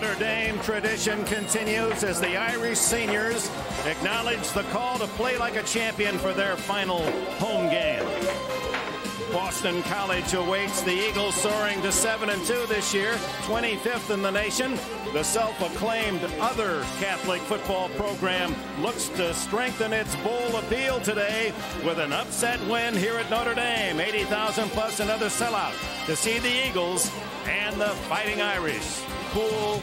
Notre Dame tradition continues as the Irish seniors acknowledge the call to play like a champion for their final home game. Boston College awaits the Eagles soaring to 7 and 2 this year, 25th in the nation. The self-acclaimed other Catholic football program looks to strengthen its bowl appeal today with an upset win here at Notre Dame. 80,000 plus another sellout to see the Eagles and the Fighting Irish. Cool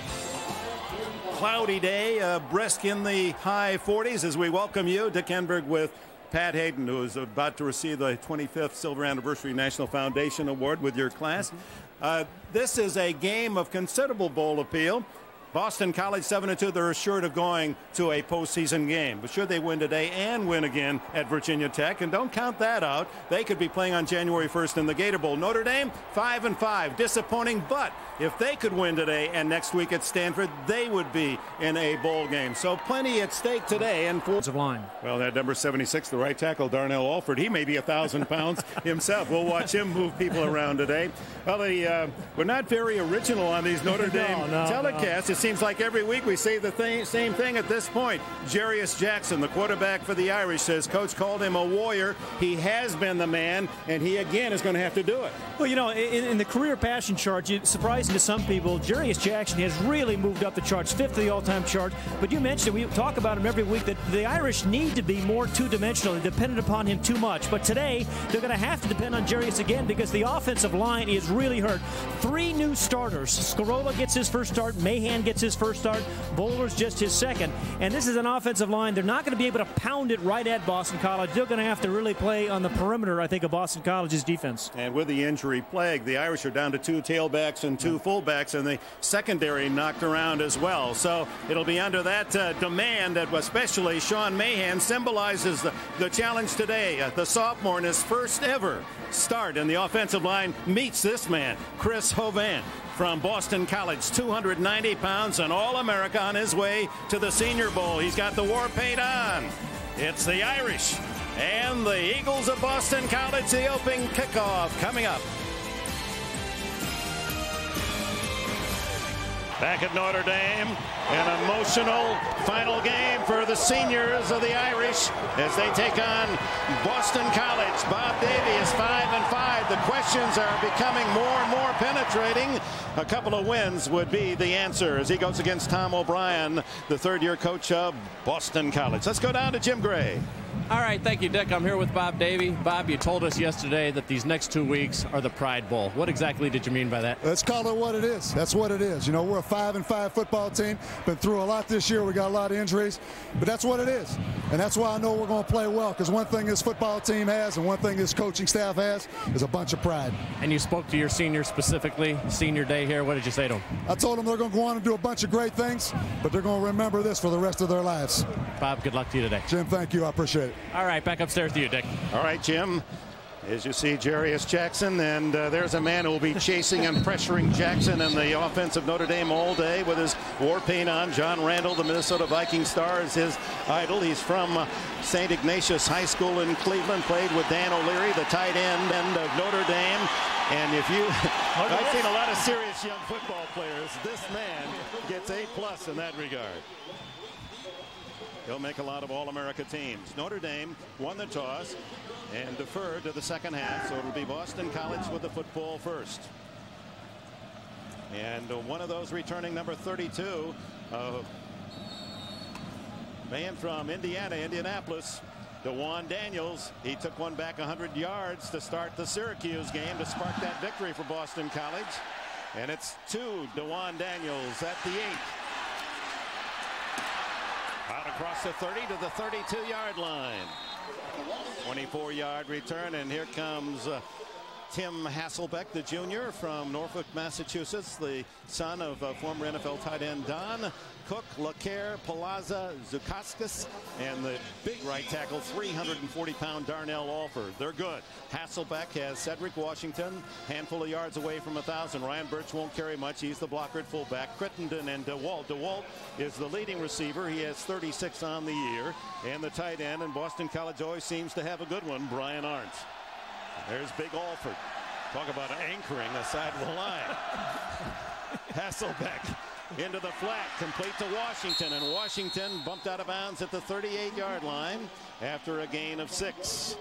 cloudy day, uh, brisk in the high 40s as we welcome you, Dick Enberg with Pat Haden, who is about to receive the 25th Silver Anniversary National Foundation Award with your class. Uh, this is a game of considerable bowl appeal. Boston College 7 2, they're assured of going to a postseason game. But should they win today and win again at Virginia Tech, and don't count that out, they could be playing on January 1st in the Gator Bowl. Notre Dame 5 and 5, disappointing, but if they could win today and next week at Stanford, they would be in a bowl game. So plenty at stake today. And for of line. Well, that number 76, the right tackle, Darnell Alford, he may be a thousand pounds himself. We'll watch him move people around today. Well, the, uh, we're not very original on these Notre Dame no, no, telecasts. No. It seems like every week we say the th- same thing at this point. Jarious Jackson, the quarterback for the Irish, says coach called him a warrior. He has been the man, and he again is going to have to do it. Well, you know, in, in the career passion chart, it's surprising to some people, Jarious Jackson has really moved up the charts, fifth of the all-time chart. But you mentioned, we talk about him every week, that the Irish need to be more two-dimensional and dependent upon him too much. But today, they're going to have to depend on Jarious again because the offensive line is really hurt. Three new starters. Scarola gets his first start. Mahan gets his first start. Vollers' just his second. And this is an offensive line. They're not going to be able to pound it right at Boston College. They're going to have to really play on the perimeter, I think, of Boston College's defense. And with the injury plague, the Irish are down to two tailbacks and two fullbacks, and the secondary knocked around as well. So it'll be under that uh, demand that especially Sean Mahan symbolizes the, the challenge today. Uh, the sophomore in his first ever start in the offensive line meets this man, Chris Hovan from Boston College, 290 pounds, an All-America on his way to the Senior Bowl. He's got the war paint on. It's the Irish and the Eagles of Boston College, the opening kickoff coming up. Back at Notre Dame, an emotional final game for the seniors of the Irish as they take on Boston College. Bob Davie is five and five. The questions are becoming more and more penetrating. A couple of wins would be the answer as he goes against Tom O'Brien, the third-year coach of Boston College. Let's go down to Jim Gray. All right, thank you, Dick. I'm here with Bob Davie. Bob, you told us yesterday that these next two weeks are the Pride Bowl. What exactly did you mean by that? Let's call it what it is. That's what it is. You know, we're a five and five football team. Been through a lot this year. We got a lot of injuries, but that's what it is, and that's why I know we're going to play well. Because one thing this football team has, and one thing this coaching staff has, is a bunch of pride. And you spoke to your seniors specifically, senior day here. What did you say to them? I told them they're going to go on and do a bunch of great things, but they're going to remember this for the rest of their lives. Bob, good luck to you today. Jim, thank you. I appreciate it. All right, back upstairs to you, Dick. All right, Jim. As you see, Jarious Jackson, and uh, there's a man who will be chasing and pressuring Jackson and the offense of Notre Dame all day with his war paint on. John Randle, the Minnesota Viking star, is his idol. He's from uh, St. Ignatius High School in Cleveland, played with Dan O'Leary, the tight end, end of Notre Dame. And if you, I've seen a lot of serious young football players. This man gets A plus in that regard. He'll make a lot of All-America teams. Notre Dame won the toss and deferred to the second half, so it'll be Boston College with the football first. And one of those returning number 32, uh, man from Indiana, Indianapolis, Dewan Daniels. He took one back 100 yards to start the Syracuse game to spark that victory for Boston College. And it's two Dewan Daniels at the eight. Out across the 30 to the 32 yard line. 24 yard return and here comes uh, Tim Hasselbeck, the junior from Norfolk, Massachusetts, the son of uh, former NFL tight end Don Cook, LaCare, Palazza, Zukauskas, and the big right tackle, 340-pound Darnell Alford. They're good. Hasselbeck has Cedric Washington, handful of yards away from 1,000. Ryan Burch won't carry much. He's the blocker at fullback. Crittenden and DeWalt. DeWalt is the leading receiver. He has 36 on the year. And the tight end, and Boston College always seems to have a good one, Brian Arntz. There's Big Alford. Talk about anchoring the side of the line. Hasselbeck into the flat, complete to Washington, and Washington bumped out of bounds at the 38-yard line after a gain of six.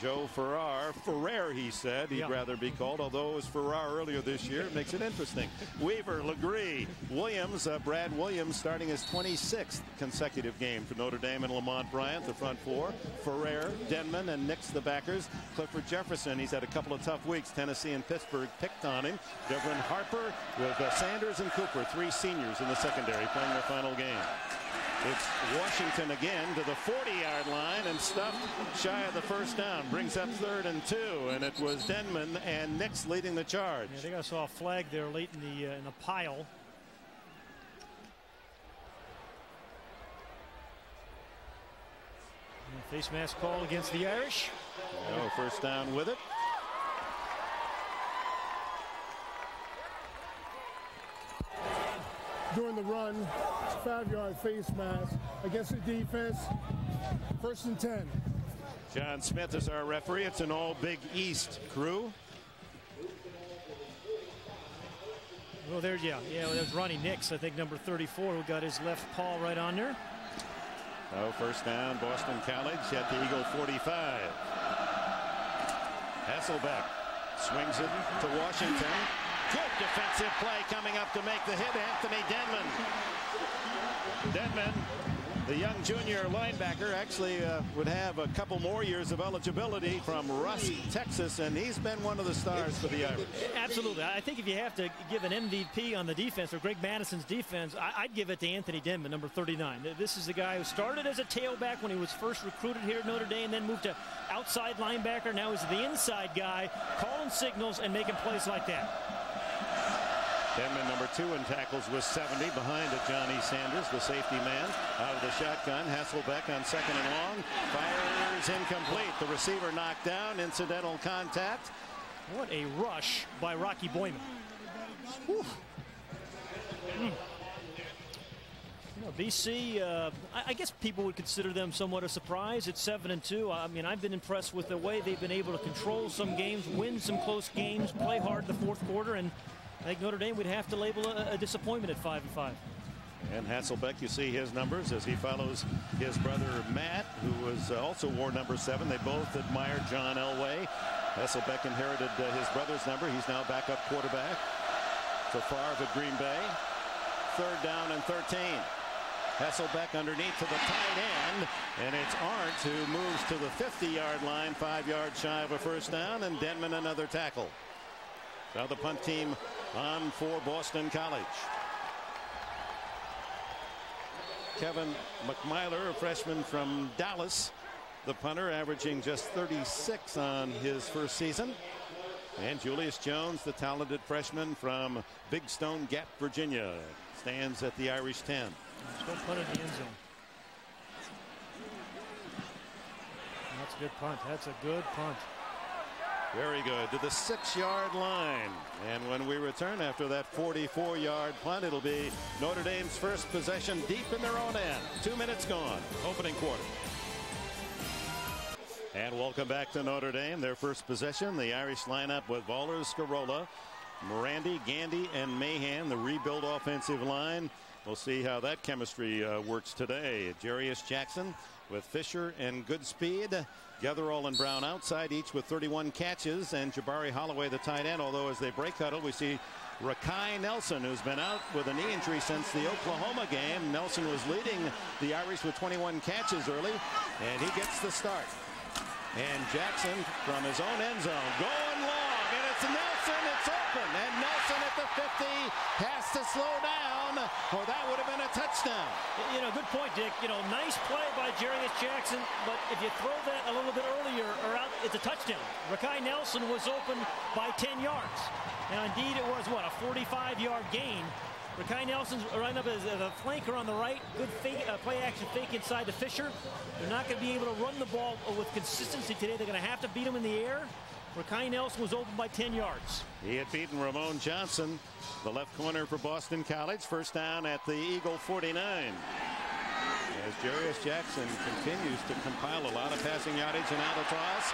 Joe Farrar, Ferrer, he said he'd rather be called, although it was Farrar earlier this year. It makes it interesting. Weaver, Legree, Williams, uh, Brad Williams starting his 26th consecutive game for Notre Dame and Lamont Bryant, the front four. Ferrer, Denman, and Nix, the backers. Clifford Jefferson, he's had a couple of tough weeks. Tennessee and Pittsburgh picked on him. Devin Harper with uh, Sanders and Cooper, three seniors in the secondary playing their final game. It's Washington again to the 40-yard line and stuffed shy of the first down. Brings up third and two, and it was Denman and Nix leading the charge. Yeah, I think I saw a flag there late in the uh, in the pile. Face mask call against the Irish. No first down with it. During the run, five-yard face mask against the defense. First and 10. John Smith is our referee. It's an all Big East crew. Well, there's yeah, yeah. Well, there's Ronnie Nix, I think number 34, who got his left paw right on there. Oh, first down, Boston College at the Eagle 45. Hasselbeck swings it to Washington. Good defensive play coming up to make the hit, Anthony Denman. Denman, the young junior linebacker, actually uh, would have a couple more years of eligibility from Rusk, Texas, and he's been one of the stars for the Irish. Absolutely. I think if you have to give an MVP on the defense, or Greg Mattison's defense, I would give it to Anthony Denman, number 39. This is the guy who started as a tailback when he was first recruited here at Notre Dame, then moved to outside linebacker. Now he's the inside guy, calling signals and making plays like that. Denman, number two in tackles, was 70 behind A'Jani Sanders, the safety man. Out of the shotgun, Hasselbeck on second and long. Fires incomplete. The receiver knocked down. Incidental contact. What a rush by Rocky Boiman. Mm. You know, BC, uh, I, I, guess people would consider them somewhat a surprise. It's 7 and 2. I mean, I've been impressed with the way they've been able to control some games, win some close games, play hard the fourth quarter, and I think Notre Dame would have to label a, a disappointment at 5 and 5. And Hasselbeck, you see his numbers as he follows his brother Matt, who was uh, also wore number seven. They both admire John Elway. Hasselbeck inherited uh, his brother's number. He's now backup quarterback to Favre at Green Bay. Third down and 13. Hasselbeck underneath to the tight end, and it's Arndt who moves to the 50-yard line, five yards shy of a first down, and Denman another tackle. Now the punt team on for Boston College. Kevin McMyler, a freshman from Dallas, the punter, averaging just 36 on his first season. And Julius Jones, the talented freshman from Big Stone Gap, Virginia, stands at the Irish 10. Still punt in the end zone. That's a good punt. That's a good punt. Very good to the six yard line. And when we return after that 44 yard punt, it'll be Notre Dame's first possession deep in their own end. Two minutes gone. Opening quarter. And welcome back to Notre Dame. Their first possession. The Irish lineup with Vollers, Scarola, Merandi, Gandy, and Mahan. The rebuild offensive line. We'll see how that chemistry uh, works today. Jarius Jackson with Fisher and Goodspeed. Getherall and Brown outside, each with 31 catches, and Jabari Holloway, the tight end. Although as they break huddle, we see Raki Nelson, who's been out with a knee injury since the Oklahoma game. Nelson was leading the Irish with 21 catches early, and he gets the start. And Jackson from his own end zone going long, and it's Nelson. It's Nelson the 50 has to slow down, or that would have been a touchdown. You know, good point, Dick. You know, nice play by Jarious Jackson, but if you throw that a little bit earlier or out, it's a touchdown. Raki Nelson was open by 10 yards. Now, indeed, it was, what, a 45-yard gain. Raki Nelson's right up as a flanker on the right. Good fake, uh, play action fake inside to Fisher. They're not going to be able to run the ball with consistency today. They're going to have to beat him in the air. Raki Nelson was open by 10 yards. He had beaten Ramon Johnson, the left corner for Boston College. First down at the Eagle 49. As Jarious Jackson continues to compile a lot of passing yardage and out of toss.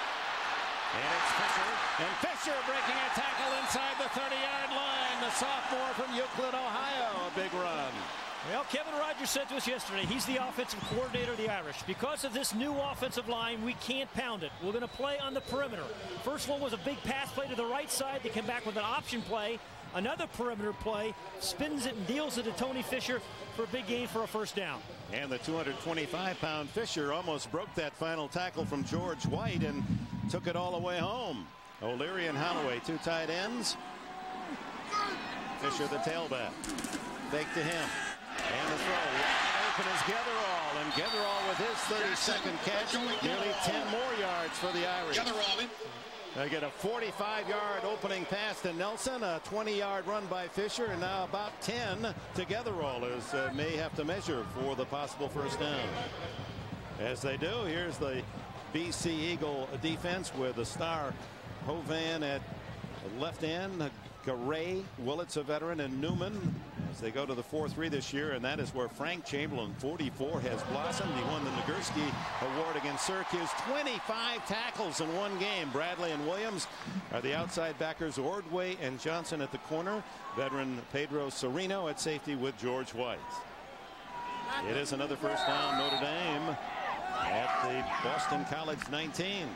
And it's Fisher. And Fisher breaking a tackle inside the 30-yard line. The the sophomore from Euclid, Ohio. A big run. Well, Kevin Rogers said to us yesterday, he's the offensive coordinator of the Irish. Because of this new offensive line, we can't pound it. We're going to play on the perimeter. First one was a big pass play to the right side. They come back with an option play. Another perimeter play, spins it and deals it to Tony Fisher for a big gain for a first down. And the 225-pound Fisher almost broke that final tackle from George White and took it all the way home. O'Leary and Holloway, two tight ends. Fisher, the tailback. Fake to him. And the throw. Open is Getherall. And Getherall with his 32nd catch. Nearly 10 more yards for the Irish. They get a 45-yard opening pass to Nelson, a 20-yard run by Fisher, and now about 10 together all as uh, may have to measure for the possible first down. As they do, here's the BC Eagle defense with the star Hovan at left end, Garay, Willits a veteran, and Newman as they go to the 4-3 this year, and that is where Frank Chamberlain, 44, has blossomed. He won the Nagurski Award against Syracuse. 25 tackles in one game. Bradley and Williams are the outside backers. Ordway and Johnson at the corner. Veteran Pedro Sereno at safety with George White. It is another first down Notre Dame at the Boston College 19.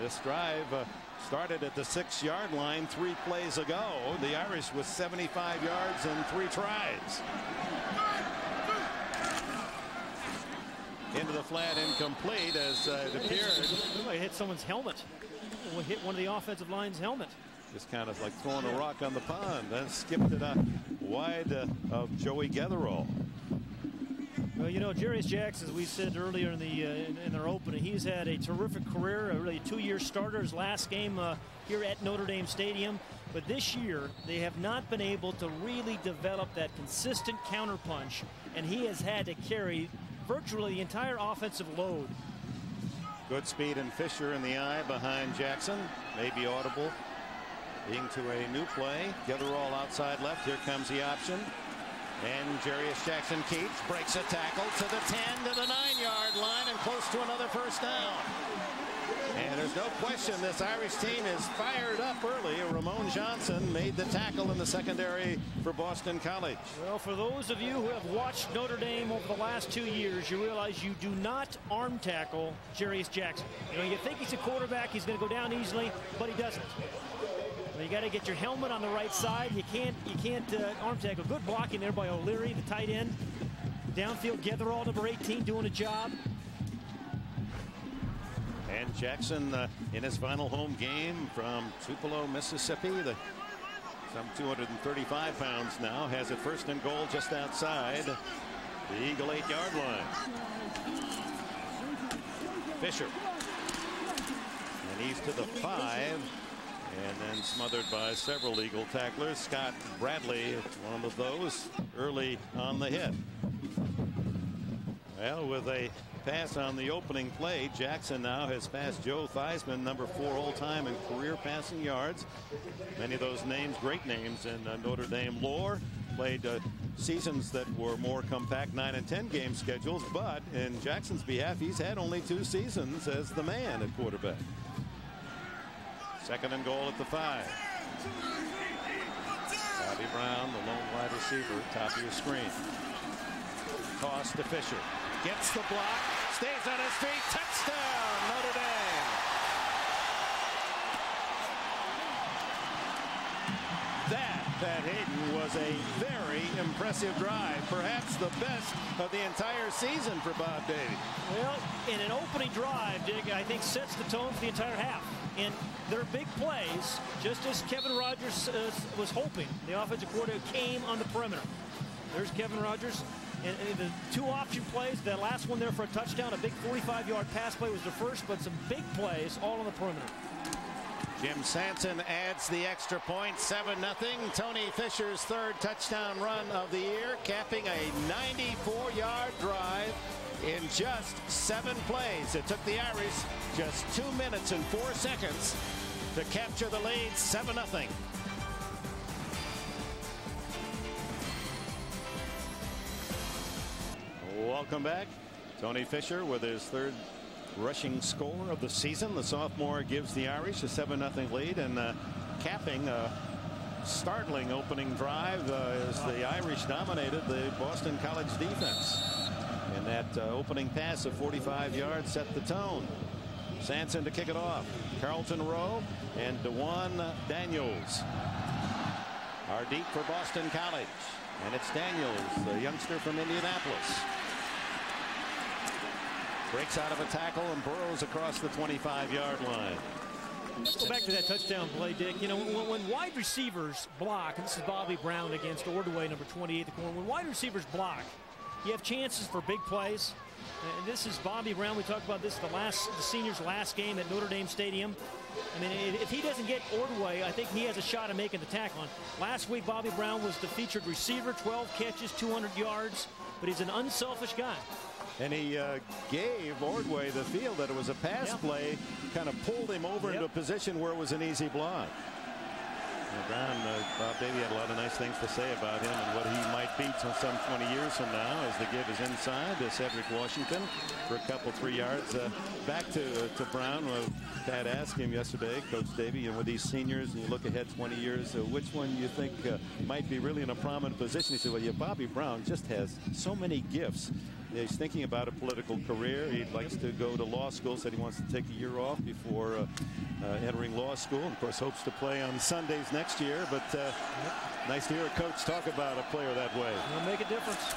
This drive uh, started at the six yard line three plays ago. The Irish with 75 yards and three tries. Into the flat incomplete as uh, it appeared. It hit someone's helmet. It hit one of the offensive line's helmet. Just kind of like throwing a rock on the pond. Then skipped it up wide uh, of Joey Getherall. Well, you know, Jarious Jackson, as we said earlier in the uh, in, in, our opening, he's had a terrific career, a really two-year starter. His last game uh, here at Notre Dame Stadium, but this year they have not been able to really develop that consistent counterpunch, and he has had to carry virtually the entire offensive load. Goodspeed and Fisher in the eye behind Jackson, maybe audible. Into a new play, Getherall outside left. Here comes the option. And Jarious Jackson Keats breaks a tackle to the 10 to the 9 yard line and close to another first down. And there's no question this Irish team is fired up early. Ramon Johnson made the tackle in the secondary for Boston College. Well, for those of you who have watched Notre Dame over the last two years, you realize you do not arm tackle Jarious Jackson. You know, you think he's a quarterback, he's going to go down easily, but he doesn't. Well, you got to get your helmet on the right side. You can't you can't uh, arm tackle. Good blocking there by O'Leary, the tight end. Downfield, Getherall, number 18, doing a job. And Jackson uh, in his final home game from Tupelo, Mississippi. The some 235 pounds now has it first and goal just outside the Eagle eight yard line. Fisher. And he's to the five and then smothered by several legal tacklers. Scott Bradley, one of those early on the hit. Well, with a pass on the opening play, Jackson now has passed Joe Theismann, number four all-time in career passing yards. Many of those names, great names in uh, Notre Dame lore, played uh, seasons that were more compact 9 and 10 game schedules, but in Jackson's behalf, he's had only two seasons as the man at quarterback. Second and goal at the five. Bobby Brown, the lone wide receiver, top of your screen. Toss to Fisher. Gets the block. Stays on his feet. Touchdown, Notre Dame. That, Pat Haden, was a very impressive drive. Perhaps the best of the entire season for Bob Davie. Well, in an opening drive, Dick, I think sets the tone for the entire half. And their big plays, just as Kevin Rogers uh, was hoping. The offensive coordinator came on the perimeter. There's Kevin Rogers. And, and, the two option plays, that last one there for a touchdown, a big 45-yard pass play was the first, but some big plays all on the perimeter. Jim Sanson adds the extra point, 7-0. Tony Fisher's third touchdown run of the year, capping a 94-yard drive in just seven plays. It took the Irish just two minutes and four seconds to capture the lead 7 0. Welcome back. Tony Fisher with his third rushing score of the season. The sophomore gives the Irish a 7 0 lead and uh, capping a startling opening drive uh, as the Irish dominated the Boston College defense. And that uh, opening pass of 45 yards set the tone. Sanson to kick it off. Carlton Rowe and Dewan Daniels are deep for Boston College. And it's Daniels, the youngster from Indianapolis. Breaks out of a tackle and burrows across the 25 yard line. Go back to that touchdown play, Dick. You know, when, when wide receivers block, this is Bobby Brown against Ordway, number 28, the corner. When wide receivers block, you have chances for big plays. And this is Bobby Brown. We talked about this the last the seniors' last game at Notre Dame Stadium. I mean, if he doesn't get Ordway, I think he has a shot at making the tackle. Last week, Bobby Brown was the featured receiver, 12 catches, 200 yards, but he's an unselfish guy. And he uh, gave Ordway the feel that it was a pass yep. play, kind of pulled him over yep. into a position where it was an easy block. Brown, uh, Bob Davie had a lot of nice things to say about him and what he might be some 20 years from now as the give is inside to Cedric Washington for a couple three yards. Uh, back to uh, to Brown. Uh, Pat asked him yesterday, Coach Davie, and with these seniors and you look ahead 20 years, uh, which one you think uh, might be really in a prominent position? He said, well, yeah, Bobby Brown just has so many gifts. He's thinking about a political career. He likes to go to law school. Said he wants to take a year off before uh, uh, entering law school. And of course, hopes to play on Sundays next year. But uh, nice to hear a coach talk about a player that way. He'll make a difference.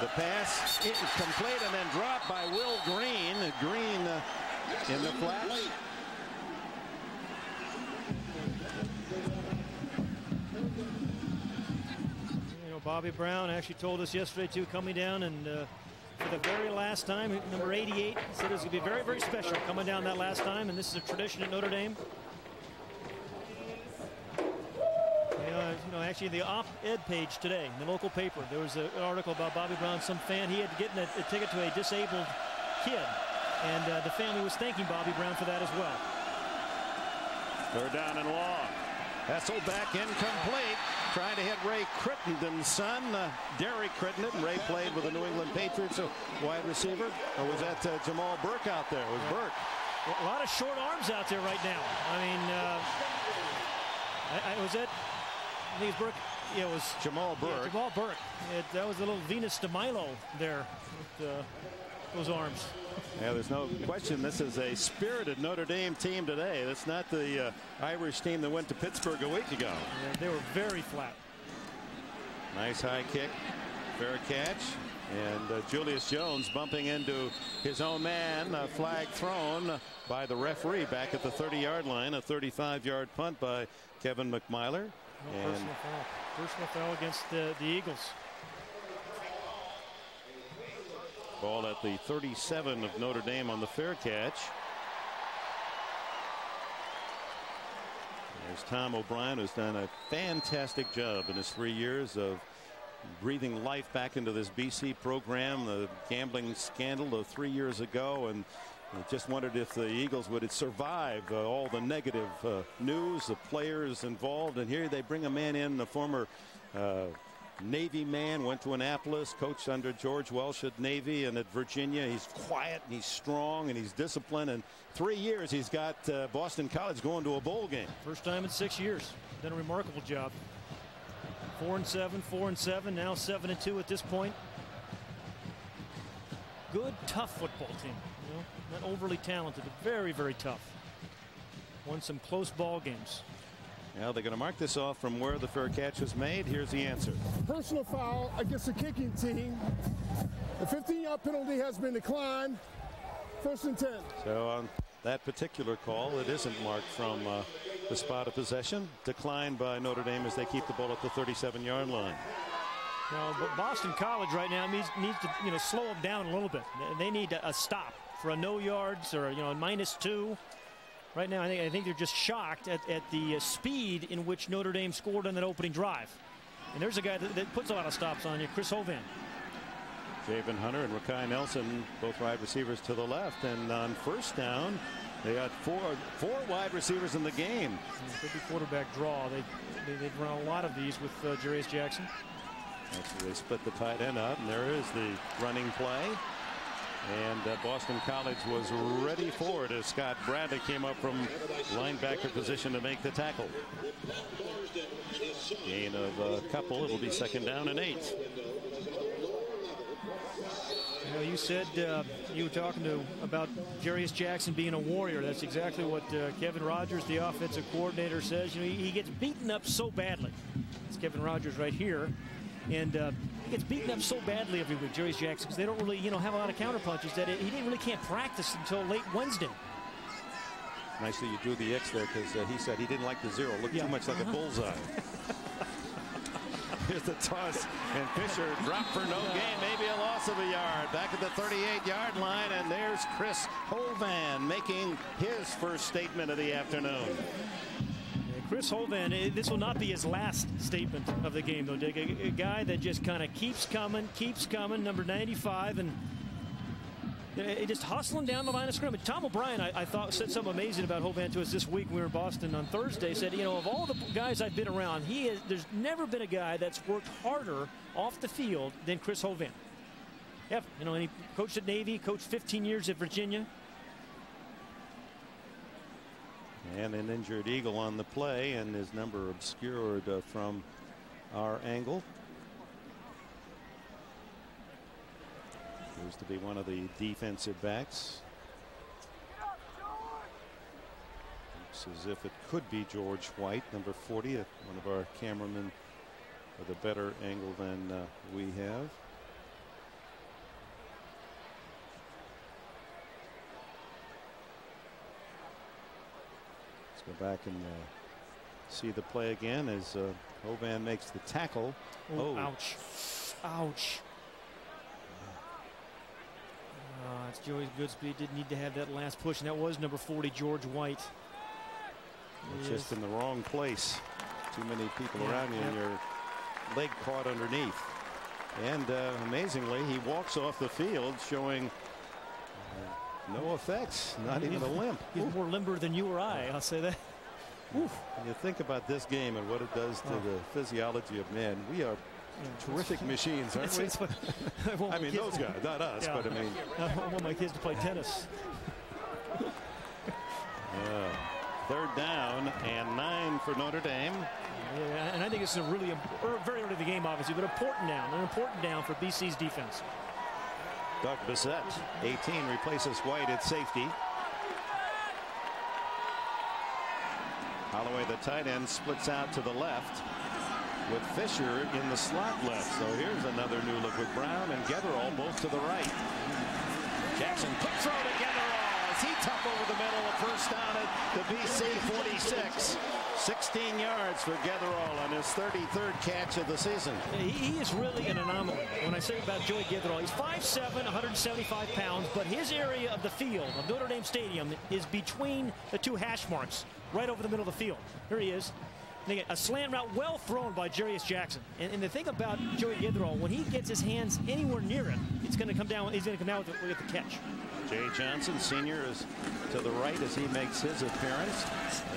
The pass is complete and then dropped by Will Green. Green uh, in the flat. Bobby Brown actually told us yesterday, too, coming down and uh, for the very last time, number 88, said it was going to be very, very special coming down that last time, and this is a tradition at Notre Dame. You know, actually, the op-ed page today, in the local paper, there was an article about Bobby Brown. Some fan, he had get a, a ticket to a disabled kid, and uh, the family was thanking Bobby Brown for that as well. They're down and long. Hasselbeck incomplete. Trying to hit Ray Crittenden's son, uh, Derek Crittenden. Ray played with the New England Patriots, a wide receiver. Or was that uh, Jamal Burke out there? It was Burke. A lot of short arms out there right now. I mean, uh, I, I, was that, I think it's Burke. Yeah, it was Jamal Burke. Yeah, Jamal Burke. It, that was a little Venus de Milo there with uh, those arms. Yeah, there's no question this is a spirited Notre Dame team today. That's not the uh, Irish team that went to Pittsburgh a week ago. Yeah, they were very flat. Nice high kick. Fair catch. And uh, Julius Jones bumping into his own man. A flag thrown by the referee back at the 30-yard line. A 35-yard punt by Kevin McMillan. No and personal foul. Personal foul against the, the Eagles. Ball at the 37 of Notre Dame on the fair catch. There's Tom O'Brien who's done a fantastic job in his three years of breathing life back into this BC program. The gambling scandal of three years ago and just wondered if the Eagles would survive uh, all the negative uh, news, the players involved. And here they bring a man in, the former uh, Navy man, went to Annapolis, coached under George Welsh at Navy and at Virginia. He's quiet and he's strong and he's disciplined. And three years he's got uh, Boston College going to a bowl game. First time in six years. Done a remarkable job. Four and seven, four and seven, now seven and two at this point. Good, tough football team. You know, not overly talented, but very, very tough. Won some close ball games. Now they're going to mark this off from where the fair catch was made. Here's the answer. Personal foul against the kicking team. The 15-yard penalty has been declined. First and 10. So on that particular call, it isn't marked from uh, the spot of possession. Declined by Notre Dame as they keep the ball at the 37-yard line. Well, but Boston College right now needs, needs to you know slow them down a little bit. They need a stop for a no yards or you know a minus two. Right now, I think, I think they're just shocked at, at the uh, speed in which Notre Dame scored on that opening drive. And there's a guy that, that puts a lot of stops on you, Chris Hovan. Javin Hunter and Raki Nelson, both wide receivers to the left. And on first down, they got four four wide receivers in the game. Could be quarterback draw. They, they, have run a lot of these with uh, Jarious Jackson. Actually, they split the tight end up, and there is the running play. And uh, Boston College was ready for it as Scott Bradley came up from linebacker position to make the tackle. Gain of a couple. It'll be second down and eight. You, you said uh, you were talking to about Jarious Jackson being a warrior. That's exactly what uh, Kevin Rogers, the offensive coordinator, says. You know, he, he gets beaten up so badly. It's Kevin Rogers right here, and uh, gets beaten up so badly every week, Jarious Jackson, because they don't really, you know, have a lot of counter punches that it, he didn't really can't practice until late Wednesday. Nice that you drew the X there because uh, he said he didn't like the zero. Looked Yeah. too much like a Uh-huh. bullseye. Here's the toss, and Fisher dropped for no gain, maybe a loss of a yard. Back at the 38-yard line, and there's Chris Hovan making his first statement of the afternoon. Chris Hovan, eh, this will not be his last statement of the game, though, Dick. A, a guy that just kind of keeps coming, keeps coming, number 95, and eh, just hustling down the line of scrimmage. Tom O'Brien, I, I thought, said something amazing about Hovan to us this week when we were in Boston on Thursday. Said, you know, of all the guys I've been around, he is, there's never been a guy that's worked harder off the field than Chris Hovan. Yep, you know, and he coached at Navy, coached 15 years at Virginia. And an injured Eagle on the play, and his number obscured uh, from our angle. Appears to be one of the defensive backs. Looks as if it could be George White, number 40, uh, one of our cameramen with a better angle than uh, we have. Let's go back and uh, see the play again as uh, Hovan makes the tackle. Oh, ouch. Ouch. Uh, it's Joey Goodspeed didn't need to have that last push, and that was number 40, George White. It's just in the wrong place. Too many people Yeah, around you and your leg caught underneath. And uh, amazingly, he walks off the field showing no effects, not even a limp. He's more limber than you or I, I'll say that. When you think about this game and what it does to Oh. the physiology of man, we are terrific machines, aren't we? I I mean, those guys, not us, Yeah. but I mean, I want my kids to play tennis. uh, third down and nine for Notre Dame. Yeah, and I think it's a really, er, very early in the game, obviously, but important down, an important down for BC's defense. Doug Bissett, 18, replaces White at safety. Holloway, the tight end, splits out to the left with Fisher in the slot left. So here's another new look with Brown and Getherall both to the right. Jackson quick throw to as he tuck over the middle of first down at the BC 46. 16 yards for Getherall on his 33rd catch of the season. He, he is really an anomaly. When I say about Joey Getherall, he's 5'7", 175 pounds, but his area of the field of Notre Dame Stadium is between the two hash marks, right over the middle of the field. Here he is. A slant route well thrown by Jarious Jackson. And, and the thing about Joey Getherall, when he gets his hands anywhere near it, it's going to come down. He's going to come down with with the catch. Jay Johnson, senior, is to the right as he makes his appearance.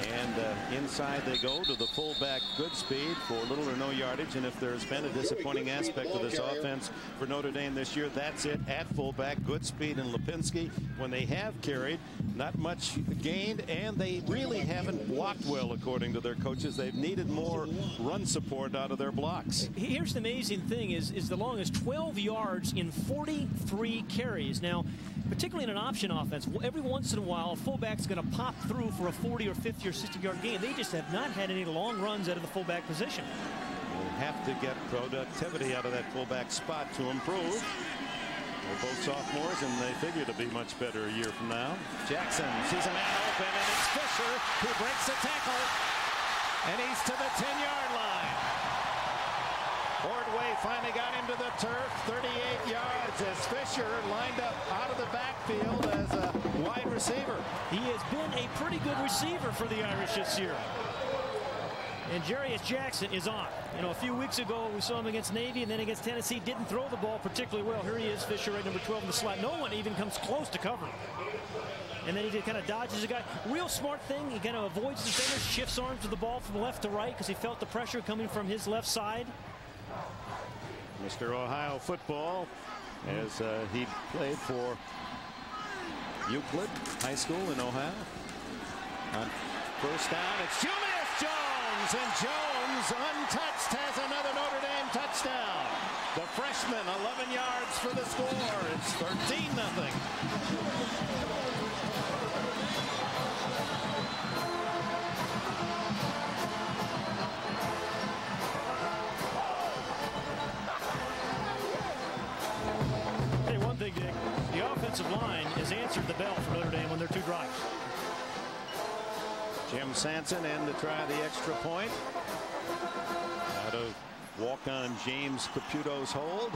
And uh, inside they go to the fullback Goodspeed for little or no yardage. And if there's been a disappointing aspect of this offense for Notre Dame this year, that's it. At fullback, Goodspeed and Lopienski, when they have carried, not much gained. And they really haven't blocked well, according to their coaches. They've needed more run support out of their blocks. Here's the amazing thing is, is the longest 12 yards in 43 carries. Now, particularly in an option offense, every once in a while, a fullback's going to pop through for a 40 or 50 or 60 yard gain. They just have not had any long runs out of the fullback position. We'll have to get productivity out of that fullback spot to improve. They're both sophomores, and they figure to be much better a year from now. Jackson sees a man open, and it's Fisher who breaks the tackle, and he's to the 10-yard line. Ordway finally got him to the turf, 38 yards as Fisher lined up out of the backfield as a wide receiver. He has been a pretty good receiver for the Irish this year. And Jarious Jackson is on. You know, a few weeks ago we saw him against Navy and then against Tennessee. Didn't throw the ball particularly well. Here he is, Fisher, right number 12 in the slot. No one even comes close to covering. And then he just kind of dodges a guy. Real smart thing. He kind of avoids the defenders, shifts arms to the ball from left to right because he felt the pressure coming from his left side. Mr. Ohio football as uh, he played for Euclid High School in Ohio. On first down, it's Julius Jones, and Jones, untouched, has another Notre Dame touchdown. The freshman, 11 yards for the score. It's 13 nothing. Sanson in to try the extra point. Out of walk-on James Caputo's hold.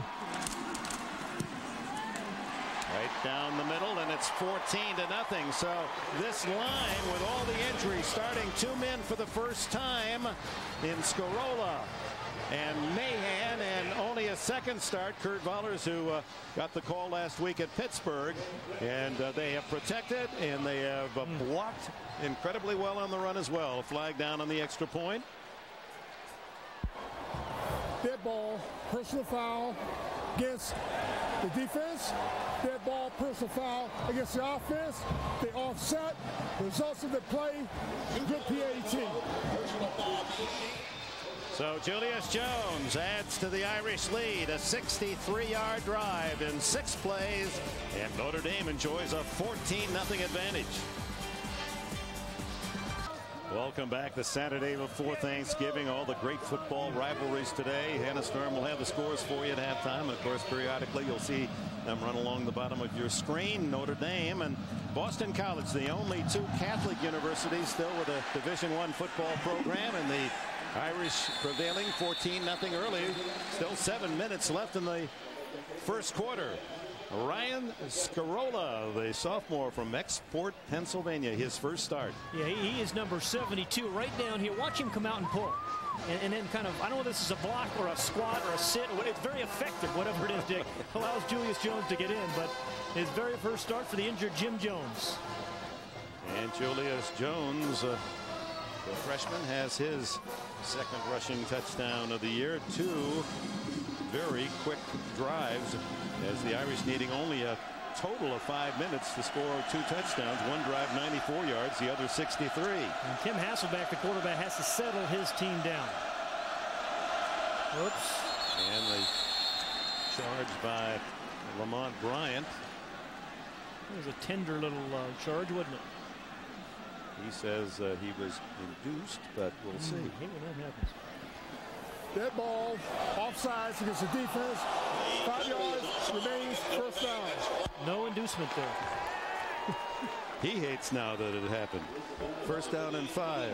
Right down the middle, and it's 14 to nothing. So this line, with all the injuries, starting two men for the first time in Scarola and Mahan, and only a second start, Kurt Vollers, who uh, got the call last week at Pittsburgh. And uh, they have protected, and they have uh, blocked incredibly well on the run as well. A flag down on the extra point. Dead ball, personal foul against the defense. Dead ball, personal foul against the offense. They offset. The results of the play, good PAT. So Julius Jones adds to the Irish lead, a 63-yard drive in six plays, and Notre Dame enjoys a 14-0 advantage. Welcome back to Saturday before Thanksgiving. All the great football rivalries today. Hannah Storm will have the scores for you at halftime. And of course, periodically you'll see them run along the bottom of your screen. Notre Dame and Boston College, the only two Catholic universities still with a Division One football program. And the Irish prevailing 14 nothing early. Still seven minutes left in the first quarter. Ryan Scarola, the sophomore from Export, Pennsylvania, his first start. Yeah, he, is number 72 right down here. Watch him come out and pull. And, and, then kind of, I don't know if this is a block or a squat or a sit. It's very effective, whatever it is, Dick. Allows Julius Jones to get in, but his very first start for the injured Jim Jones. And Julius Jones, uh, the freshman, has his second rushing touchdown of the year. Two very quick drives as the Irish needing only a total of five minutes to score two touchdowns. One drive 94 yards, the other 63. And Tim Hasselbeck, the quarterback, has to settle his team down. Whoops. And the charge by Lamont Bryant. It was a tender little uh, charge, wasn't it? He says uh, he was induced, but we'll see. Mm, hate that happens. Dead ball, offsides against the defense. Five yards remains first down. No inducement there. He hates now that it happened. First down and five.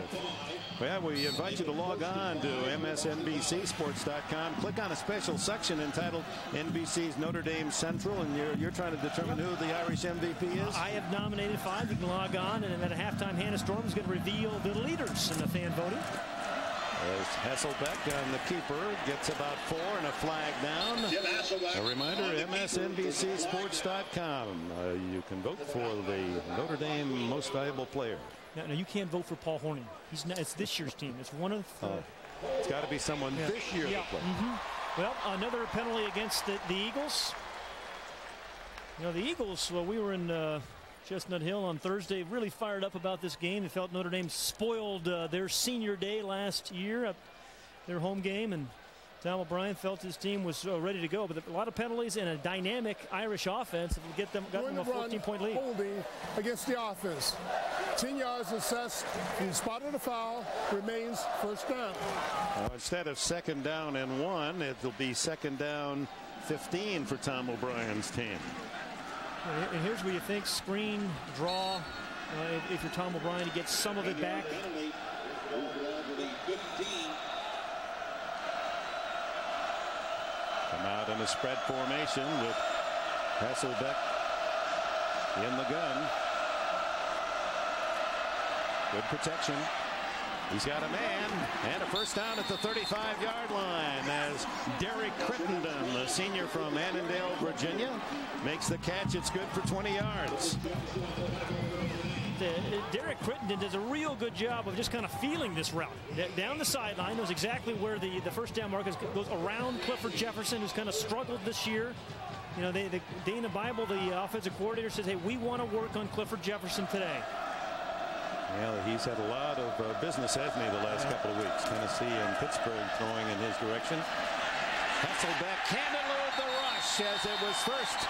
Well, we invite you to log on to MSNBCSports.com. Click on a special section entitled NBC's Notre Dame Central, and you're, you're trying to determine who the Irish MVP is? I have nominated five. You can log on, and then at halftime, Hannah Storm is going to reveal the leaders in the fan voting. As Hasselbeck on the keeper gets about four and a flag down. A reminder, MSNBCSports.com. Uh, you can vote for the Notre Dame most valuable player. No, no, you can't vote for Paul Hornung. He's not, it's this year's team. It's one of. Uh, it's got to be someone yeah. this year. Yeah. Mm-hmm. Well, another penalty against the, the Eagles. You know, the Eagles. Well, we were in uh, Chestnut Hill on Thursday, really fired up about this game. They felt Notre Dame spoiled uh, their senior day last year, at their home game, and Tom O'Brien felt his team was uh, ready to go. But a lot of penalties and a dynamic Irish offense will get them got them a 14-point lead. Holding against the offense. 10 yards assessed. He spotted a foul. Remains first down. Uh, instead of second down and one, it'll be second down 15 for Tom O'Brien's team. And here's where you think screen, draw. Uh, if, you're Tom O'Brien, to get some of it back. Come out in a spread formation with Hasselbeck in the gun. Good protection. He's got a man and a first down at the 35-yard line as Derek Crittenden, the senior from Annandale, Virginia, makes the catch. It's good for 20 yards. The, Derek Crittenden does a real good job of just kind of feeling this route. Down the sideline, knows exactly where the, the first down mark is, goes around Clifford Jefferson, who's kind of struggled this year. You know, they, the, Dana Bible, the offensive coordinator, says, hey, we want to work on Clifford Jefferson today. Well, he's had a lot of uh, business, hasn't he, the last yeah. couple of weeks? Tennessee and Pittsburgh throwing in his direction. Can elude the rush as it was first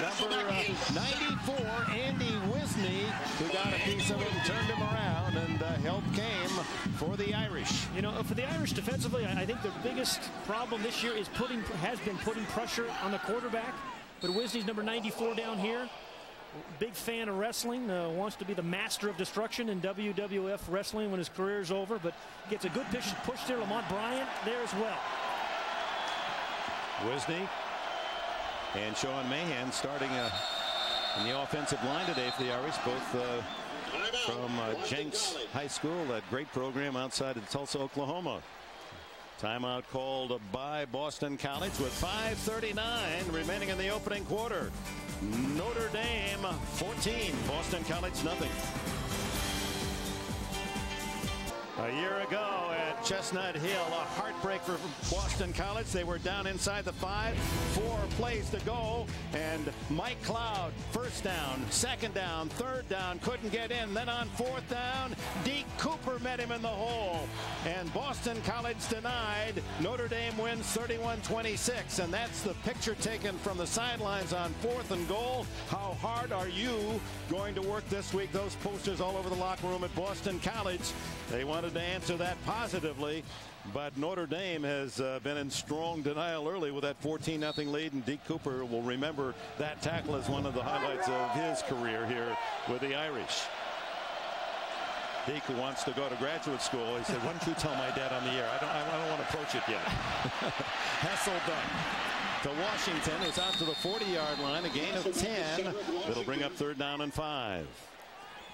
number uh, 94, Andy Wisne, who got a piece of it and turned him around, and uh, help came for the Irish. You know, for the Irish defensively, I think the biggest problem this year is putting has been putting pressure on the quarterback. But Wisne's number 94 down here. Big fan of wrestling, uh, wants to be the master of destruction in WWF wrestling when his career is over, but gets a good push, push there. Lamont Bryant there as well. Wisne and Sean Mahan starting uh, in the offensive line today for the Irish, both uh, from uh, Jenks High School, that great program outside of Tulsa, Oklahoma. Timeout called by Boston College with 5.39 remaining in the opening quarter. Notre Dame 14, Boston College nothing. A year ago at Chestnut Hill, a heartbreak for Boston College. They were down inside the five, four plays to go, and Mike Cloud, first down, second down, third down, couldn't get in. Then on fourth down, Deke Cooper met him in the hole, and Boston College denied. Notre Dame wins 31-26, and that's the picture taken from the sidelines on fourth and goal. How hard are you going to work this week? Those posters all over the locker room at Boston College. They wanted to answer that positively, but Notre Dame has uh, been in strong denial early with that 14-0 lead, and Deke Cooper will remember that tackle as one of the highlights of his career here with the Irish. Deke who wants to go to graduate school. He said, why don't you tell my dad on the air? I don't, I don't want to approach it yet. Hasselbeck to Washington. It's out to the 40-yard line. A gain of 10. It'll bring up third down and five.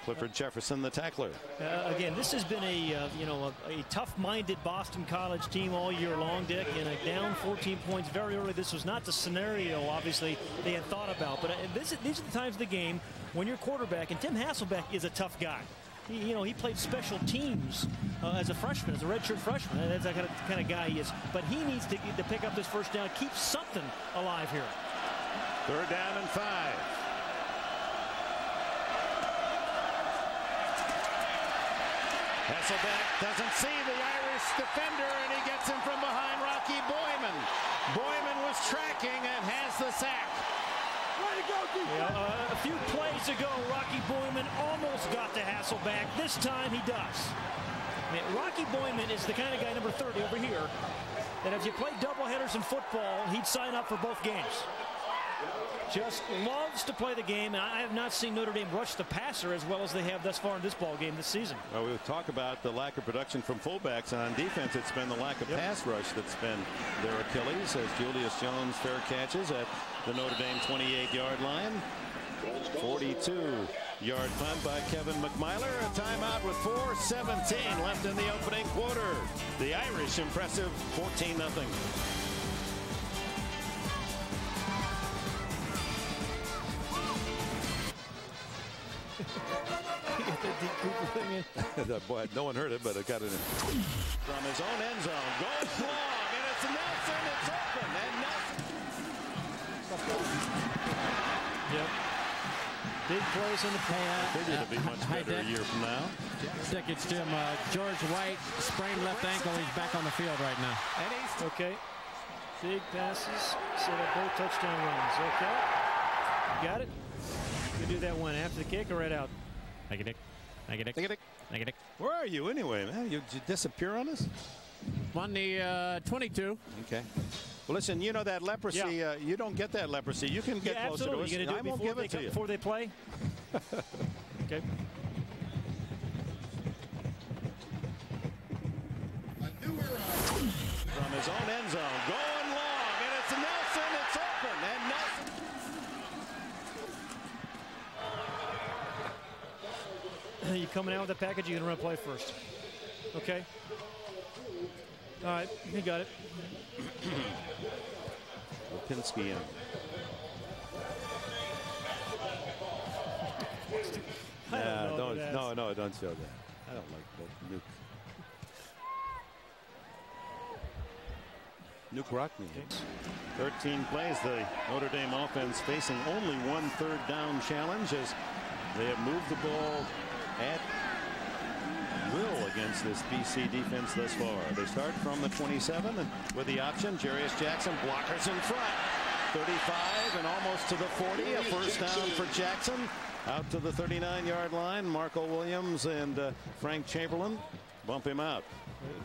Clifford Jefferson, the tackler. Uh, again, this has been a uh, you know a, a tough-minded Boston College team all year long, Dick. And a down 14 points very early. This was not the scenario, obviously, they had thought about. But uh, this, these are the times of the game when your quarterback and Tim Hasselbeck is a tough guy. He, you know, he played special teams uh, as a freshman, as a redshirt freshman. That's the kind of, kind of guy he is. But he needs to, to pick up this first down, keep something alive here. Third down and five. Hasselbeck doesn't see the Irish defender, and he gets him from behind Rocky Boiman. Boiman was tracking and has the sack. Yeah, uh, a few plays ago, Rocky Boiman almost got to Hasselbeck. This time he does. I mean, Rocky Boiman is the kind of guy, number 30 over here, that if you play doubleheaders in football, he'd sign up for both games just loves to play the game. And I have not seen Notre Dame rush the passer as well as they have thus far in this ball game this season. Well, we talk about the lack of production from fullbacks, on defense, it's been the lack of yep. pass rush that's been their Achilles. As Julius Jones fair catches at the Notre Dame 28-yard line. 42-yard punt by Kevin McMiler. A timeout with 4:17 left in the opening quarter. The Irish impressive 14 0 Boy, no one heard it, but it got it in. From his own end zone, goes long, and it's Nelson. It's open, and Nelson. Yep. Big plays in the pass. Figured it'd be much better a year from now. Dick, it's Jim. Uh, George White sprained left ankle. He's back on the field right now. And he's okay. Big passes. Set up both touchdown runs. Okay. got it. You do that one after the kick or right out? Thank you, Dick. Thank you, Dick. Thank you, Dick. Thank you, Dick. Where are you anyway, man? You, did you disappear on us? On the uh, 22. Okay. Well, listen, you know that leprosy, yeah. uh, you don't get that leprosy. You can get yeah, closer to us. You I won't give it to you. Before they play? okay. From his own end zone, going long, and it's Nelson. It's open, and Nelson. you coming out with the package, you're going to run a play first. Okay? All right, you got it. Lopienski um, in. Nah, don't, don't no, no, don't show that. I don't like that nuke. Knute Rockne. 13 plays the Notre Dame offense facing only one third down challenge as they have moved the ball at will against this BC defense thus far. They start from the 27 and with the option Jarious Jackson blockers in front 35 and almost to the 40 a first down for Jackson out to the 39 yard line Marco Williams and uh, Frank Chamberlain bump him out.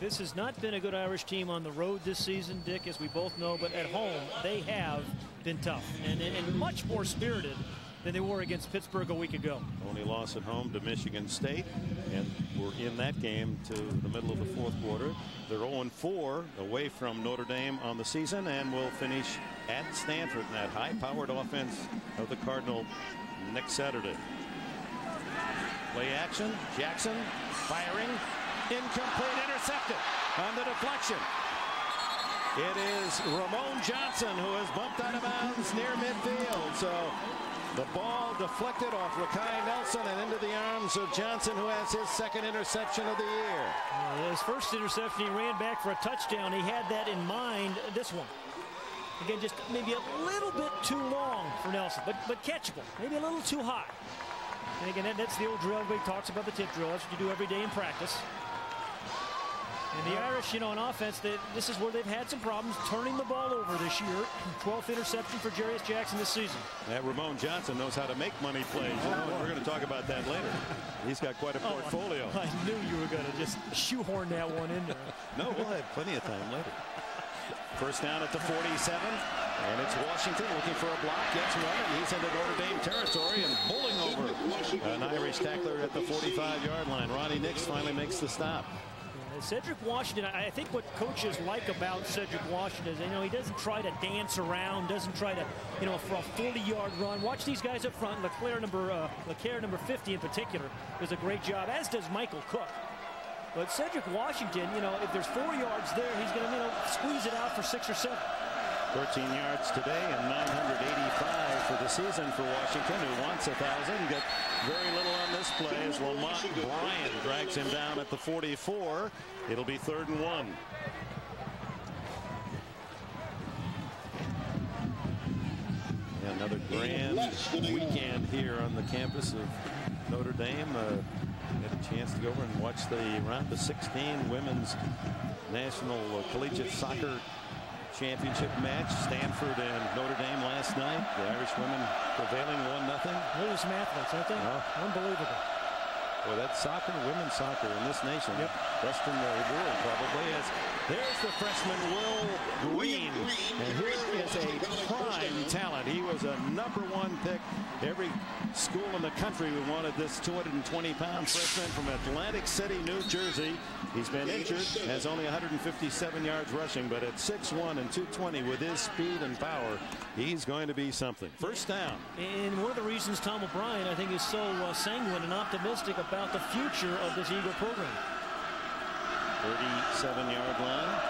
This has not been a good Irish team on the road this season, Dick, as we both know, but at home they have been tough and, and much more spirited than they were against Pittsburgh a week ago. Only loss at home to Michigan State, and we're in that game to the middle of the fourth quarter. They're 0-4 away from Notre Dame on the season, and will finish at Stanford in that high-powered offense of the Cardinal next Saturday. Play action, Jackson firing, incomplete, intercepted on the deflection. It is Ramon Johnson who has bumped out of bounds near midfield. So the ball deflected off Raki Nelson and into the arms of Johnson, who has his second interception of the year. Uh, his first interception, he ran back for a touchdown. He had that in mind. This one. Again, just maybe a little bit too long for Nelson, but but catchable. Maybe a little too high. And again, that, that's the old drill. Everybody talks about the tip drill. That's what you do every day in practice. And the Irish, you know, on offense, they, this is where they've had some problems turning the ball over this year. 12th interception for Jarious Jackson this season. That Ramon Johnson knows how to make money plays. You know, we're going to talk about that later. He's got quite a portfolio. Oh, I, I knew you were going to just shoehorn that one in there. no, we'll have plenty of time later. First down at the 47. And it's Washington looking for a block. Gets one, and he's into Notre Dame territory and bowling over an Irish tackler at the 45-yard line. Ronnie Nix finally makes the stop. Cedric Washington, I think what coaches like about Cedric Washington is, you know, he doesn't try to dance around, doesn't try to, you know, for a 40-yard run. Watch these guys up front. Leclerc number, uh, Leclerc number 50 in particular does a great job, as does Michael Cook. But Cedric Washington, you know, if there's four yards there, he's going to, you know, squeeze it out for six or seven. 13 yards today and 985 for the season for Washington, who wants a thousand. Get very little on this play as Lamont Bryant drags him down at the 44. It'll be third and one. Another grand weekend here on the campus of Notre Dame. Uh, had a chance to go over and watch the round of 16 women's national uh, collegiate soccer championship match. Stanford and Notre Dame last night. The Irish women prevailing 1 nothing. Those some athletes, aren't they? Unbelievable. Well, that's soccer, women's soccer in this nation. Yep. Best in the world, probably. is. there's the freshman Will Green. And here is a prime talent. He was a number one pick. Every school in the country wanted this 220-pound freshman from Atlantic City, New Jersey. He's been injured, has only 157 yards rushing, but at 6'1 and 220 with his speed and power, he's going to be something. First down. And one of the reasons Tom O'Brien, I think, is so uh, sanguine and optimistic about the future of this Eagle program. 37 yard line.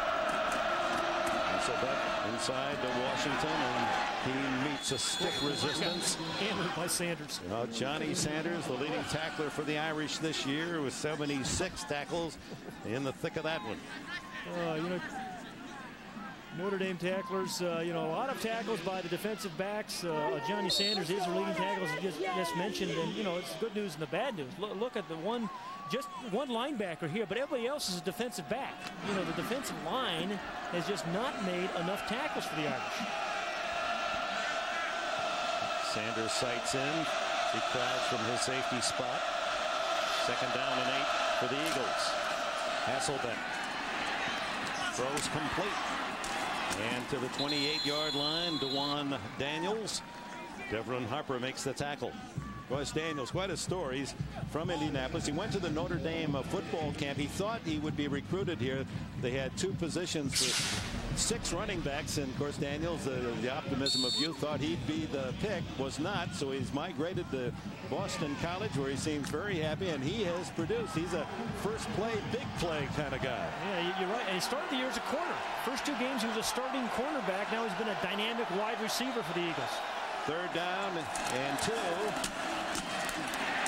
And so back inside to Washington and he meets a stiff resistance. Hammered by Sanders. Uh, A'Jani Sanders, the leading tackler for the Irish this year with 76 tackles in the thick of that one. Uh, you know, Notre Dame tacklers, uh, you know, a lot of tackles by the defensive backs. Uh, A'Jani Sanders is the leading tackles you just, just mentioned. And, you know, it's good news and the bad news. Look, look at the one, just one linebacker here, but everybody else is a defensive back. You know, the defensive line has just not made enough tackles for the Irish. Sanders sights in. He crowds from his safety spot. Second down and eight for the Eagles. Hasselbeck throws complete. And to the 28-yard line, Dewan Daniels. Deveron Harper makes the tackle. Royce Daniels, quite a story. He's from Indianapolis. He went to the Notre Dame uh, football camp. He thought he would be recruited here. They had two positions for six running backs. And, of course, Daniels, the, the optimism of youth, thought he'd be the pick. Was not. So he's migrated to Boston College, where he seems very happy. And he has produced. He's a first play, big play kind of guy. Yeah, you're right. And he started the year as a corner. First two games, he was a starting cornerback. Now he's been a dynamic wide receiver for the Eagles. Third down and two.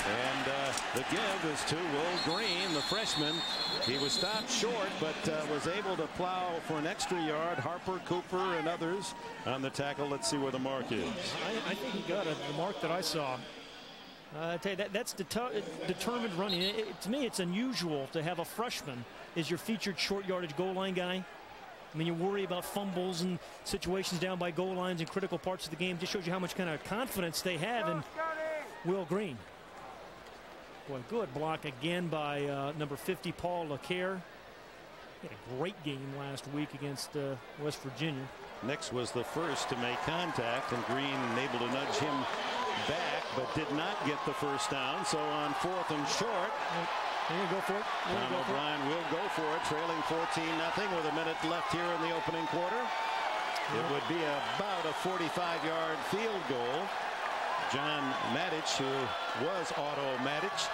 And uh, The give is to Will Green, the freshman. He was stopped short, but uh, was able to plow for an extra yard. Harper, Cooper, and others on the tackle. Let's see where the mark is. I, I think he got a, the mark that I saw. Uh, I tell you that that's determined running. It, it, to me, it's unusual to have a freshman as your featured short yardage goal line guy. I mean, you worry about fumbles and situations down by goal lines and critical parts of the game. Just shows you how much kind of confidence they have in Will Green. Boy, good block again by uh, number 50, Paul LaCare. He had a great game last week against uh, West Virginia. Nix was the first to make contact, and Green able to nudge him back, but did not get the first down. So on fourth and short, you go for it. There Tom O'Brien will go for it, trailing 14 nothing with a minute left here in the opening quarter. It would be about a 45-yard field goal. John Matich, who was Otto Matich,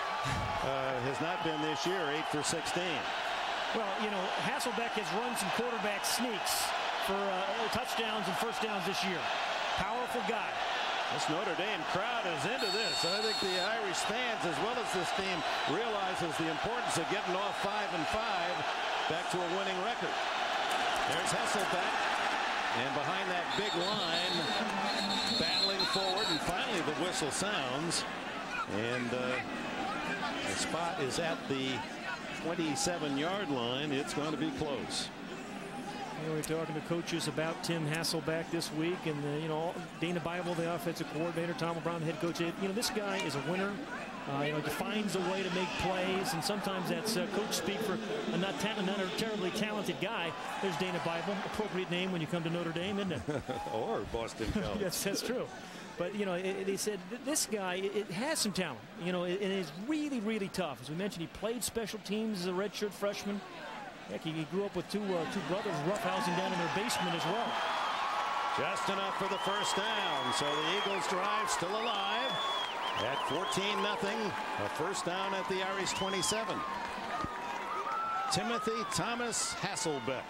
uh, has not been this year, 8 for 16. Well, you know, Hasselbeck has run some quarterback sneaks for uh, touchdowns and first downs this year. Powerful guy. This Notre Dame crowd is into this. I think the Irish fans, as well as this team, realizes the importance of getting off five and five back to a winning record. There's Hasselbeck. And behind that big line, battling forward, and finally the whistle sounds. And uh, the spot is at the 27-yard line. It's going to be close. You know, we are talking to coaches about Tim Hasselbeck this week, and the, you know Dana Bible, the offensive coordinator, Tom Brown, the head coach. You know this guy is a winner. Uh, you know, he finds a way to make plays, and sometimes that's uh, coach speak for a not, not a terribly talented guy. There's Dana Bible, appropriate name when you come to Notre Dame, isn't it? or Boston College. yes, that's true. But, you know, they said this guy, it, has some talent, you know, and it's really, really tough. As we mentioned, he played special teams as a redshirt freshman. Heck, he grew up with two uh, two brothers roughhousing down in their basement as well. Just enough for the first down. So the Eagles drive still alive at 14 nothing. A first down at the Irish 27. Timothy Thomas Hasselbeck.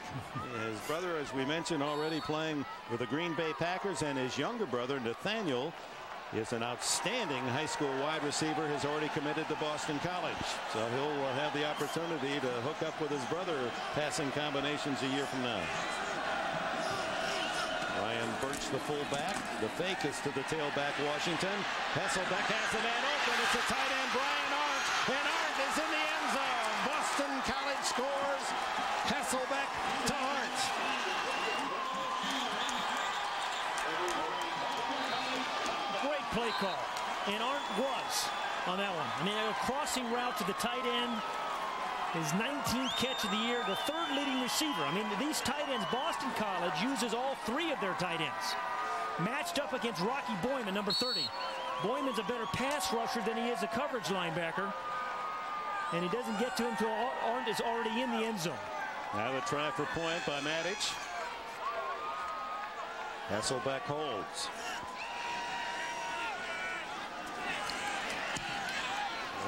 his brother, as we mentioned, already playing with the Green Bay Packers, and his younger brother, Nathaniel, is an outstanding high school wide receiver has already committed to Boston College. So he'll uh, have the opportunity to hook up with his brother passing combinations a year from now. Ryan Burch, the fullback. The fake is to the tailback, Washington. Hasselbeck has the man open. It's a tight end, Brian Arndt. And Arndt is in the end zone. Boston College scores. Hasselbeck to Arndt. Great play call. And Arndt was on that one. I mean, a crossing route to the tight end. His 19th catch of the year, the third leading receiver. I mean, these tight ends, Boston College uses all three of their tight ends. Matched up against Rocky Boiman, number 30. Boiman's a better pass rusher than he is a coverage linebacker. And he doesn't get to him until Arndt is already in the end zone. Now the try for point by Matich. Hasselbeck holds.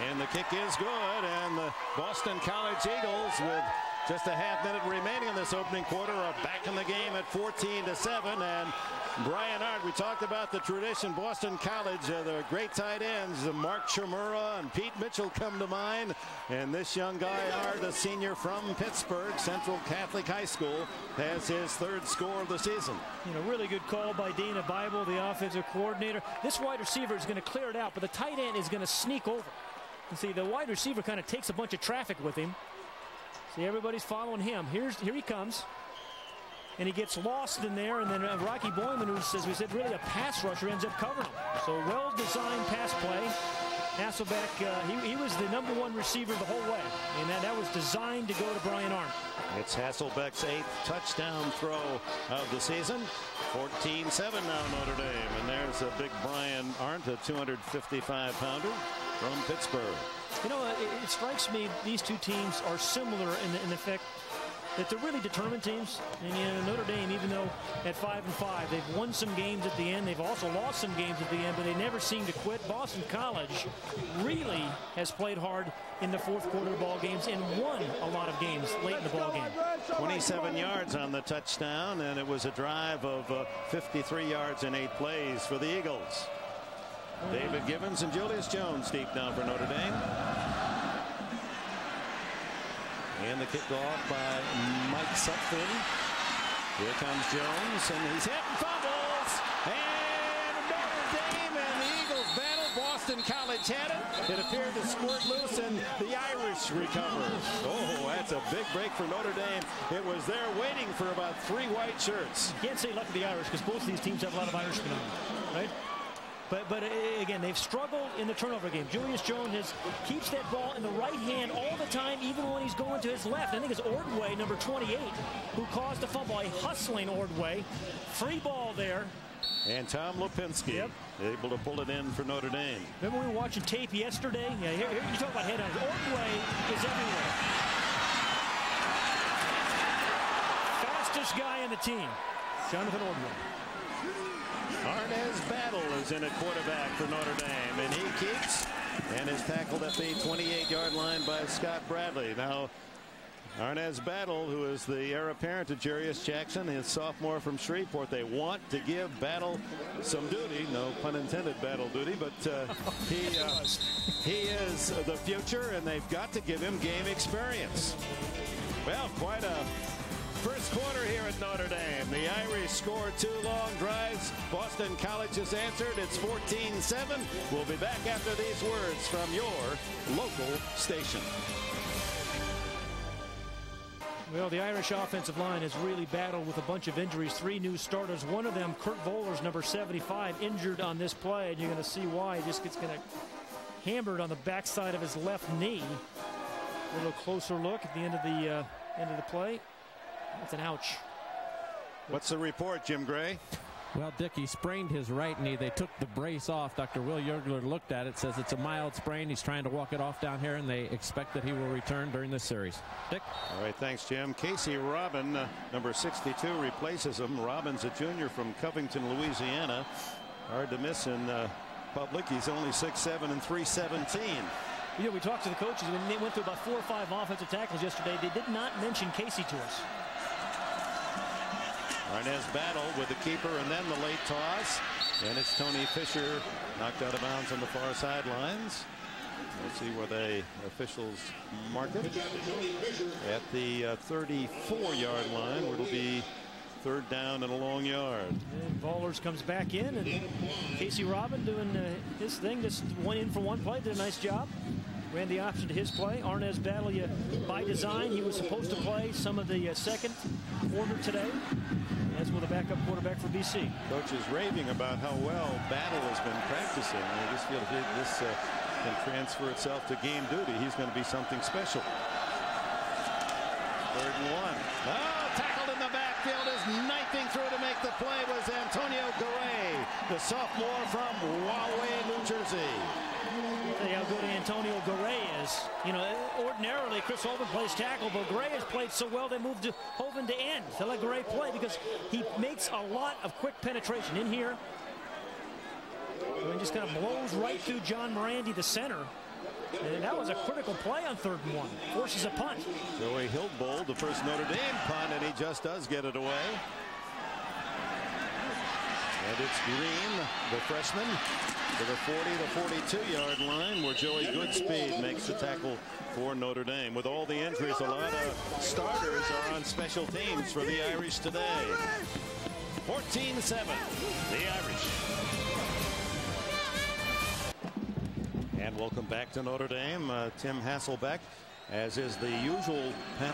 And the kick is good. And the Boston College Eagles with just a half minute remaining in this opening quarter are back in the game at 14 to 7 and Brian Arndt we talked about the tradition Boston College uh, the great tight ends Mark Chmura and Pete Mitchell come to mind and this young guy Arndt a senior from Pittsburgh Central Catholic High School has his third score of the season. You know really good call by Dana Bible the offensive coordinator this wide receiver is going to clear it out but the tight end is going to sneak over. You see, the wide receiver kind of takes a bunch of traffic with him. See, everybody's following him. Here's Here he comes. And he gets lost in there, and then uh, Rocky Boiman, who's, as we said, really a pass rusher, ends up covering him. So well-designed pass play. Hasselbeck, uh, he, he, was the number one receiver the whole way. And that, that was designed to go to Brian Arndt. It's Hasselbeck's eighth touchdown throw of the season. 14-7 now Notre Dame. And there's a big Brian Arndt, a 255-pounder from Pittsburgh. You know, it, it, strikes me these two teams are similar in the, in the fact that they're really determined teams. And you know, Notre Dame, even though at five and five, they've won some games at the end. They've also lost some games at the end, but they never seem to quit. Boston College really has played hard in the fourth quarter ball games and won a lot of games late in the ball game. 27 yards on the touchdown, and it was a drive of uh, 53 yards in eight plays for the Eagles. David Givens and Julius Jones deep down for Notre Dame. And the kickoff by Mike Sutphin. Here comes Jones, and he's hit and fumbles. And Notre Dame and the Eagles battle. Boston College had it. It appeared to squirt loose, and the Irish recover. Oh, that's a big break for Notre Dame. It was there waiting for about three white shirts. You can't say luck to the Irish because both of these teams have a lot of Irishmen on them, right? But but uh, again, they've struggled in the turnover game. Julius Jones has, keeps that ball in the right hand all the time, even when he's going to his left. I think it's Ordway, number 28, who caused the fumble. A hustling Ordway. Free ball there. And Tom Lopienski yep. able to pull it in for Notre Dame. Remember we were watching tape yesterday? Yeah, here, here you talk about head on. Ordway is everywhere. Fastest guy in the team, Jonathan Ordway. Arnez Battle is in at quarterback for Notre Dame, and he keeps and is tackled at the 28-yard line by Scott Bradley. Now, Arnez Battle, who is the heir apparent to Jarious Jackson, his sophomore from Shreveport. They want to give Battle some duty, no pun intended, Battle duty, but uh, he uh, he is the future, and they've got to give him game experience. Well, quite a First quarter here at Notre Dame. The Irish score two long drives. Boston College has answered. It's 14-7. We'll be back after these words from your local station. Well, the Irish offensive line has really battled with a bunch of injuries. Three new starters. One of them, Kurt Vollers, number 75, injured on this play, and you're going to see why. He just gets kind of hammered on the backside of his left knee. A little closer look at the end of the uh, end of the play. It's an ouch. What's the report, Jim Gray? Well, Dick, he sprained his right knee. They took the brace off. Dr. Will Yergler looked at it, says it's a mild sprain. He's trying to walk it off down here, and they expect that he will return during this series. Dick? All right, thanks, Jim. Casey Robin, uh, number 62, replaces him. Robin's a junior from Covington, Louisiana. Hard to miss in uh, public. He's only 6'7 and 317. You know, we talked to the coaches when they went through about four or five offensive tackles yesterday. They did not mention Casey to us. Arnez Battle with the keeper and then the late toss. And it's Tony Fisher knocked out of bounds on the far sidelines. Let's see where the officials mark it. At the 34-yard uh, line, where it'll be third down and a long yard. And Vollers comes back in, and Casey Robin doing uh, his thing, just one in for one play, did a nice job. Ran the option to his play. Arnez Battaglia, by design, he was supposed to play some of the uh, second quarter today as will the backup quarterback for BC. Coach is raving about how well Battle has been practicing. I just feel if this uh, can transfer itself to game duty, he's going to be something special. Third and one. Oh, tackled in the backfield is knifing through to make the play was Antonio Garay, the sophomore from Rahway, New Jersey how good Antonio Garay is. You know, ordinarily Chris Hovan plays tackle, but Garay has played so well they moved to Hovan to end to let Garay play because he makes a lot of quick penetration in here. And just kind of blows right through John Merandi, the center. And that was a critical play on third and one. Forces a punt. Joey Hildbold, the first Notre Dame punt, and he just does get it away. And it's Green, the freshman, to the 40 to 42 yard line where Joey Goodspeed makes the tackle for Notre Dame. With all the injuries, a lot of starters are on special teams for the Irish today. 14-7, the Irish. And welcome back to Notre Dame. Uh, Tim Hasselbeck as is the usual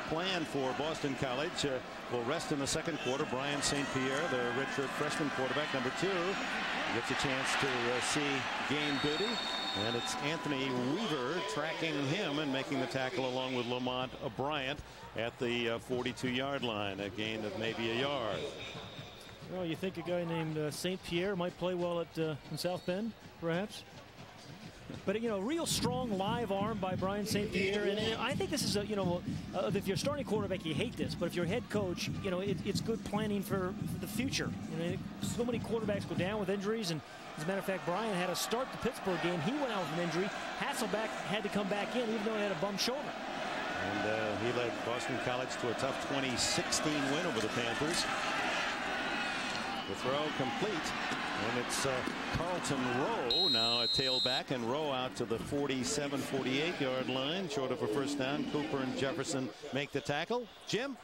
plan for Boston College. Uh, will rest in the second quarter. Brian St. Pierre, the redshirt freshman quarterback, number two, gets a chance to uh, see game duty. And it's Anthony Weaver tracking him and making the tackle along with Lamont Bryant at the 42-yard uh, line, a gain of maybe a yard. Well, you think a guy named uh, St. Pierre might play well at uh, in South Bend, perhaps? But, you know, real strong live arm by Brian St. Pierre. And, and, I think this is, a, you know, uh, if you're starting quarterback, you hate this. But if you're head coach, you know, it, it's good planning for, for the future. You know, so many quarterbacks go down with injuries. And as a matter of fact, Brian had to start the Pittsburgh game. He went out with an injury. Hasselbeck had to come back in, even though he had a bum shoulder. And uh, he led Boston College to a tough 2016 win over the Panthers. The throw complete. And it's uh, Carlton Rowe now a tailback and Rowe out to the 47 48 yard line short of a first down. Cooper and Jefferson make the tackle. Jim.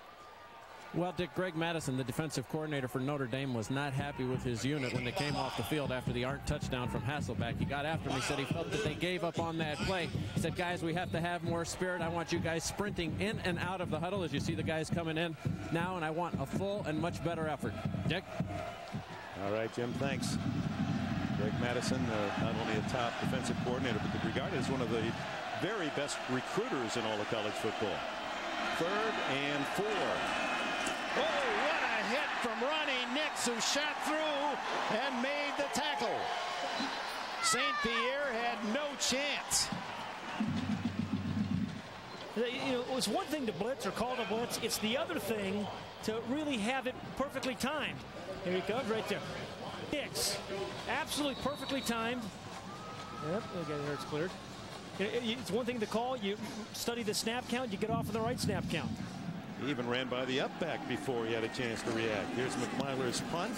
Well, Dick, Greg Mattison, the defensive coordinator for Notre Dame, was not happy with his unit when they came off the field after the Arndt touchdown from Hasselbeck. He got after. He said he felt that they gave up on that play. He said, guys, we have to have more spirit. I want you guys sprinting in and out of the huddle as you see the guys coming in now, and I want a full and much better effort. Dick? All right, Jim, thanks. Greg Mattison, uh, not only a top defensive coordinator, but regarded as one of the very best recruiters in all of college football. Third and four. Oh, what a hit from Ronnie Nix, who shot through and made the tackle. St. Pierre had no chance. You know, it's one thing to blitz or call the blitz. It's the other thing to really have it perfectly timed. Here he comes right there. Nix, absolutely perfectly timed. Yep, okay, there it's cleared. It's one thing to call. You study the snap count. You get off on the right snap count. He even ran by the up back before he had a chance to react. Here's McMiller's punt.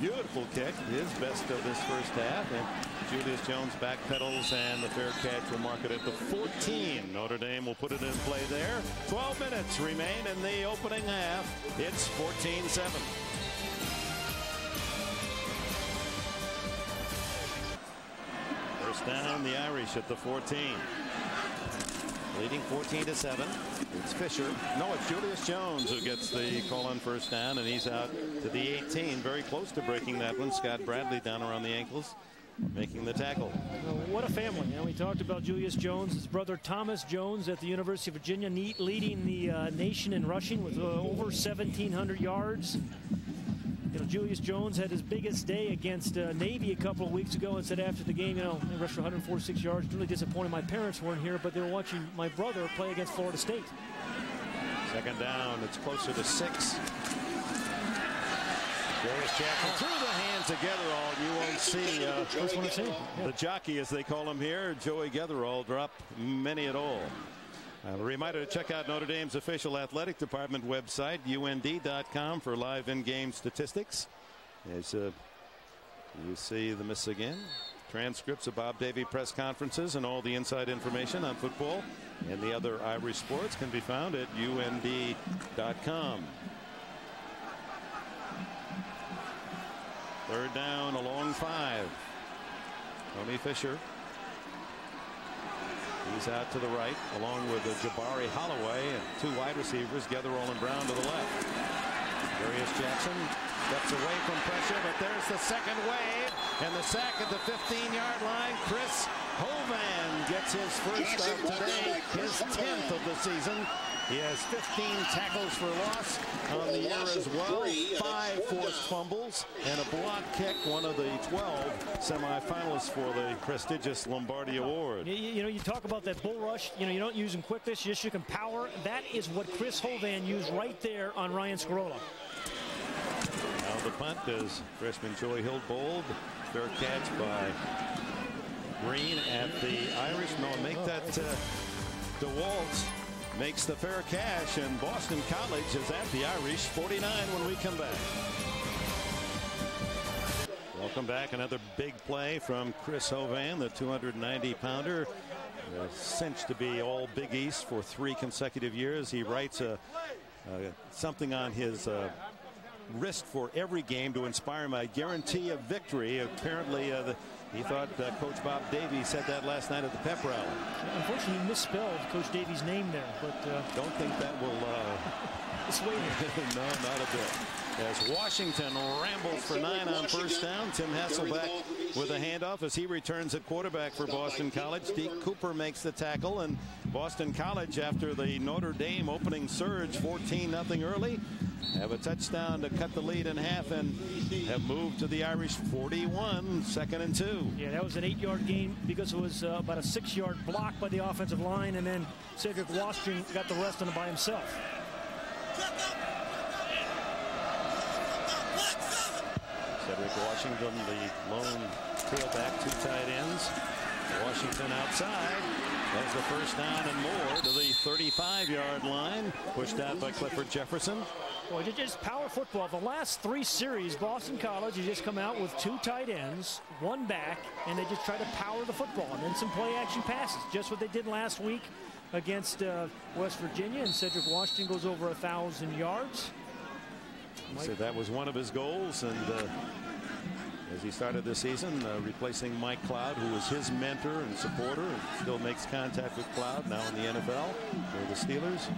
Beautiful kick, his best of this first half. And Julius Jones backpedals, and the fair catch will mark it at the 14. Notre Dame will put it in play there. 12 minutes remain in the opening half. It's 14-7. First down, the Irish at the 14 leading 14 to 7. It's Fisher. No, it's Julius Jones who gets the call on first down, and he's out to the 18. Very close to breaking that one. Scott Bradley down around the ankles. Making the tackle. Well, what a family. You we talked about Julius Jones, his brother Thomas Jones at the University of Virginia, leading the uh, nation in rushing with uh, over 1,700 yards. You know, Julius Jones had his biggest day against uh, Navy a couple of weeks ago and said after the game, you know, they rushed for 146 yards. Really disappointed my parents weren't here, but they were watching my brother play against Florida State. Second down, it's closer to six. Jarious Jackson through the hands of Getherall. You won't see uh, That's what I'm saying. Yeah. the jockey, as they call him here, Joey Getherall, drop many at all. Uh, a reminder to check out Notre Dame's official athletic department website, und.com, for live in-game statistics. As uh, you see the miss again, transcripts of Bob Davie press conferences and all the inside information on football and the other Irish sports can be found at und.com. Third down, a long five. Tony Fisher He's out to the right along with uh, Jabari Holloway and two wide receivers, Getherall and Brown to the left. Jarious Jackson steps away from pressure, but there's the second wave and the sack at the 15-yard line. Chris Hovan gets his first of today, his 10th of the season. He has 15 tackles for loss on the year as well. Five forced fumbles and a block kick, one of the 12 semifinalists for the prestigious Lombardi Award. You, you, know, you talk about that bull rush. You know, you don't use them quickness, you just use them power. That is what Chris Hovan used right there on Ryan Scarola. Now the punt is freshman Joey Hildbold. Fair catch by Green at the Irish. No, make that uh, DeWalt makes the fair cash, and Boston College is at the Irish 49 when we come back. Welcome back. Another big play from Chris Hovan, the 290 pounder. Uh, cinched to be all Big East for three consecutive years. He writes a, uh, something on his uh, wrist for every game to inspire him. I guarantee a victory. Apparently, uh, the, he thought uh, Coach Bob Davies said that last night at the pep rally. Unfortunately, he misspelled Coach Davie's name there, but uh... don't think that will. Uh... no, not a bit. As Washington rambles for nine on first down, Tim Hasselbeck with a handoff as he returns at quarterback for Boston College. Deke Cooper makes the tackle, and Boston College, after the Notre Dame opening surge, 14 0 early, have a touchdown to cut the lead in half and have moved to the Irish 41, second and two. Yeah, that was an eight yard game because it was uh, about a six yard block by the offensive line, and then Cedric Washington got the rest on it by himself. Cedric Washington, the lone tailback, two tight ends. Washington outside. Has the first down and more to the 35 yard line. Pushed out by Clifford Jefferson. Well, just power football. The last three series, Boston College has just come out with two tight ends, one back, and they just try to power the football. And then some play action passes, just what they did last week against uh, West Virginia. And Cedric Washington goes over a 1,000 yards. So that was one of his goals. And uh, as he started the season, uh, replacing Mike Cloud, who was his mentor and supporter, and still makes contact with Cloud now in the NFL for the Steelers.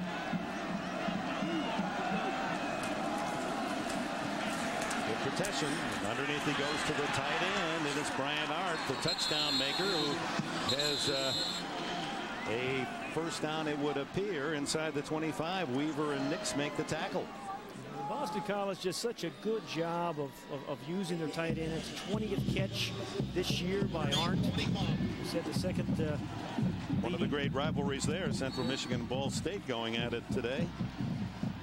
Protection. Underneath he goes to the tight end. It is Brian Arndt, the touchdown maker, who has uh, a first down, it would appear, inside the 25. Weaver and Nix make the tackle. Boston College just such a good job of, of, of, using their tight end. It's 20th catch this year by Arndt. Said the second. Uh, One of the great rivalries there, Central Michigan Ball State going at it today.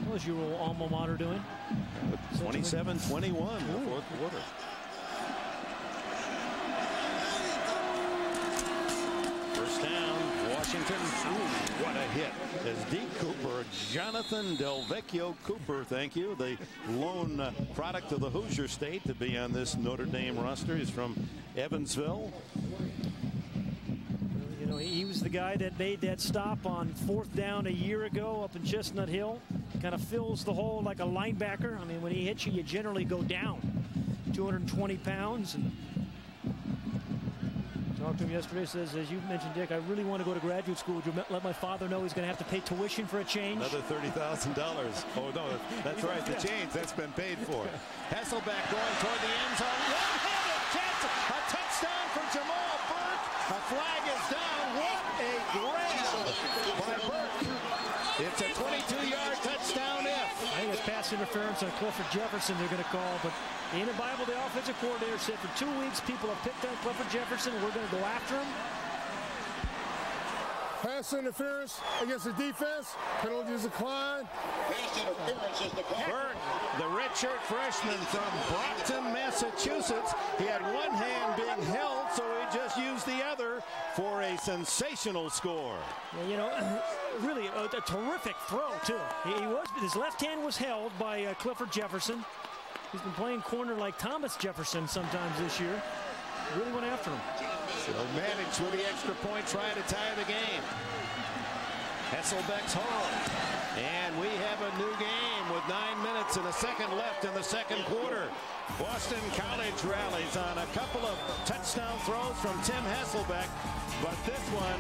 What was your alma mater doing? 27-21 the fourth quarter. First down, Washington. Ooh, what a hit. As D. Cooper, Jonathan Delvecchio Cooper, thank you, the lone product of the Hoosier State to be on this Notre Dame roster. He's from Evansville. Know, he was the guy that made that stop on fourth down a year ago up in Chestnut Hill. Kind of fills the hole like a linebacker. I mean, when he hits you, you generally go down. 220 pounds. And talked to him yesterday. Says, as you mentioned, Dick, I really want to go to graduate school. Would you let my father know he's going to have to pay tuition for a change? Another $30,000. Oh, no, that's right. The change, that's been paid for. Hasselbeck going toward the end zone. One-handed catch. A touchdown for Jamal Burke. A flag is down. What a grab by Burke. It's a 22-yard touchdown if. I think it's pass interference on Clifford Jefferson they're going to call, but in the Bible, the offensive coordinator said for two weeks people have picked on Clifford Jefferson. We're going to go after him. Pass interference against the defense. Penalty is declined. Pass interference is declined. Burke, the redshirt freshman from Brockton, Massachusetts. He had one hand being held, so he just used the other for a sensational score. Yeah, you know, really a, a terrific throw, too. He, he, was His left hand was held by uh, Clifford Jefferson. He's been playing corner like Thomas Jefferson sometimes this year. Really went after him. Managed with the extra point, trying to tie the game. Hasselbeck's home. And we have a new game with nine minutes and a second left in the second quarter. Boston College rallies on a couple of touchdown throws from Tim Hasselbeck. But this one,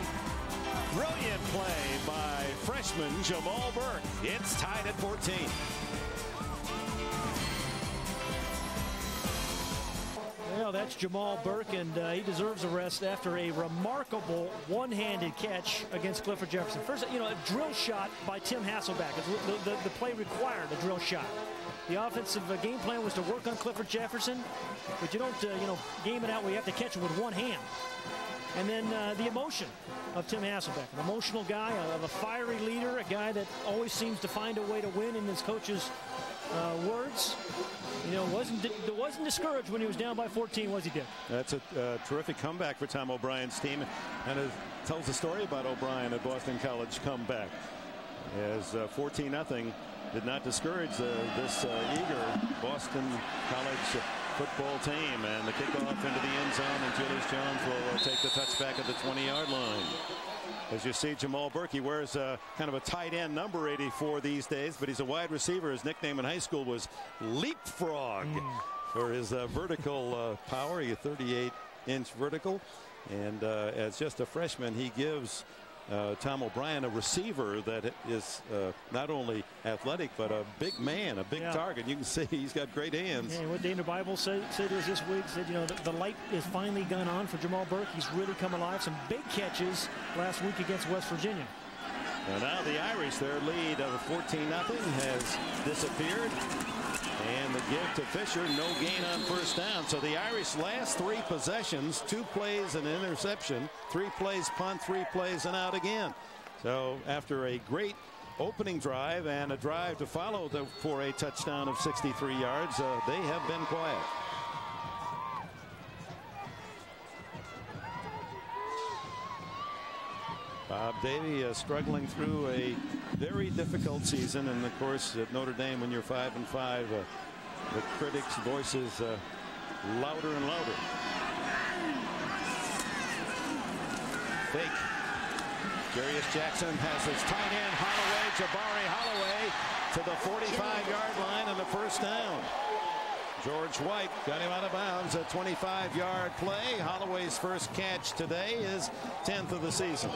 brilliant play by freshman Jamal Burke. It's tied at 14. Well, that's Jamal Burke, and uh, he deserves a rest after a remarkable one-handed catch against Clifford Jefferson. First, you know, a drill shot by Tim Hasselbeck. The, the, the play required a drill shot. The offensive uh, game plan was to work on Clifford Jefferson, but you don't, uh, you know, game it out where you have to catch it with one hand. And then uh, the emotion of Tim Hasselbeck, an emotional guy, a, a fiery leader, a guy that always seems to find a way to win in his coach's uh, words. You know, wasn't wasn't discouraged when he was down by 14, was he, Dick? That's a uh, terrific comeback for Tom O'Brien's team, and it tells the story about O'Brien at Boston College comeback. As 14 uh, nothing did not discourage this uh, eager Boston College football team, and the kickoff into the end zone, and Julius Jones will uh, take the touchback at the 20-yard line. As you see, Jamal Burke, wears a, kind of a tight end number 84 these days, but he's a wide receiver. His nickname in high school was Leapfrog mm. for his uh, vertical uh, power. He 38 inch vertical. And uh, as just a freshman, he gives uh, Tom O'Brien, a receiver that is uh, not only athletic but a big man, a big yeah. target. You can see he's got great hands. Yeah, what Dana Bible said, said us this week said, you know, the, the, light is finally gone on for Jamal Burke. He's really come alive. Some big catches last week against West Virginia. And now the Irish, their lead of 14 nothing has disappeared. Give to Fisher, no gain on first down. So the Irish last three possessions, two plays and an interception, three plays punt, three plays and out again. So after a great opening drive and a drive to follow the, for a touchdown of 63 yards, uh, they have been quiet. Bob Davie uh, struggling through a very difficult season, and of course at Notre Dame, when you're five and five, uh, the critics' voices uh, louder and louder. Fake. Jarious Jackson has his tight end Holloway, Jabari Holloway to the 45 yard line and the first down. George White got him out of bounds. A 25 yard play. Holloway's first catch today is 10th of the season.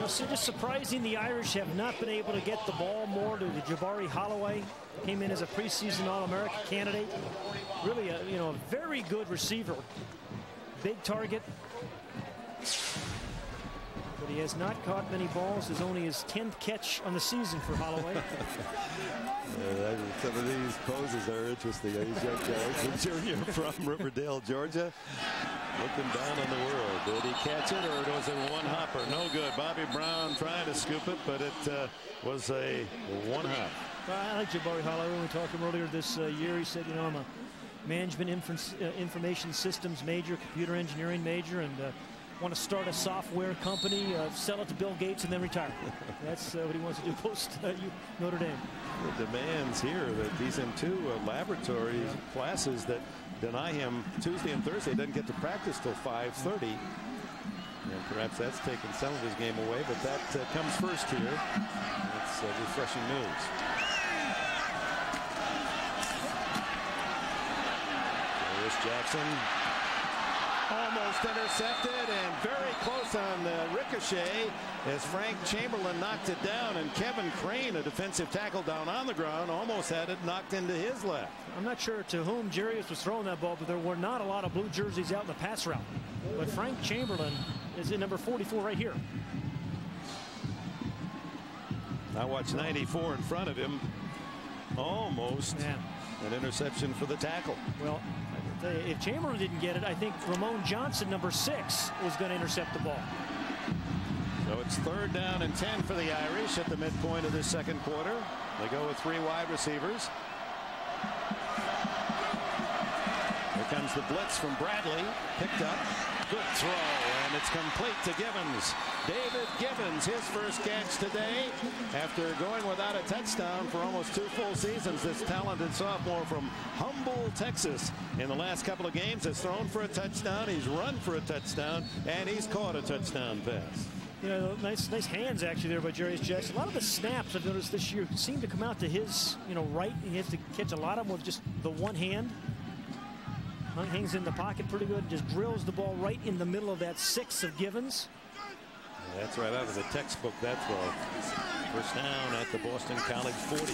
Know, so just surprising the Irish have not been able to get the ball more to the Jabari Holloway. Came in as a preseason All-American candidate. Really a you know a very good receiver. Big target. But he has not caught many balls. Is only his 10th catch on the season for Holloway. Uh, some of these poses are interesting. He's Jackson Jr. from Riverdale, Georgia. Looking down on the world. Did he catch it or was it one hopper? No good. Bobby Brown trying to scoop it, but it uh, was a one hop. Well, I like Jabari Holloway. When we talked to him earlier this uh, year, he said, you know, I'm a management uh, information systems major, computer engineering major, and uh, want to start a software company, uh, sell it to Bill Gates, and then retire. That's uh, what he wants to do post uh, Notre Dame. The demands here that he's in two uh, laboratory classes that deny him Tuesday and Thursday. Doesn't get to practice till 5:30. And perhaps that's taken some of his game away, but that uh, comes first here. That's uh, refreshing news. Jarious Jackson almost intercepted and very close on the ricochet as Frank Chamberlain knocked it down and Kevin Crane a defensive tackle down on the ground almost had it knocked into his lap. I'm not sure to whom Jarious was throwing that ball but there were not a lot of blue jerseys out in the pass route but Frank Chamberlain is in number 44 right here. I watch 94 in front of him almost an interception for the tackle. Well Uh, if Chamberlain didn't get it, I think Ramon Johnson, number six, was going to intercept the ball. So it's third down and 10 for the Irish at the midpoint of this second quarter. They go with three wide receivers. Here comes the blitz from Bradley. Picked up. Good throw, and it's complete to Givens. David Givens, his first catch today after going without a touchdown for almost two full seasons. This talented sophomore from Humble, Texas, in the last couple of games has thrown for a touchdown, he's run for a touchdown, and he's caught a touchdown pass. You know, nice, nice hands actually there by Jarious Jackson. A lot of the snaps I've noticed this year seem to come out to his, you know, right. He has to catch a lot of them with just the one hand. Hangs in the pocket pretty good. Just drills the ball right in the middle of that six of Givens. That's right out of the textbook. That throw. First down at the Boston College 40.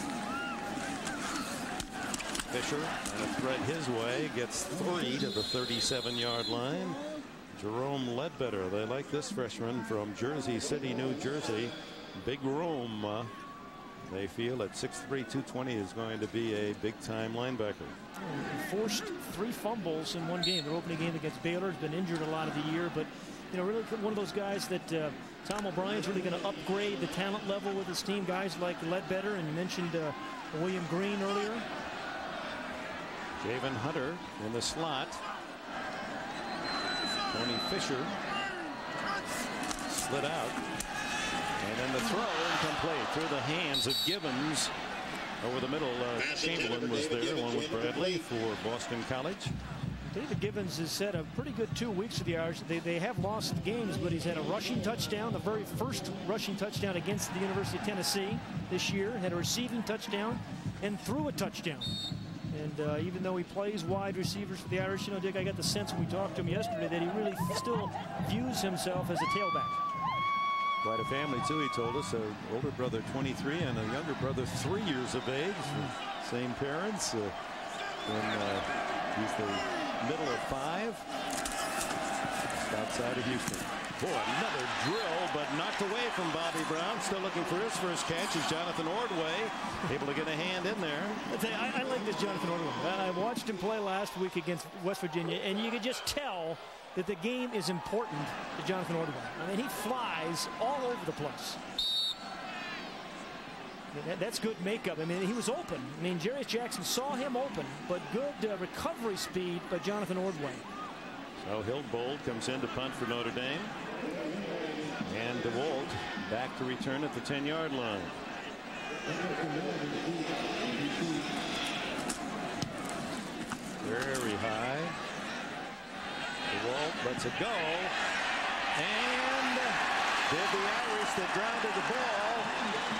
Fisher and a threat his way gets three to the 37 yard line. Jerome Ledbetter. They like this freshman from Jersey City, New Jersey. Big room. Uh, they feel at 6'3", 220 is going to be a big-time linebacker. Forced three fumbles in one game. Their opening game against Baylor has been injured a lot of the year, but you know, really one of those guys that uh, Tom O'Brien's really going to upgrade the talent level with his team. Guys like Ledbetter, and you mentioned uh, William Green earlier. Javin Hunter in the slot. Tony Fisher slid out. And then the throw incomplete through the hands of Givens. Over the middle, uh, Chamberlain was there along with Bradley for Boston College. David Givens has had a pretty good two weeks for the Irish. They, they have lost games, but he's had a rushing touchdown, the very first rushing touchdown against the University of Tennessee this year. Had a receiving touchdown and threw a touchdown. And uh, even though he plays wide receivers for the Irish, you know, Dick, I got the sense when we talked to him yesterday that he really still views himself as a tailback. Quite a family, too, he told us. An older brother, 23, and a younger brother, three years of age. Same parents. Uh, and uh, he's the middle of five. Just outside of Houston. Boy, another drill, but knocked away from Bobby Brown. Still looking for his first catch is Jonathan Ordway. Able to get a hand in there. I, I like this Jonathan Ordway. I watched him play last week against West Virginia, and you could just tell that the game is important to Jonathan Ordway. I mean, he flies all over the place. That's good makeup. I mean, he was open. I mean, Jarious Jackson saw him open, but good uh, recovery speed by Jonathan Ordway. So Hildbold comes in to punt for Notre Dame. And DeWalt back to return at the 10-yard line. Very high. DeWalt lets it go. And did the Irish that grounded the ball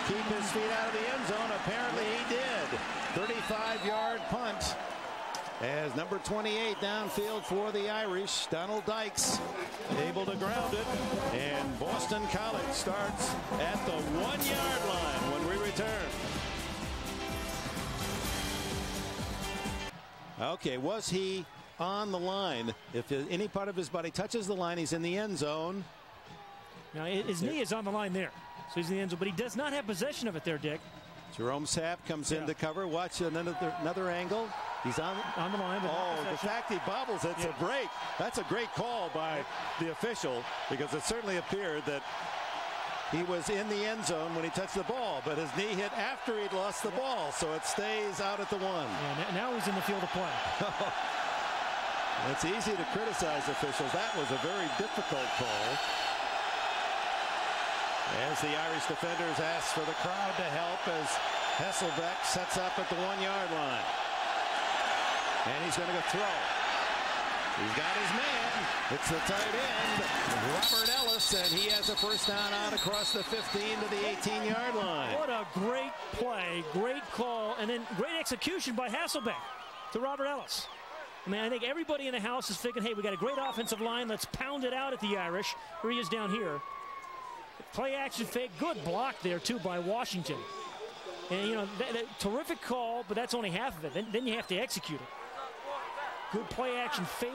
keep his feet out of the end zone? Apparently he did. 35-yard punt as number 28 downfield for the Irish. Donald Dykes able to ground it. And Boston College starts at the one-yard line when we return. Okay, was he on the line? If any part of his body touches the line, he's in the end zone. Now, his knee is on the line there. So he's in the end zone, but he does not have possession of it there, Dick. Jerome Sapp comes yeah. in to cover. Watch another another angle. He's on on the line. Oh, the fact he bobbles, it's yeah. a break. That's a great call by the official because it certainly appeared that he was in the end zone when he touched the ball, but his knee hit after he'd lost the ball, so it stays out at the one. Yeah, now he's in the field of play. it's easy to criticize officials. That was a very difficult call. As the Irish defenders ask for the crowd to help as Hasselbeck sets up at the one-yard line. And he's going to go throw. He's got his man. It's the tight end, Robert Ellis, and he has a first down out across the 15 to the 18-yard line. What a great play, great call, and then great execution by Hasselbeck to Robert Ellis. I mean, I think everybody in the house is thinking, hey, we got a great offensive line. Let's pound it out at the Irish. Here he is down here. Play action fake. Good block there, too, by Washington. And, you know, that, that, terrific call, but that's only half of it. Then, then you have to execute it. Good play action fake.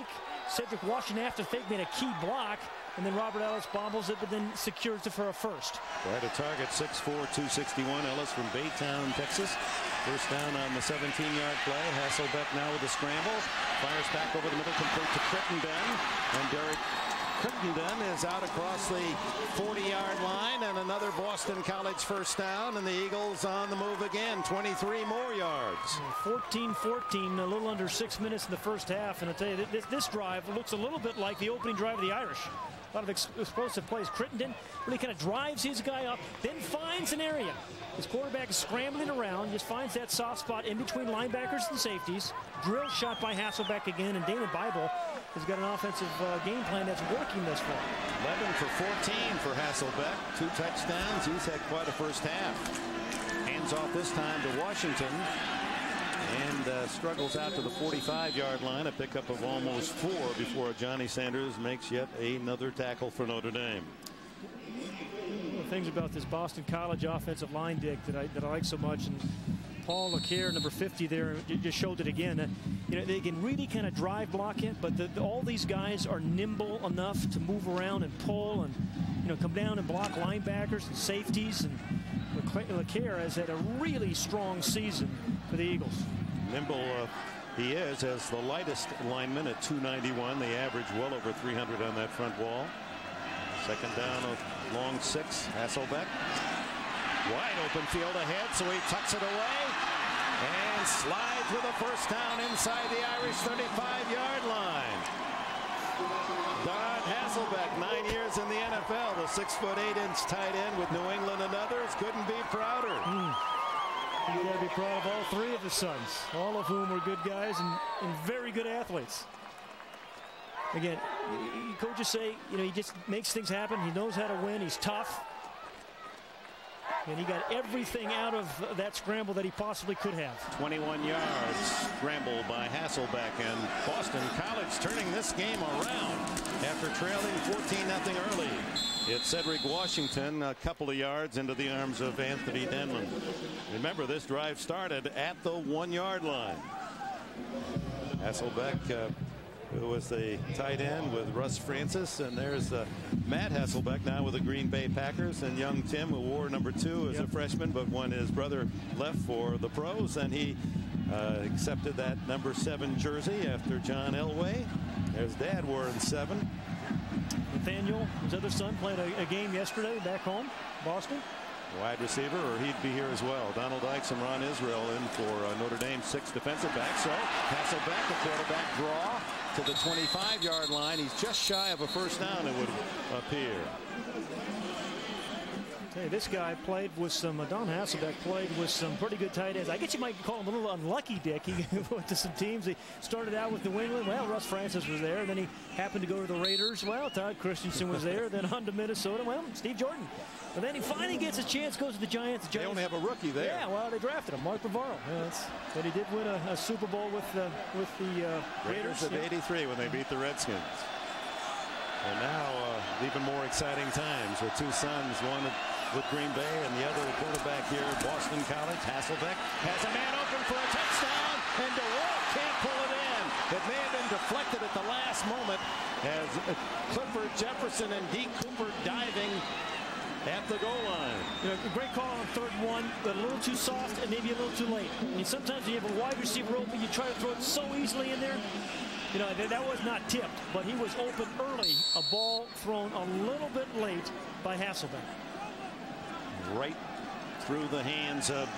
Cedric Washington after fake made a key block. And then Robert Ellis bobbles it, but then secures it for a first. Right, a target 6'4", 261. Ellis from Baytown, Texas. First down on the 17-yard play. Hasselbeck now with a scramble. Fires back over the middle, complete to Crittenden. And Derek Crittenden is out across the 40-yard line and another Boston College first down and the Eagles on the move again 23 more yards 14-14 a little under six minutes in the first half and I tell you this, this drive looks a little bit like the opening drive of the Irish a lot of explosive plays Crittenden really kind of drives his guy up then finds an area his quarterback is scrambling around just finds that soft spot in between linebackers and safeties drill shot by Hasselbeck again and Dana Bible has got an offensive uh, game plan that's working this far. 11 for 14 for Hasselbeck. Two touchdowns. He's had quite a first half. Hands off this time to Washington. And uh, struggles out to the 45-yard line. A pickup of almost four before A'Jani Sanders makes yet another tackle for Notre Dame. Things about this Boston College offensive line, Dick, that I, that I like so much, and Paul LaCaire, number 50 there, just showed it again. Uh, you know, they can really kind of drive block it, but the, the, all these guys are nimble enough to move around and pull and, you know, come down and block linebackers and safeties. And LaCaire has had a really strong season for the Eagles. Nimble uh, he is as the lightest lineman at 291. They average well over 300 on that front wall. Second down of long six. Hasselbeck Wide open field ahead, so he tucks it away and slides with a first down inside the Irish 35-yard line. Don Hasselbeck, nine years in the NFL, the six foot eight inch tight end with New England and others, couldn't be prouder. Mm. You got to be proud of all three of his sons, all of whom were good guys and, and very good athletes. Again, coaches say, you know, he just makes things happen. He knows how to win. He's tough. And he got everything out of that scramble that he possibly could have. 21 yards scramble by Hasselbeck and Boston College turning this game around after trailing 14-0 early. It's Cedric Washington a couple of yards into the arms of Anthony Denman. Remember this drive started at the one yard line. Hasselbeck uh, who was the tight end with Russ Francis. And there's uh, Matt Hasselbeck now with the Green Bay Packers and young Tim who wore number two as yep. a freshman but when his brother left for the pros and he uh, accepted that number seven jersey after John Elway. There's dad wearing seven. Nathaniel, his other son, played a, a game yesterday back home, Boston wide receiver, or he'd be here as well. Donald Dykes and Ron Israel in for uh, Notre Dame six defensive backs. So Hasselbeck, the quarterback draw, to the 25-yard line. He's just shy of a first down, it would appear. Hey, this guy played with some, uh, Don Hasselbeck played with some pretty good tight ends. I guess you might call him a little unlucky, Dick. He went to some teams. He started out with New England. Well, Russ Francis was there. Then he happened to go to the Raiders. Well, Todd Christensen was there. then on to Minnesota. Well, Steve Jordan. But then he finally gets a chance, goes to the Giants. The Giants they only have a rookie there. Yeah, well, they drafted him, Mark Bavaro. Yeah, but he did win a, a, Super Bowl with, uh, with the uh, Raiders. Raiders of yeah. 83 when they beat the Redskins. And now uh, even more exciting times with two sons, one with Green Bay and the other quarterback here at Boston College, Hasselbeck, has a man open for a touchdown, and DeWalt can't pull it in. It may have been deflected at the last moment as Clifford Jefferson and Deke Cooper diving at the goal line. You know, great call on third one, but a little too soft and maybe a little too late. I mean, sometimes you have a wide receiver open, you try to throw it so easily in there. You know, that was not tipped, but he was open early. A ball thrown a little bit late by Hasselbeck right through the hands of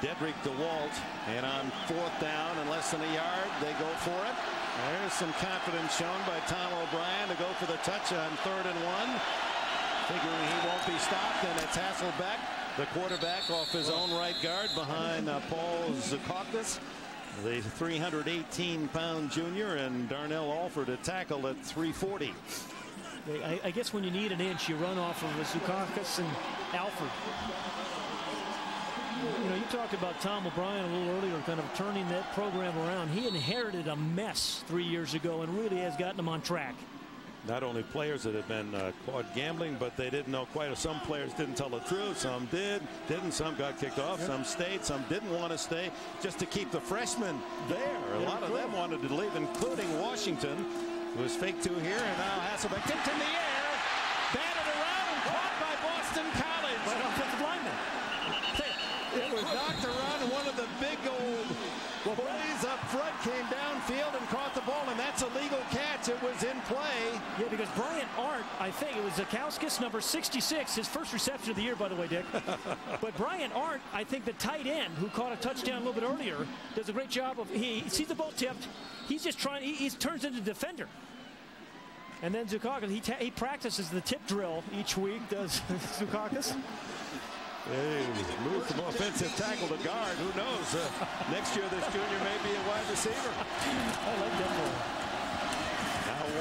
Dedrick DeWalt. And on fourth down and less than a yard, they go for it. There's some confidence shown by Tom O'Brien to go for the touch on third and one. Figuring he won't be stopped, and it's Hasselbeck, the quarterback off his own right guard behind uh, Paul Zukauskas, the 318-pound junior, and Darnell Alford to tackle at 340. I, I, guess when you need an inch, you run off of Zukauskas and Alford. You know, you talked about Tom O'Brien a little earlier, kind of turning that program around. He inherited a mess three years ago and really has gotten them on track. Not only players that had been uh, caught gambling, but they didn't know quite. Some players didn't tell the truth. Some did, didn't. Some got kicked off. Yep. Some stayed. Some didn't want to stay just to keep the freshmen there. A lot of them wanted to leave, including Washington was fake two here, and now Hasselbeck tipped in the air, batted around and caught by Boston College. Right offensive lineman. It was knocked around, and one of the big old bullies up front came downfield and caught the ball, and that's a legal catch. It was in play. Yeah, because Brian Arndt, I think it was Zukauskas, number 66, his first reception of the year, by the way, Dick. but Brian Arndt, I think the tight end who caught a touchdown a little bit earlier, does a great job of, he sees the ball tipped, He's just trying, he, he turns into defender. And then Zukauskas, he, he practices the tip drill each week, does Zukauskas. Hey, move from offensive tackle to guard. Who knows? Uh, next year, this junior may be a wide receiver. I like that boy.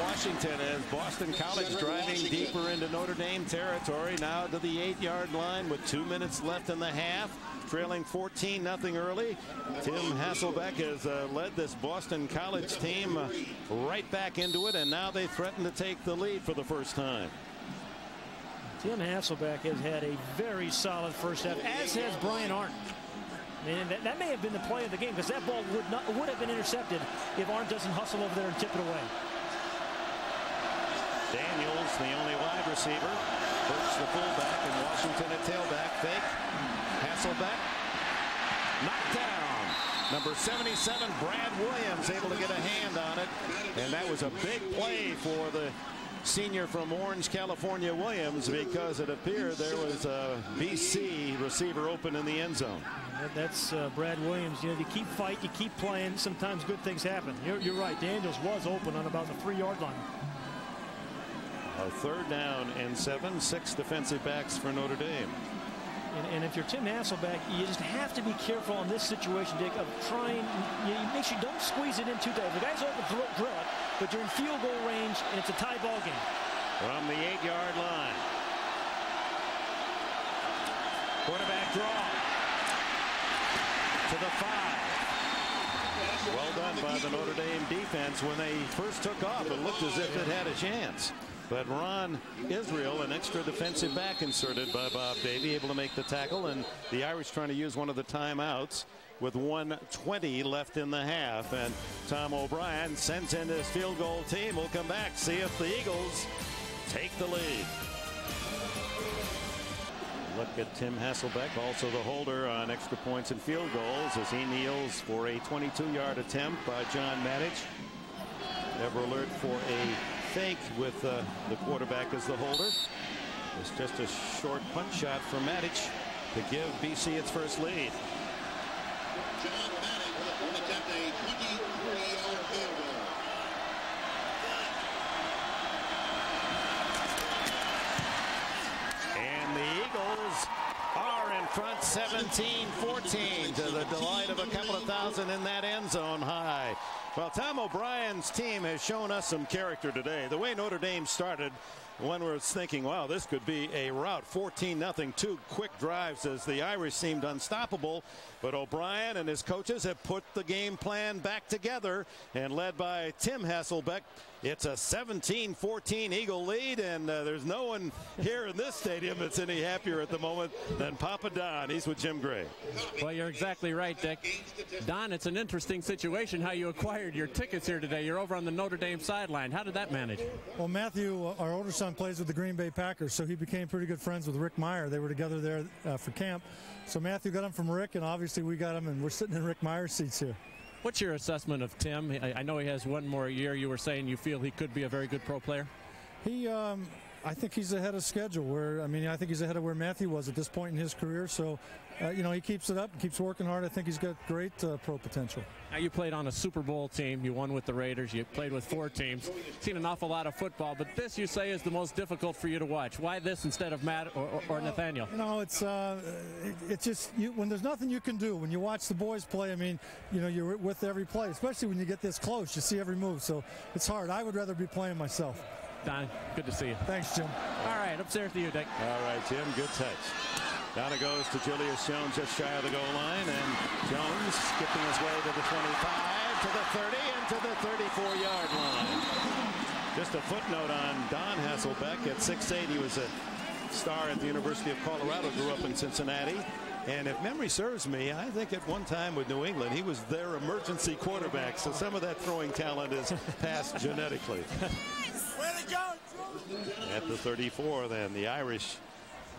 Washington as Boston College driving deeper into Notre Dame territory. Now to the eight-yard line with two minutes left in the half trailing 14 nothing early. Tim Hasselbeck has uh, led this Boston College team uh, right back into it, and now they threaten to take the lead for the first time. Tim Hasselbeck has had a very solid first half, as has Brian Arndt. And that, that, may have been the play of the game because that ball would not would have been intercepted if Arndt doesn't hustle over there and tip it away. Daniels, the only wide receiver, Burks the fullback, and Washington at tailback. Fake Hasselbeck knocked down. Number 77, Brad Williams, able to get a hand on it. And that was a big play for the senior from Orange, California, Williams, because it appeared there was a BC receiver open in the end zone. That's uh, Brad Williams. You know, you keep fight, you keep playing. Sometimes good things happen. You're, you're right. Daniels was open on about the three-yard line. A third down and seven, six defensive backs for Notre Dame. And, and, if you're Tim Hasselbeck, you just have to be careful in this situation, Dick, of trying, you know, make sure you don't squeeze it in too tight. The guy's open, drill, drill it, but you're in field goal range, and it's a tie ball game. From the eight-yard line. Quarterback draw. To the five. Well done by the Notre Dame defense. When they first took off, it looked as if it had a chance. But Ron Israel, an extra defensive back inserted by Bob Davie, able to make the tackle. And the Irish trying to use one of the timeouts with 120 left in the half. And Tom O'Brien sends in his field goal team. We'll come back, see if the Eagles take the lead. Look at Tim Hasselbeck, also the holder on extra points and field goals as he kneels for a 22-yard attempt by John Matich. Never alert for a think with uh, the quarterback as the holder. It's just a short punch shot for Matic to give BC its first lead. And the Eagles are in front 17-14 to the delight of a couple of thousand in that end zone high. Well, Tom O'Brien's team has shown us some character today. The way Notre Dame started, one was thinking, wow, this could be a rout. 14 nothing, two quick drives as the Irish seemed unstoppable. But O'Brien and his coaches have put the game plan back together and led by Tim Hasselbeck. It's a 17-14 Eagle lead, and uh, there's no one here in this stadium that's any happier at the moment than Papa Don. He's with Jim Gray. Well, you're exactly right, Dick. Don, it's an interesting situation how you acquired your tickets here today. You're over on the Notre Dame sideline. How did that manage? Well, Matthew, uh, our older son, plays with the Green Bay Packers, so he became pretty good friends with Rick Mirer. They were together there uh, for camp. So Matthew got him from Rick, and obviously we got him, and we're sitting in Rick Mirer's seats here. What's your assessment of Tim? I, know he has one more year. You were saying you feel he could be a very good pro player. He, um, I think he's ahead of schedule. Where I mean, I think he's ahead of where Matthew was at this point in his career. So, uh, you know, he keeps it up, keeps working hard. I think he's got great uh, pro potential. Now you played on a Super Bowl team. You won with the Raiders. You played with four teams. Seen an awful lot of football, but this you say is the most difficult for you to watch. Why this instead of Matt or, or, or Nathaniel? You know, it's uh, it, it's just you, when there's nothing you can do when you watch the boys play. I mean, you know, you're with every play, especially when you get this close. You see every move, so it's hard. I would rather be playing myself. Don, good to see you. Thanks, Jim. All right, upstairs to you, Dick. All right, Jim, good touch. Down it goes to Julius Jones just shy of the goal line. And Jones skipping his way to the 25, to the 30, and to the 34-yard line. Just a footnote on Don Hasselbeck. At 6'8", he was a star at the University of Colorado, grew up in Cincinnati. And if memory serves me, I think at one time with New England, he was their emergency quarterback. So some of that throwing talent is passed genetically. At the 34, then, the Irish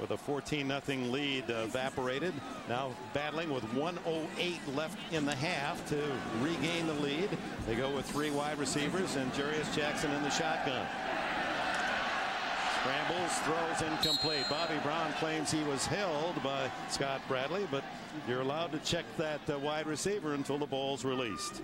with a 14 0 lead evaporated. Now battling with 108 left in the half to regain the lead. They go with three wide receivers and Jarious Jackson in the shotgun. Scrambles, throws incomplete. Bobby Brown claims he was held by Scott Bradley, but you're allowed to check that uh, wide receiver until the ball's released.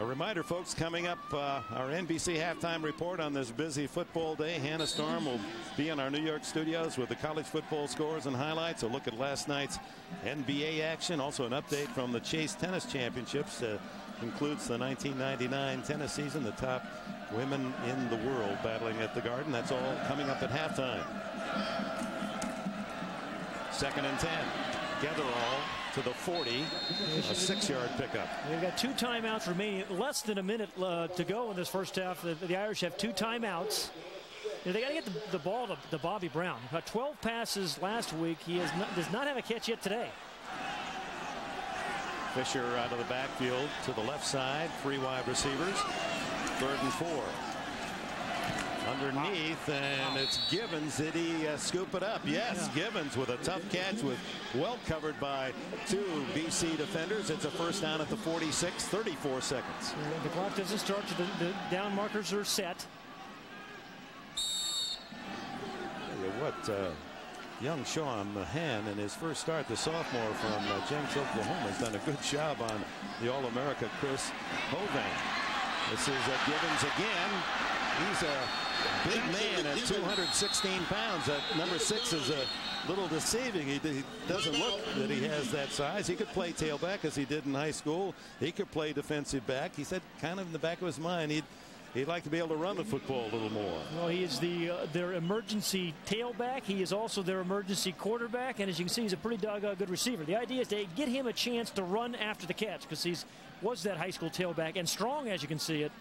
A reminder, folks, coming up, uh, our NBC halftime report on this busy football day. Hannah Storm will be in our New York studios with the college football scores and highlights. A look at last night's NBA action. Also, an update from the Chase Tennis Championships. Uh, concludes the 1999 tennis season. The top women in the world battling at the Garden. That's all coming up at halftime. Second and 10. Getherall to the 40. A six-yard pickup. They've got two timeouts remaining. Less than a minute uh, to go in this first half. The, the Irish have two timeouts. You know, they got to get the, the ball to, to, Bobby Brown. About 12 passes last week. He not, does not have a catch yet today. Fisher out of the backfield to the left side. Three wide receivers. Third and four underneath, and it's Givens. Did he uh, scoop it up? Yes. Givens with a tough catch, with well covered by two BC defenders. It's a first down at the 46, 34 seconds. The clock doesn't start. The, the down markers are set. what uh, young Sean Mahan in his first start, the sophomore from uh, Jenks, Oklahoma, has done a good job on the All-America Chris Hovan. This is uh, Givens again. He's a big man at 216 pounds. That number six is a little deceiving. He, he, doesn't look that he has that size. He could play tailback as he did in high school. He could play defensive back. He said kind of in the back of his mind he'd he'd like to be able to run the football a little more. Well, he is the uh, their emergency tailback. He is also their emergency quarterback, and as you can see, he's a pretty doggone good receiver. The idea is to get him a chance to run after the catch because he's was that high school tailback and strong, as you can see it.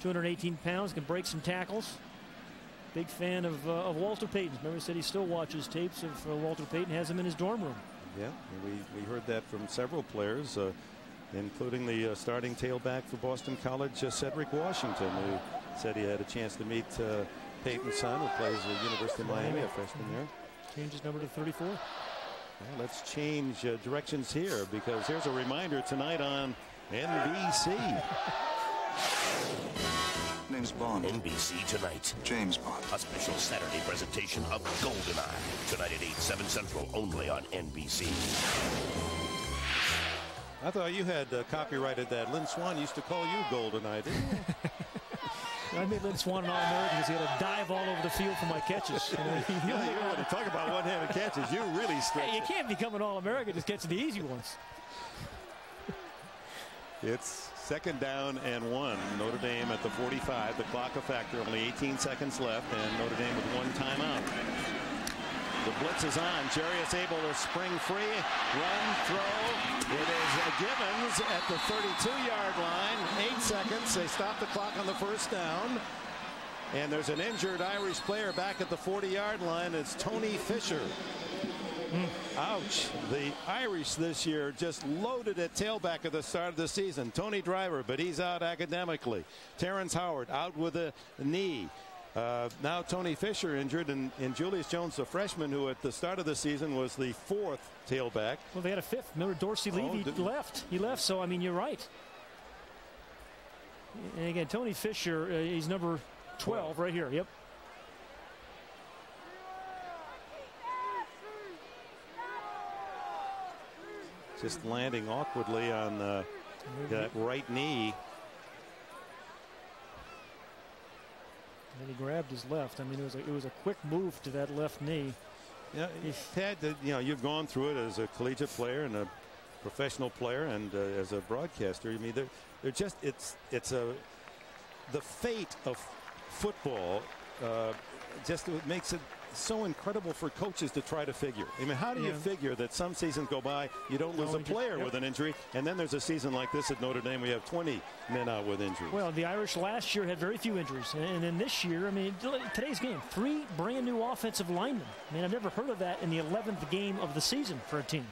218 pounds, can break some tackles. Big fan of, uh, of Walter Payton. Remember, said he still watches tapes of uh, Walter Payton, has him in his dorm room. Yeah, we, we heard that from several players, uh, including the uh, starting tailback for Boston College, uh, Cedric Washington, who said he had a chance to meet uh, Payton's son, who plays at the University of Miami, a freshman there. Changes number to 34. Well, let's change directions here because here's a reminder tonight on NBC. Name's Bond. NBC Tonight. James Bond. A special Saturday presentation of GoldenEye. Tonight at 8, 7 Central, only on NBC. I thought you had uh, copyrighted that. Lynn Swann used to call you GoldenEye, didn't you? I made Lynn Swann an All-American because he had to dive all over the field for my catches. You, know, yeah, you want to talk about one-handed catches. You really stretch hey, You can't become an All-American just catching the easy ones. It's second down and one. Notre Dame at the 45. The clock a factor. Only 18 seconds left, and Notre Dame with one timeout. The blitz is on. Jerry is able to spring free, run, throw. It is Givens at the 32-yard line. Eight seconds. They stop the clock on the first down. And there's an injured Irish player back at the 40-yard line. It's Tony Fisher. Ouch. The Irish this year just loaded at tailback at the start of the season. Tony Driver, but he's out academically. Terrence Howard out with a knee. Uh, now Tony Fisher injured, and, and, Julius Jones, the freshman, who at the start of the season was the fourth tailback. Well, they had a fifth. Remember, Darcey Levy oh, left. He left, so I mean, you're right. And again, Tony Fisher, uh, he's number 12 right here. Yep. Just landing awkwardly on the, that right knee. And he grabbed his left. I mean, it was a, it was a quick move to that left knee. Yeah, had to, you know, you've gone through it as a collegiate player and a professional player and uh, as a broadcaster. I mean, they're, they're just, it's, it's a, the fate of football uh, just makes it so incredible for coaches to try to figure. I mean, how do you figure that some seasons go by, you don't lose no, a player yep. with an injury, and then there's a season like this at Notre Dame, we have 20 men out with injuries. Well, the Irish last year had very few injuries, and then this year, I mean, today's game, three brand new offensive linemen. I mean, I've never heard of that in the 11th game of the season for a team.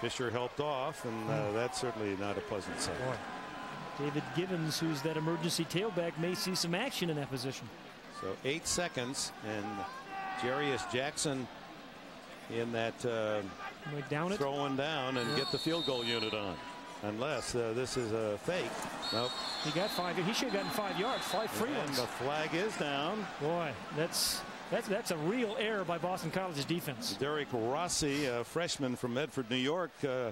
Fisher helped off, and uh, hmm. that's certainly not a pleasant sight. David Givens, who's that emergency tailback, may see some action in that position. So eight seconds, and Jarious Jackson in that uh, down throwing it. down and get the field goal unit on. Unless uh, this is a fake. Nope. He got five. He should have gotten five yards. Five free and ones. the flag is down. Boy, that's that's that's a real error by Boston College's defense. Derek Rossi, a freshman from Medford, New York, uh,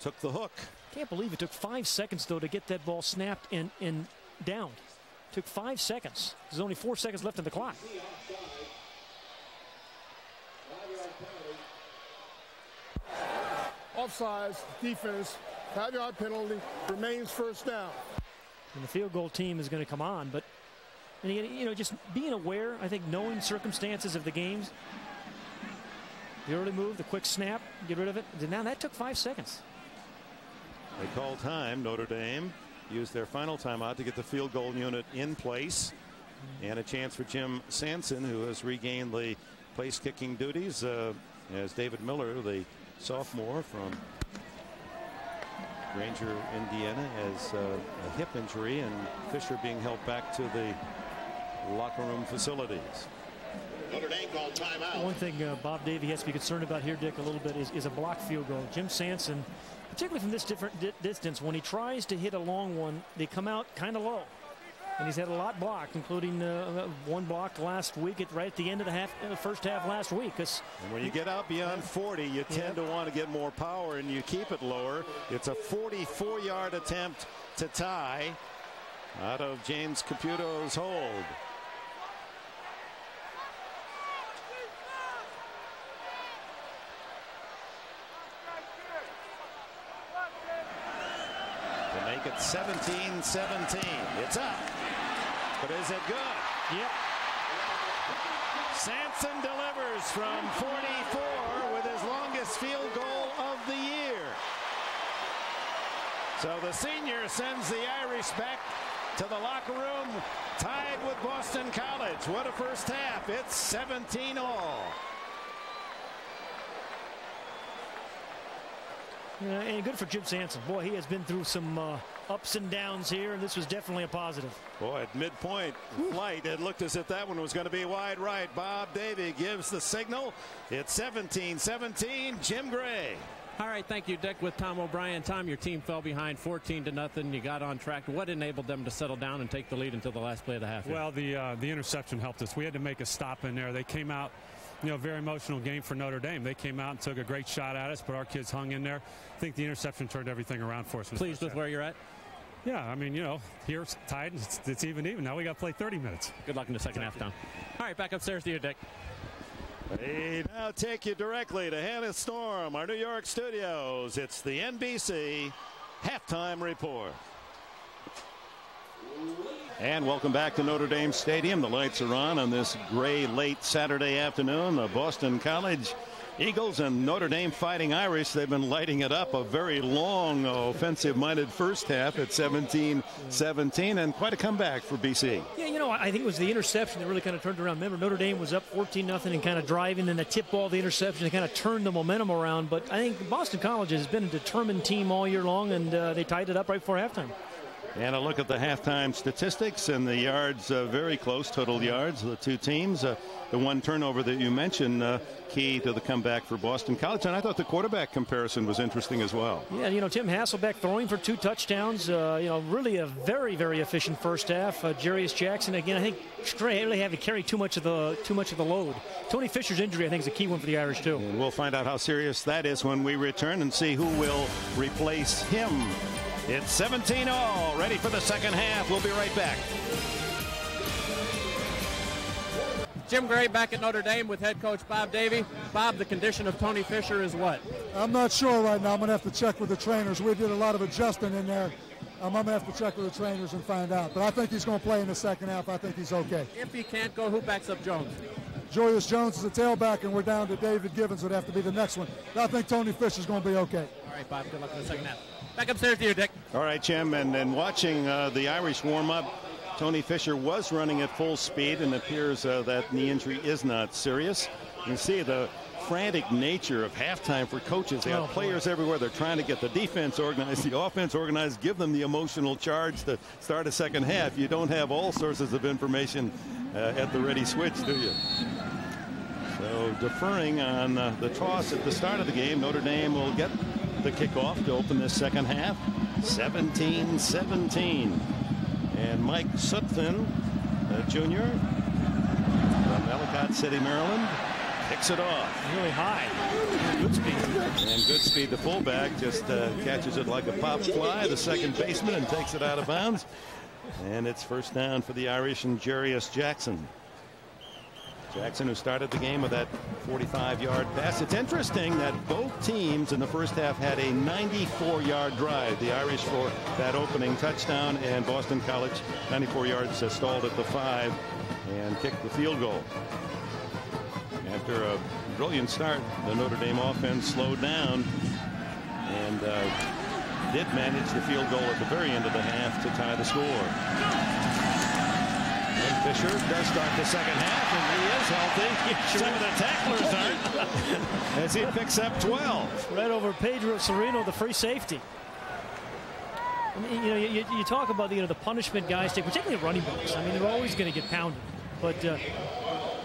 took the hook. Can't believe it took five seconds though to get that ball snapped and and down. Took five seconds. There's only four seconds left in the clock. Offsides, defense, five yard penalty, remains first down. And the field goal team is going to come on, but and again, you know, just being aware, I think knowing circumstances of the games, the early move, the quick snap, get rid of it. Now that took five seconds. They call time, Notre Dame use their final timeout to get the field goal unit in place. And a chance for Jim Sanson, who has regained the place kicking duties, uh, as David Miller, the sophomore from Granger, Indiana, has uh, a hip injury, and Fisher being held back to the locker room facilities. Notre Dame called timeout. One thing uh, Bob Davie has to be concerned about here, Dick, a little bit is, is a block field goal. Jim Sanson particularly from this different di distance, when he tries to hit a long one, they come out kind of low. And he's had a lot blocked, including uh, one block last week, at right at the end of the half, uh, first half last week. And when you get out beyond 40, you tend yeah. to want to get more power, and you keep it lower. It's a 44-yard attempt to tie out of James Caputo's hold. Make it 17-17. It's up. But is it good? Yep. Sanson delivers from 44 with his longest field goal of the year. So the senior sends the Irish back to the locker room, tied with Boston College. What a first half. It's 17 all. Uh, and good for Jim Sanson. Boy, he has been through some uh, ups and downs here, and this was definitely a positive. Boy, at midpoint flight, it looked as if that one was going to be wide right. Bob Davie gives the signal. It's 17-17, Jim Gray. All right, thank you, Dick. With Tom O'Brien, Tom, your team fell behind 14 to nothing. You got on track. What enabled them to settle down and take the lead until the last play of the half? Well, the uh, the interception helped us. We had to make a stop in there. They came out you know, very emotional game for Notre Dame. They came out and took a great shot at us, but our kids hung in there. I think the interception turned everything around for us. Pleased with where you're at? Yeah, I mean, you know, here it's tied, it's, it's even even. Now we got to play 30 minutes. Good luck in the second half, Tom. All right, back upstairs to you, Dick. We now take you directly to Hannah Storm, our New York studios. It's the NBC halftime report. And welcome back to Notre Dame Stadium. The lights are on on this gray late Saturday afternoon. The Boston College Eagles and Notre Dame Fighting Irish, they've been lighting it up. A very long offensive minded first half at 17 17, and quite a comeback for BC. Yeah, you know, I think it was the interception that really kind of turned around. Remember, Notre Dame was up 14 0 and kind of driving, and the tip ball, the interception, to kind of turned the momentum around. But I think Boston College has been a determined team all year long, and uh, they tied it up right before halftime. And a look at the halftime statistics and the yards uh, very close total yards the two teams uh, the one turnover that you mentioned uh, key to the comeback for Boston College and I thought the quarterback comparison was interesting as well. Yeah you know Tim Hasselbeck throwing for two touchdowns uh, you know really a very very efficient first half uh, Jarious Jackson again I think really had to carry too much of the too much of the load. Tony Fisher's injury I think is a key one for the Irish too. And we'll find out how serious that is when we return and see who will replace him it's 17 all. Ready for the second half. We'll be right back. Jim Gray back at Notre Dame with head coach Bob Davie. Bob, the condition of Tony Fisher is what? I'm not sure right now. I'm going to have to check with the trainers. We did a lot of adjusting in there. Um, I'm going to have to check with the trainers and find out. But I think he's going to play in the second half. I think he's okay. If he can't go, who backs up Jones? Julius Jones is a tailback, and we're down to David Givens would have to be the next one. But I think Tony Fisher's going to be okay. All right, Bob. Good luck in the second half. Back upstairs to you, Dick. All right, Jim. And, and watching uh, the Irish warm up, Tony Fisher was running at full speed and appears uh, that knee injury is not serious. You can see the frantic nature of halftime for coaches. They have oh, players boy. everywhere. They're trying to get the defense organized, the offense organized, give them the emotional charge to start a second half. You don't have all sources of information uh, at the ready switch, do you? So deferring on uh, the toss at the start of the game, Notre Dame will get the kickoff to open this second half. 17-17. And Mike Sutphin, uh, Jr. from Ellicott City, Maryland, kicks it off. Really high. Good speed. And good speed. The fullback just uh, catches it like a pop fly, the second baseman, and takes it out of bounds. And it's first down for the Irish and Jarious Jackson. Jackson, who started the game with that 45-yard pass. It's interesting that both teams in the first half had a 94-yard drive. The Irish for that opening touchdown, and Boston College 94 yards uh, stalled at the five and kicked the field goal. After a brilliant start, the Notre Dame offense slowed down and uh, did manage the field goal at the very end of the half to tie the score. Fisher does start the second half, and he is healthy. Some of the tacklers aren't. As he picks up 12. Right over Pedro Cirino, the free safety. you know, you, you, talk about the, you know the punishment guys take, particularly running backs. I mean, they're always going to get pounded, but. Uh,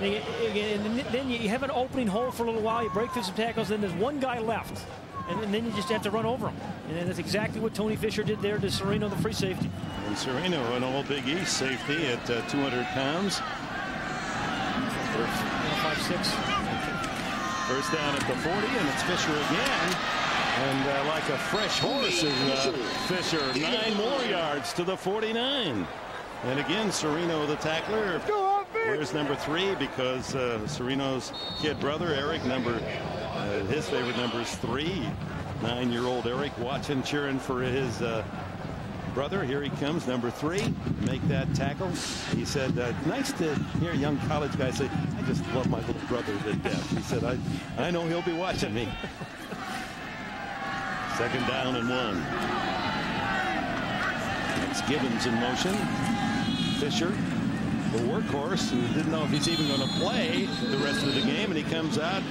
and then you have an opening hole for a little while. You break through some tackles. Then there's one guy left and, then you just have to run over him. And that's exactly what Tony Fisher did there to Cirino, the free safety. And Cirino, an all Big East safety at uh, 200 pounds. First, five, six. First down at the 40, and it's Fisher again. And uh, like a fresh horse is uh, Fisher. Nine more yards to the 49. And again, Cirino, the tackler. Where's number three? Because uh, Cirino's kid brother, Eric, number uh, his favorite number is three. Nine-year-old Eric watching, cheering for his uh, brother. Here he comes, number three. Make that tackle. He said, uh, nice to hear a young college guy say, I just love my little brother to death. He said, I, I know he'll be watching me. Second down and one. It's Givens in motion. Fisher, the workhorse, who didn't know if he's even going to play the rest of the game, and he comes out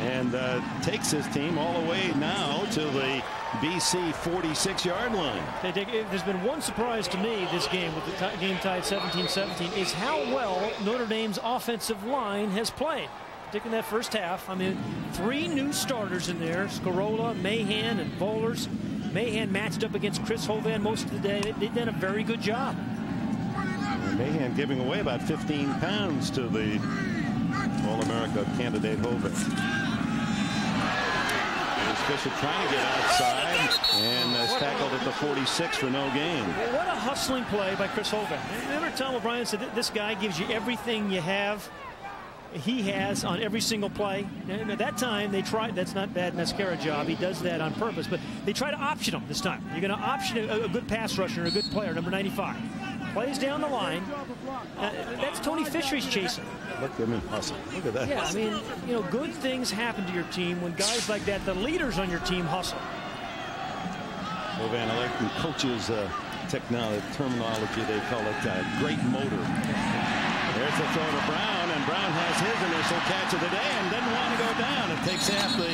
and uh, takes his team all the way now to the BC 46-yard line. There's been one surprise to me this game with the game tied 17-17 is how well Notre Dame's offensive line has played. In that first half. I mean, three new starters in there, Scarola, Mahan, and Vollers. Mahan matched up against Chris Hovan most of the day. They've done a very good job. Mahan giving away about 15 pounds to the All-America candidate Hovan. Fisher trying to get outside and is tackled at the 46 for no gain. What a hustling play by Chris Hovan. Remember Tom O'Brien said this guy gives you everything you have he has on every single play. And at that time, they tried. That's not bad mascara job. He does that on purpose. But they try to option him this time. You're going to option a, a, good pass rusher, a good player, number 95. Plays down the line. Uh, that's Tony Fisher's chasing. Look at him hustle. Look at that. Yeah, I mean, you know, good things happen to your team when guys like that, the leaders on your team, hustle. Well, Van, I like the coaches' uh, technology, terminology. They call it uh, great motor. There's the throw to Brown, and Brown has his initial catch of the day and doesn't want to go down. It takes half the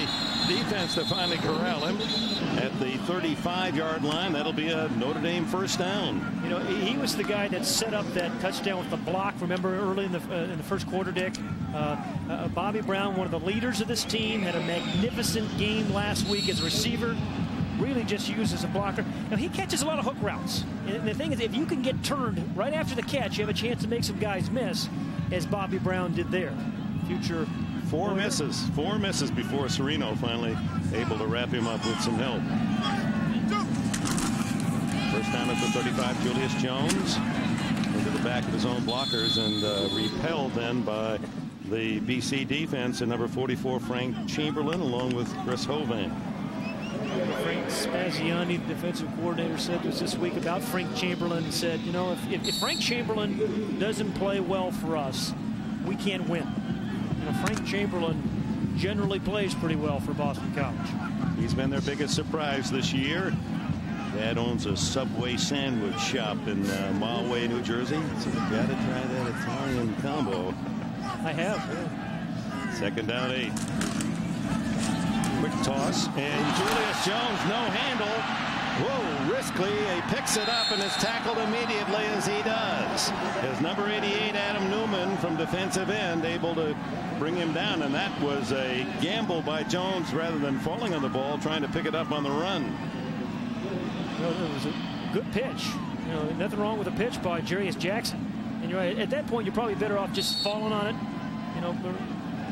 defense to finally corral him at the 35-yard line. That'll be a Notre Dame first down. You know, he was the guy that set up that touchdown with the block. Remember early in the uh, in the first quarter, Dick. Uh, uh, Bobby Brown, one of the leaders of this team, had a magnificent game last week as a receiver really just used as a blocker. Now, he catches a lot of hook routes. And the thing is, if you can get turned right after the catch, you have a chance to make some guys miss, as Bobby Brown did there. Future. Four misses. Four misses before Serino finally able to wrap him up with some help. First down at the 35, Julius Jones into the back of his own blockers and uh, repelled then by the BC defense and number 44 Frank Chamberlin along with Chris Hovan. Frank Spaziani, the defensive coordinator, said this this week about Frank Chamberlin. Said, you know, if, if, if, Frank Chamberlin doesn't play well for us, we can't win. Frank Chamberlin generally plays pretty well for Boston College. He's been their biggest surprise this year. Dad owns a Subway sandwich shop in uh, Mahwah, New Jersey. So you got to try that Italian combo. I have. Yeah. Second down eight. Quick toss, and Julius Jones, no handle. Whoa, riskly, he picks it up and is tackled immediately as he does. His number 88, Adam Newman, from defensive end, able to bring him down, and that was a gamble by Jones rather than falling on the ball, trying to pick it up on the run. Well, it was a good pitch. You know, nothing wrong with a pitch by Jarious Jackson. And you're right, at that point, you're probably better off just falling on it. You know,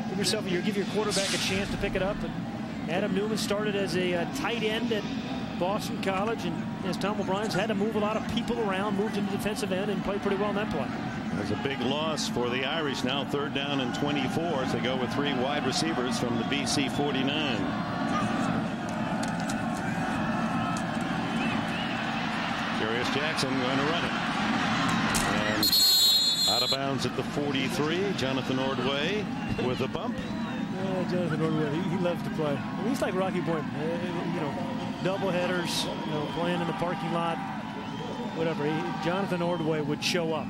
give yourself, you give your quarterback a chance to pick it up. Adam Newman started as a uh, tight end at Boston College, and as Tom O'Brien's had to move a lot of people around, moved into defensive end, and played pretty well in that play. There's a big loss for the Irish now, third down and 24 as they go with three wide receivers from the BC 49. Jarious Jackson going to run it. And out of bounds at the 43, Jonathan Ordway with a bump. Yeah, Jonathan Ordway, he, he, loves to play. He's like Rocky Boiman, uh, you know, double headers, you know, playing in the parking lot, whatever. He, Jonathan Ordway would show up.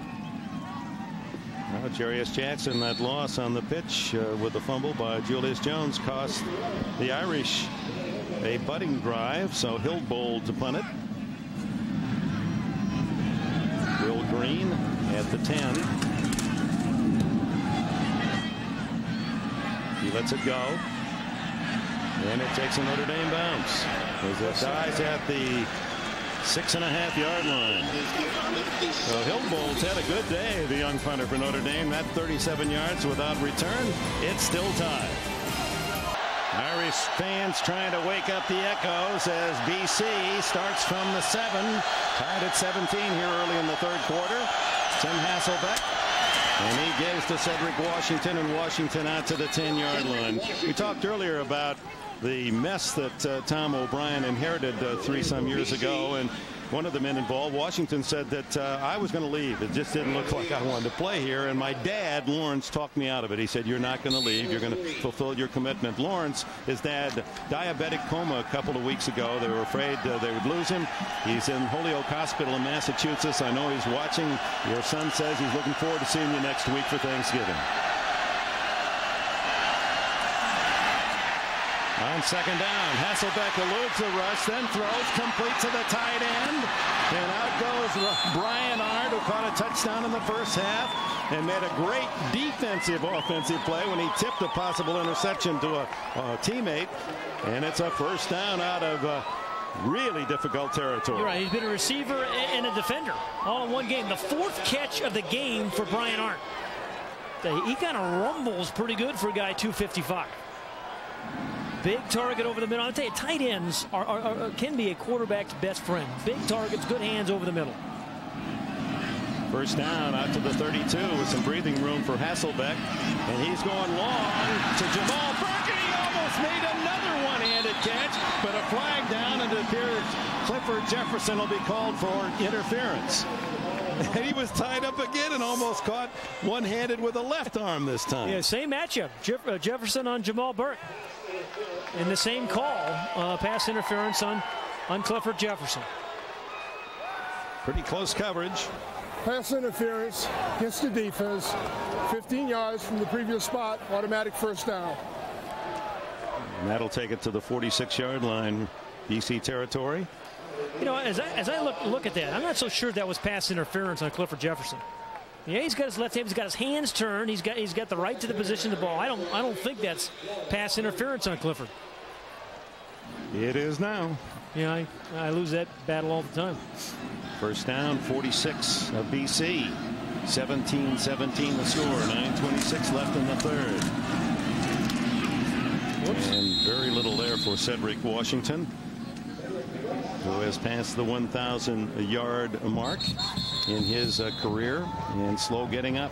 Well, Jarious Jackson, that loss on the pitch uh, with the fumble by Julius Jones cost the Irish a butting drive, so Hildbold to punt it. Will Green at the 10. He lets it go. And it takes a Notre Dame bounce. Dies at the six and a half yard line. So Hildbold's had a good day, the young punter for Notre Dame. That 37 yards without return. It's still tied. Irish fans trying to wake up the echoes as BC starts from the seven. Tied at 17 here early in the third quarter. Tim Hasselbeck and he gives to Cedric Washington, and Washington out to the 10-yard line. We talked earlier about the mess that uh, Tom O'Brien inherited uh, three some years ago, and one of the men involved, Washington, said that uh, I was going to leave. It just didn't look like I wanted to play here. And my dad, Lawrence, talked me out of it. He said, You're not going to leave. You're going to fulfill your commitment. Lawrence, his dad, diabetic coma a couple of weeks ago. They were afraid uh, they would lose him. He's in Holyoke Hospital in Massachusetts. I know he's watching. Your son says he's looking forward to seeing you next week for Thanksgiving. On second down, Hasselbeck eludes the rush, then throws, complete to the tight end. And out goes Brian Arndt, who caught a touchdown in the first half and made a great defensive offensive play when he tipped a possible interception to a, a teammate. And it's a first down out of uh, really difficult territory. You're right. He's been a receiver and a defender all in one game. The fourth catch of the game for Brian Arndt. He kind of rumbles pretty good for a guy 255. Big target over the middle. I'll tell you, tight ends are, are, are, can be a quarterback's best friend. Big targets, good hands over the middle. First down out to the 32 with some breathing room for Hasselbeck. And he's going long to Jamal Burke. He almost made another one-handed catch, but a flag down and it appears Clifford Jefferson will be called for interference. And he was tied up again and almost caught one-handed with a left arm this time. Yeah, same matchup. Jeff, uh, Jefferson on Jamal Burke. And the same call, uh, pass interference on, on Clifford Jefferson. Pretty close coverage. Pass interference against the defense. 15 yards from the previous spot. Automatic first down. And that'll take it to the 46-yard line. BC territory. You know, as I, as I look look at that, I'm not so sure that was pass interference on Clifford Jefferson. Yeah, he's got his left hand. He's got his hands turned. He's got he's got the right to the position of the ball. I don't I don't think that's pass interference on Clifford. It is now. Yeah, I, I lose that battle all the time. First down, 46 of BC. 17-17 the score. 9:26 left in the third. Whoops. And very little there for Cedric Washington who has passed the 1,000 yard mark in his uh, career and slow getting up.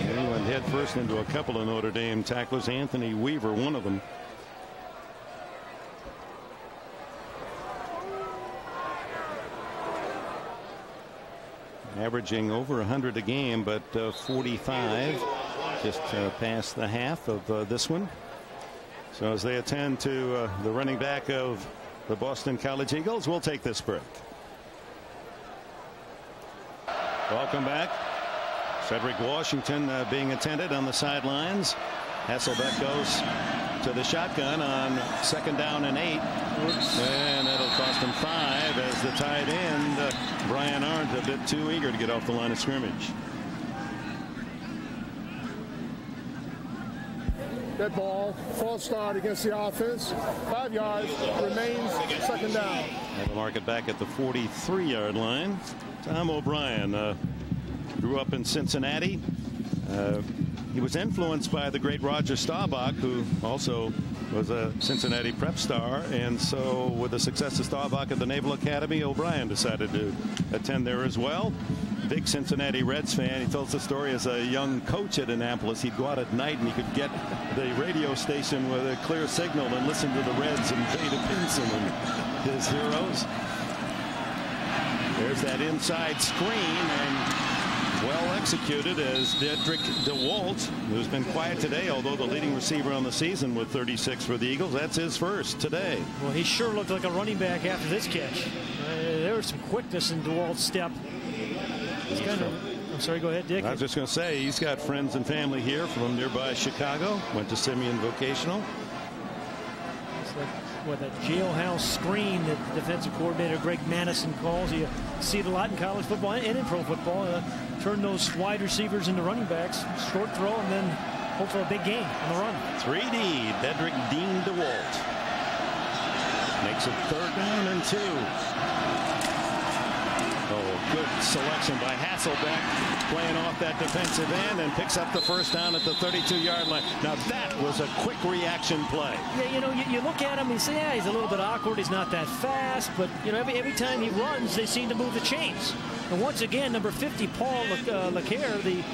And he went head first into a couple of Notre Dame tacklers. Anthony Weaver, one of them. Averaging over 100 a game, but uh, 45 just uh, past the half of uh, this one. So as they attend to uh, the running back of the Boston College Eagles, we'll take this break. Welcome back. Cedric Washington uh, being attended on the sidelines. Hasselbeck goes to the shotgun on second down and eight. Oops. And that'll cost him five as the tight end, uh, Brian Arndt, a bit too eager to get off the line of scrimmage. That ball, false start against the offense. Five yards, remains second down. That'll mark it back at the 43-yard line. Tom O'Brien uh, grew up in Cincinnati. Uh, he was influenced by the great Roger Staubach, who also was a Cincinnati prep star. And so with the success of Staubach at the Naval Academy, O'Brien decided to attend there as well big Cincinnati Reds fan. He tells the story as a young coach at Annapolis. He'd go out at night and he could get the radio station with a clear signal and listen to the Reds and Vada Pinson and his heroes. There's that inside screen and well executed as Dedrick DeWalt, who's been quiet today, although the leading receiver on the season with 36 for the Eagles. That's his first today. Well, he sure looked like a running back after this catch. Uh, there was some quickness in DeWalt's step. He's kind of, I'm sorry, go ahead, Dick. I was just going to say, he's got friends and family here from nearby Chicago. Went to Simeon Vocational. It's like, what, that jailhouse screen that defensive coordinator Greg Mattison calls. You see it a lot in college football and in pro football. Uh, turn those wide receivers into running backs. Short throw and then hope for a big gain on the run. 3D, Dedrick Dean DeWalt. Makes it third down and two. Good selection by Hasselbeck, playing off that defensive end and picks up the first down at the 32-yard line. Now that was a quick reaction play. Yeah, you know, you, you, look at him, you say, yeah, he's a little bit awkward, he's not that fast, but you know, every every time he runs, they seem to move the chains. And once again, number 50, Paul uh, the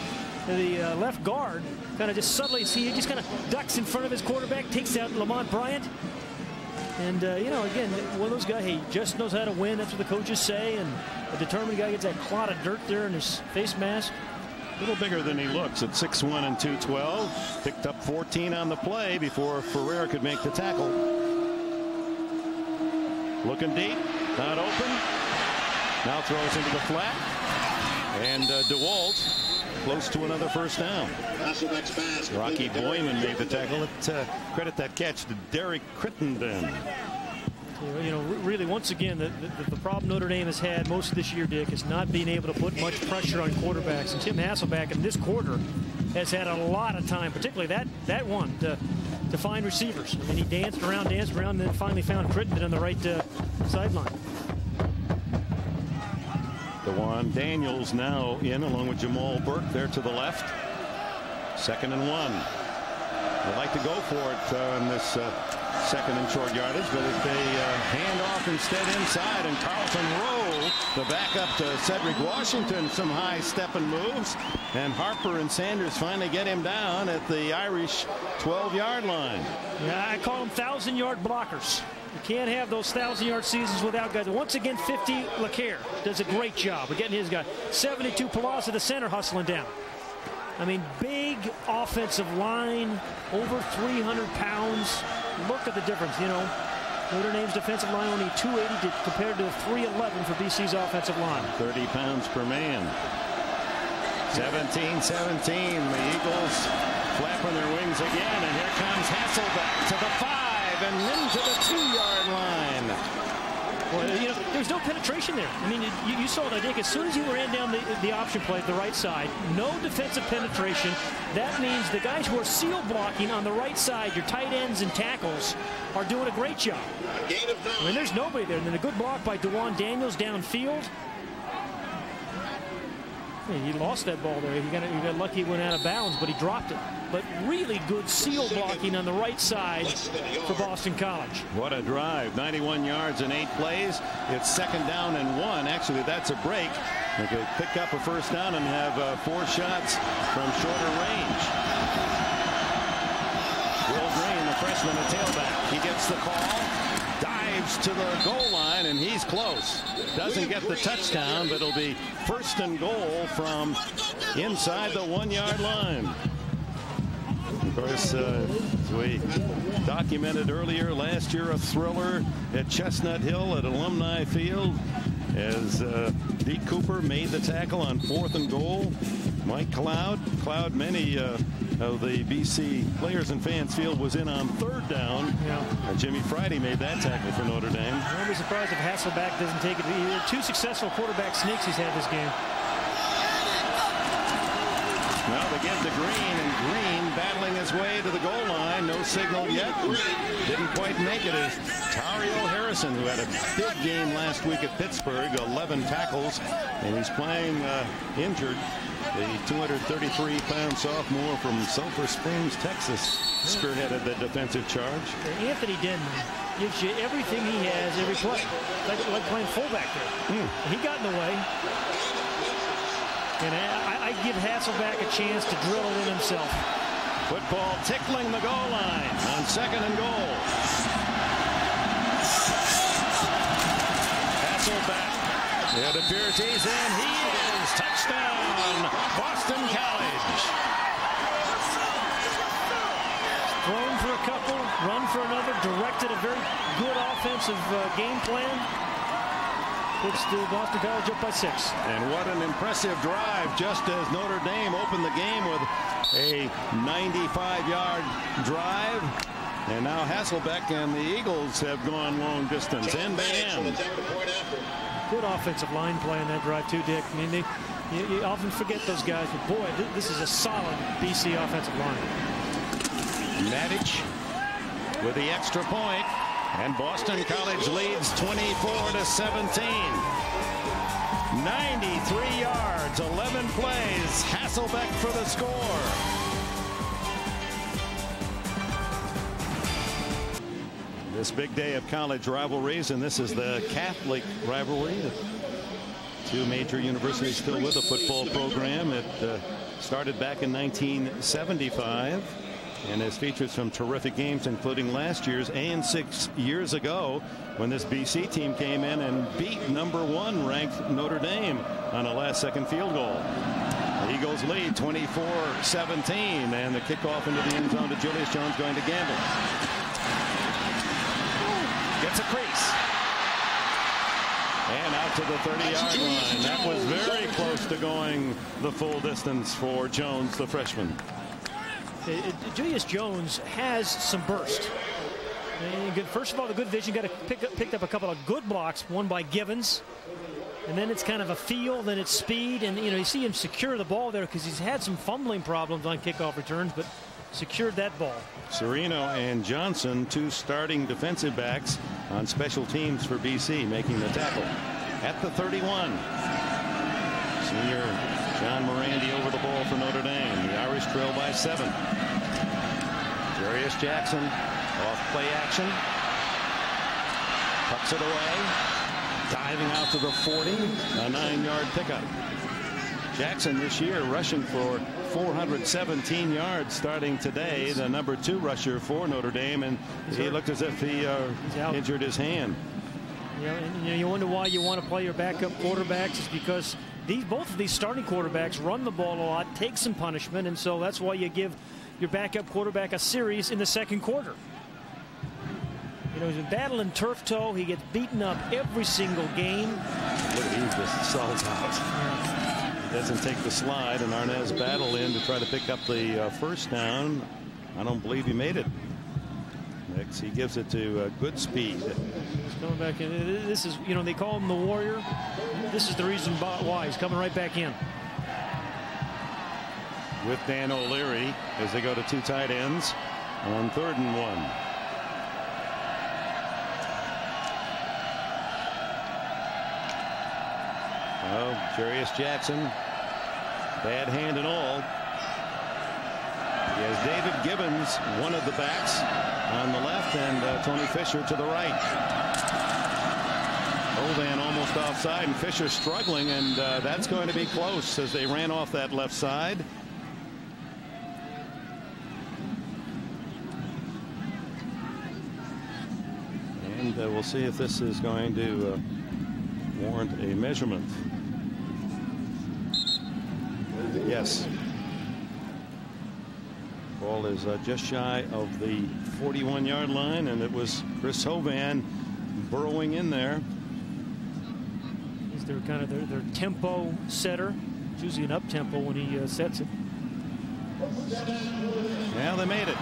the uh, left guard, kind of just subtly see he just kind of ducks in front of his quarterback, takes out Lamont Bryant. And, uh, you know, again, one of those guys, he just knows how to win. That's what the coaches say. And a determined guy gets that clot of dirt there in his face mask. A little bigger than he looks at 6'1 and 212. Picked up 14 on the play before Ferrer could make the tackle. Looking deep, not open. Now throws into the flat. And uh, DeWalt close to another first down. Rocky Boiman made the tackle. Let's uh, credit that catch to Derek Crittenden. You know, really, once again, the, the, the, problem Notre Dame has had most of this year, Dick, is not being able to put much pressure on quarterbacks. And Tim Hasselbeck in this quarter has had a lot of time, particularly that that one, to, to find receivers. I mean, he danced around, danced around, and then finally found Crittenden on the right uh, sideline. Dewan Daniels now in along with Jamal Burke there to the left. Second and one. They like to go for it uh, this uh, second and short yardage, but if they uh, hand off instead inside and Carlton Rowe the backup to Cedric Washington some high stepping moves and Harper and Sanders finally get him down at the Irish 12 yard line. Yeah, I call them thousand yard blockers. You can't have those thousand yard seasons without guys. Once again 50 Laquer does a great job of getting his guy. 72 Palazzo the center hustling down. I mean, big offensive line, over 300 pounds. Look at the difference, you know. Notre Dame's defensive line only 280 to, compared to 311 for BC's offensive line. 30 pounds per man. 17-17. The Eagles flapping their wings again, and here comes Hasselbeck to the five and into the two-yard line. Well, you know, there's no penetration there. I mean, you, you saw that, Dick. As soon as you ran down the, the option play at the right side, no defensive penetration. That means the guys who are seal blocking on the right side, your tight ends and tackles, are doing a great job. I mean, there's nobody there. And then a good block by Dewan Daniels downfield. He lost that ball there. He got, he got lucky he went out of bounds, but he dropped it. But really good seal blocking on the right side for Boston College. What a drive. 91 yards in eight plays. It's second down and one. Actually, that's a break. They could pick up a first down and have uh, four shots from shorter range. Will Green, the freshman, a tailback. He gets the call to the goal line, and he's close. Doesn't get the touchdown, but it'll be first and goal from inside the one-yard line. Of course, uh, we documented earlier last year a thriller at Chestnut Hill at Alumni Field as uh, Deke Cooper made the tackle on fourth and goal. Mike Cloud, Cloud, many uh, of the BC players and fans field was in on third down. Yeah. And Jimmy Friday made that tackle for Notre Dame. I won't be surprised if Hasselbeck doesn't take it. either. Two successful quarterback sneaks he's had this game. Now they get to Green, and Green battling his way to the goal line. No signal yet. Didn't quite make it Tyreo Harrison, who had a big game last week at Pittsburgh, 11 tackles, and he's playing uh, injured. The 233-pound sophomore from Sulphur Springs, Texas, spearheaded the defensive charge. Anthony Denman gives you everything he has every play, like, like playing fullback there. Mm. He got in the way. And I, I give Hasselbeck a chance to drill it in himself. Football tickling the goal line on second and goal. Hasselbeck. It appears he's in. He is. Touchdown, Boston College. Thrown for a couple, run for another, directed a very good offensive uh, game plan. Puts the Boston College up by six. And what an impressive drive just as Notre Dame opened the game with a 95-yard drive. And now Hasselbeck and the Eagles have gone long distance end to end. Good offensive line play in that drive too, Dick. I mean, they, you, you, often forget those guys, but boy, this is a solid BC offensive line. Matic with the extra point, and Boston College leads 24 to 17. 93 yards, 11 plays. Hasselbeck for the score. This big day of college rivalries, and this is the Catholic rivalry. Two major universities still with a football program. It uh, started back in 1975 and has featured some terrific games, including last year's and six years ago when this BC team came in and beat number one ranked Notre Dame on a last second field goal. The Eagles lead 24-17 and the kickoff into the end zone to Julius Jones going to Gamble. Gets a crease. And out to the 30-yard line. That was very close to going the full distance for Jones, the freshman. Uh, uh, Julius Jones has some burst. First of all, the good vision got to pick up, picked up a couple of good blocks, one by Givens. And then it's kind of a feel, then it's speed. And, you know, you see him secure the ball there because he's had some fumbling problems on kickoff returns, but secured that ball. Serino and Johnson, two starting defensive backs on special teams for BC, making the tackle at the 31. Senior John Merandi over the ball for Notre Dame. The Irish trail by seven. Jarious Jackson off play action. Tucks it away. Diving out to the 40. A nine-yard pickup. Jackson this year rushing for 417 yards starting today. The number two rusher for Notre Dame. And he looked as if he uh, injured his hand. Yeah, and you, know, you wonder why you want to play your backup quarterbacks is because these both of these starting quarterbacks run the ball a lot, take some punishment, and so that's why you give your backup quarterback a series in the second quarter. You know, he's been battling turf toe. He gets beaten up every single game. Look at he just sells out. Doesn't take the slide, and Arnez Battle in to try to pick up the uh, first down. I don't believe he made it. Next, he gives it to uh, Goodspeed. He's coming back in. This is, you know, they call him the warrior. This is the reason why he's coming right back in. With Dan O'Leary as they go to two tight ends on third and one. Oh, Jarious Jackson. Bad hand and all. He has David Givens, one of the backs, on the left, and uh, Tony Fisher to the right. Hovan almost offside, and Fisher struggling, and uh, that's going to be close as they ran off that left side. And uh, we'll see if this is going to uh, warrant a measurement. Yes. Ball is uh, just shy of the 41 yard line and it was Chris Hovan burrowing in there. He's their kind of their, their tempo setter. It's usually an up tempo when he uh, sets it. Now they made it.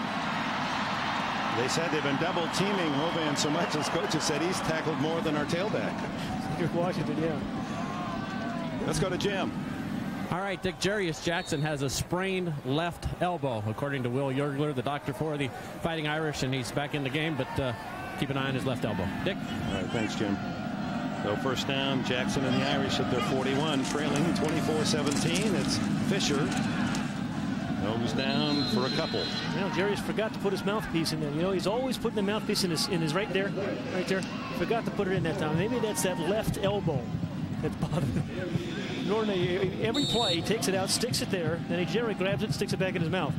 They said they've been double teaming Hovan so much as coaches said he's tackled more than our tailback. Washington, yeah. Let's go to Jim. All right, Dick Jarious Jackson has a sprained left elbow, according to Will Yergler, the doctor for the Fighting Irish, and he's back in the game, but uh, keep an eye on his left elbow. Dick? All right, thanks, Jim. So first down, Jackson and the Irish at their 41, trailing 24-17. It's Fisher. Goes down for a couple. Well, Jarious forgot to put his mouthpiece in there. You know, he's always putting the mouthpiece in his, in his right there, right there. Forgot to put it in that time. Maybe that's that left elbow that's bothering him. Normally, every play, he takes it out, sticks it there, then he generally grabs it and sticks it back in his mouth.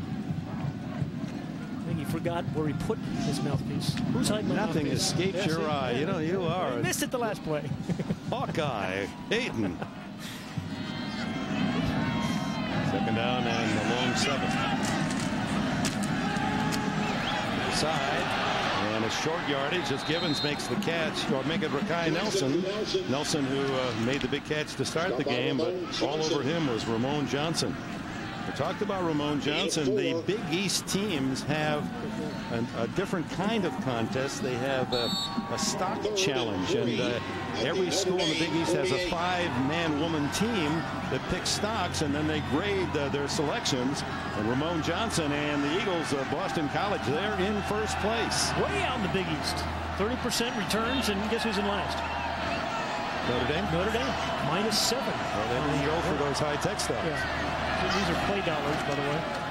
I think he forgot where he put his mouthpiece. Who's hiding Nothing mouthpiece? escapes Yes, your he- eye. You know, you are. He missed it the last play. Hawkeye. Haden. Second down and a long seven. Side. Short yardage as Givens makes the catch, or make it Raki Nelson. Nelson, who uh, made the big catch to start the game, but all over him was Ramon Johnson. We talked about Ramon Johnson. The Big East teams have a, a different kind of contest. They have a, a stock challenge, and uh, every school in the Big East has a five-man woman team that picks stocks, and then they grade uh, their selections. And Ramon Johnson and the Eagles of Boston College, they're in first place. Way out in the Big East. 30% returns, and guess who's in last? Notre Dame? Notre Dame. Minus seven. Well, they didn't go for those high-tech stocks. Yeah. These are play dollars, by the way.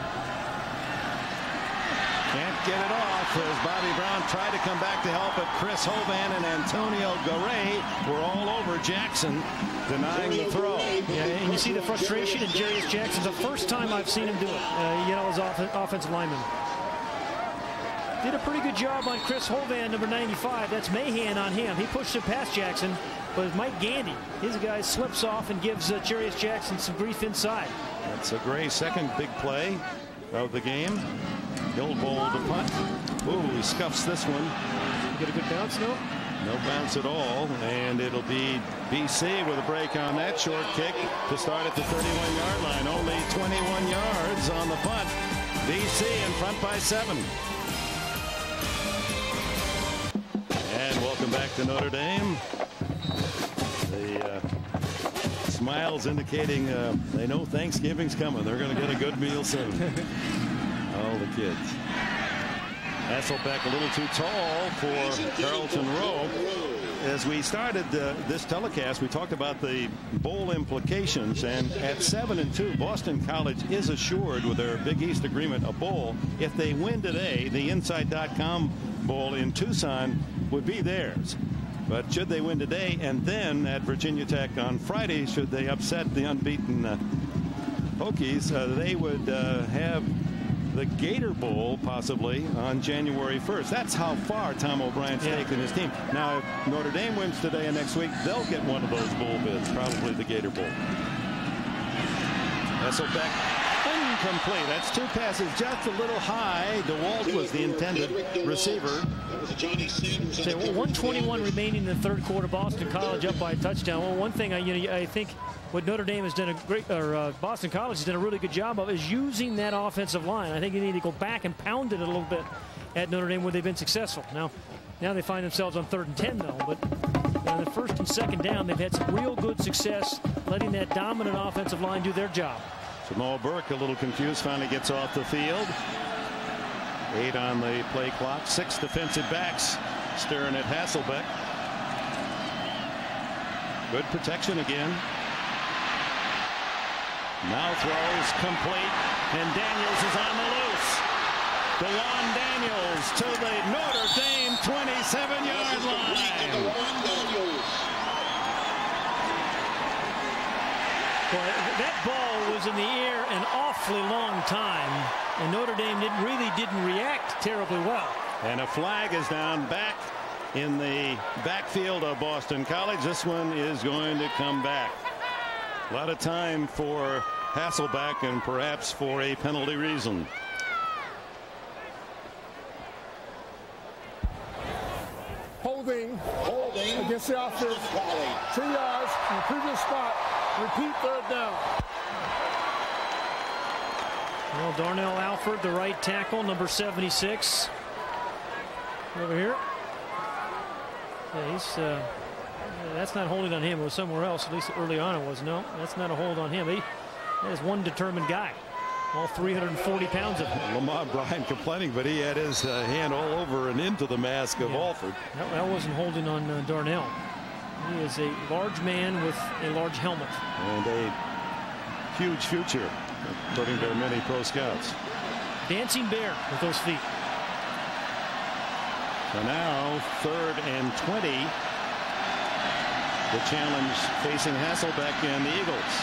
Can't get it off as Bobby Brown tried to come back to help, but Chris Hovan and Antonio Garay were all over Jackson, denying the throw. Yeah, and you see the frustration in Jarious Jackson. The first time I've seen him do it. Uh, you know, as off offensive lineman. Did a pretty good job on Chris Hovan, number 95. That's Mahan on him. He pushed it past Jackson, but Mike Gandy. His guy slips off and gives uh, Jarious Jackson some grief inside. That's a Gray second big play of the game. Hildbold to punt. Ooh, he scuffs this one. Get a good bounce, no? No bounce at all, and it'll be BC with a break on that short kick to start at the 31-yard line. Only 21 yards on the punt. BC in front by seven. And welcome back to Notre Dame. The uh, smiles indicating uh, they know Thanksgiving's coming. They're going to get a good meal soon. All the kids. Hasselbeck a little too tall for Carlton Rowe. as we started uh, this telecast, we talked about the bowl implications, and at seven and two, Boston College is assured with their Big East agreement a bowl. If they win today, the Insight.com Bowl in Tucson would be theirs. But should they win today, and then at Virginia Tech on Friday, should they upset the unbeaten uh, Hokies, uh, they would uh, have the Gator Bowl possibly on January 1st. That's how far Tom O'Brien's Yeah. taken his team. Now, if Notre Dame wins today and next week, they'll get one of those bowl bids, probably the Gator Bowl. Hasselbeck incomplete. That's two passes just a little high. DeWalt was the intended receiver. Say, well, 121 remaining in the third quarter. Boston College up by a touchdown. Well, one thing I, you know, I think what Notre Dame has done a great, or uh, Boston College has done a really good job of is using that offensive line. I think you need to go back and pound it a little bit at Notre Dame where they've been successful. Now, now they find themselves on third and 10 though, but on the first and second down, they've had some real good success letting that dominant offensive line do their job. Jamal Burke a little confused finally gets off the field. Eight on the play clock. Six defensive backs staring at Hasselbeck. Good protection again. Now throws complete and Daniels is on the loose. DeJuan Daniels to the Notre Dame 27 yard line. Well, that ball was in the air an awfully long time, and Notre Dame didn't really didn't react terribly well. And a flag is down back in the backfield of Boston College. This one is going to come back. A lot of time for Hasselbeck and perhaps for a penalty reason. Holding. Holding. Against the offense. Two yards in the previous spot. Repeat third down. Well, Darnell Alford, the right tackle, number 76. Over here. Yeah, he's. Uh, that's not holding on him. It was somewhere else. At least early on it was. No, that's not a hold on him. He that is one determined guy. All 340 pounds of him. Lamont Bryant complaining, but he had his uh, hand all over and into the mask of Yeah. Alford. That, that wasn't holding on uh, Darnell. He is a large man with a large helmet. And a huge future, according to many pro scouts. Dancing bear with those feet. So now third and 20. The challenge facing Hasselbeck and the Eagles.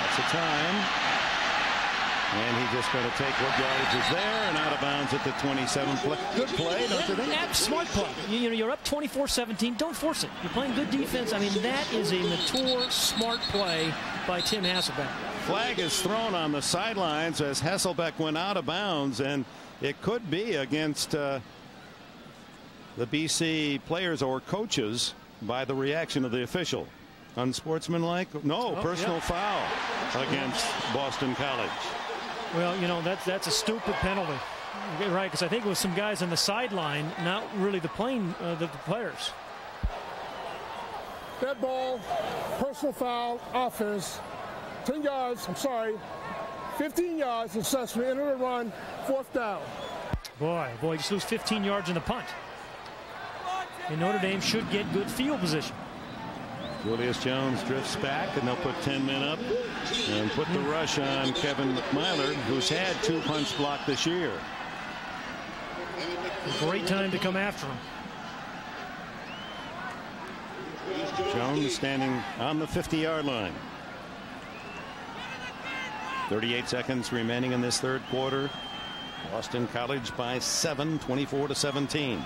That's a time. And he's just going to take what yardage is there and out of bounds at the 27 play. Good play, Notre Dame. Ab- smart play. You, you know, you're up 24-17. Don't force it. You're playing good defense. I mean, that is a mature, smart play by Tim Hasselbeck. Flag is thrown on the sidelines as Hasselbeck went out of bounds, and it could be against uh, the BC players or coaches by the reaction of the official. Unsportsmanlike? No, Oh, personal yeah. foul against Boston College. Well, you know, that's that's a stupid penalty. Right, because I think it was some guys on the sideline, not really the playing uh, the, the players. That ball, personal foul, offense, 10 yards, I'm sorry, 15 yards, successful, enter the run, fourth down. Boy, boy, just lose 15 yards in the punt. And Notre Dame should get good field position. Julius Jones drifts back, and they'll put 10 men up and put the rush on Kevin McMillan, who's had two punts blocked this year. Great time to come after him. Jones standing on the 50-yard line. 38 seconds remaining in this third quarter. Boston College by seven, 24 to 17.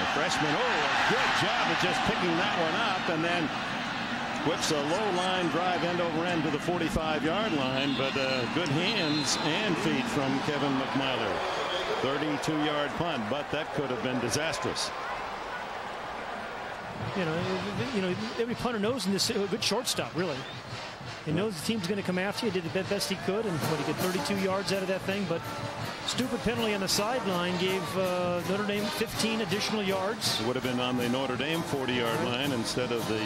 The freshman, oh, a good job of just picking that one up and then whips a low line drive end over end to the 45 yard line, but uh, good hands and feet from Kevin McMillan. 32 yard punt, but that could have been disastrous. You know, you know, every punter knows in this a good shortstop, really. He knows the team's going to come after you. Did the best he could, and what he get 32 yards out of that thing. But stupid penalty on the sideline gave uh, Notre Dame 15 additional yards. It would have been on the Notre Dame 40-yard line instead of the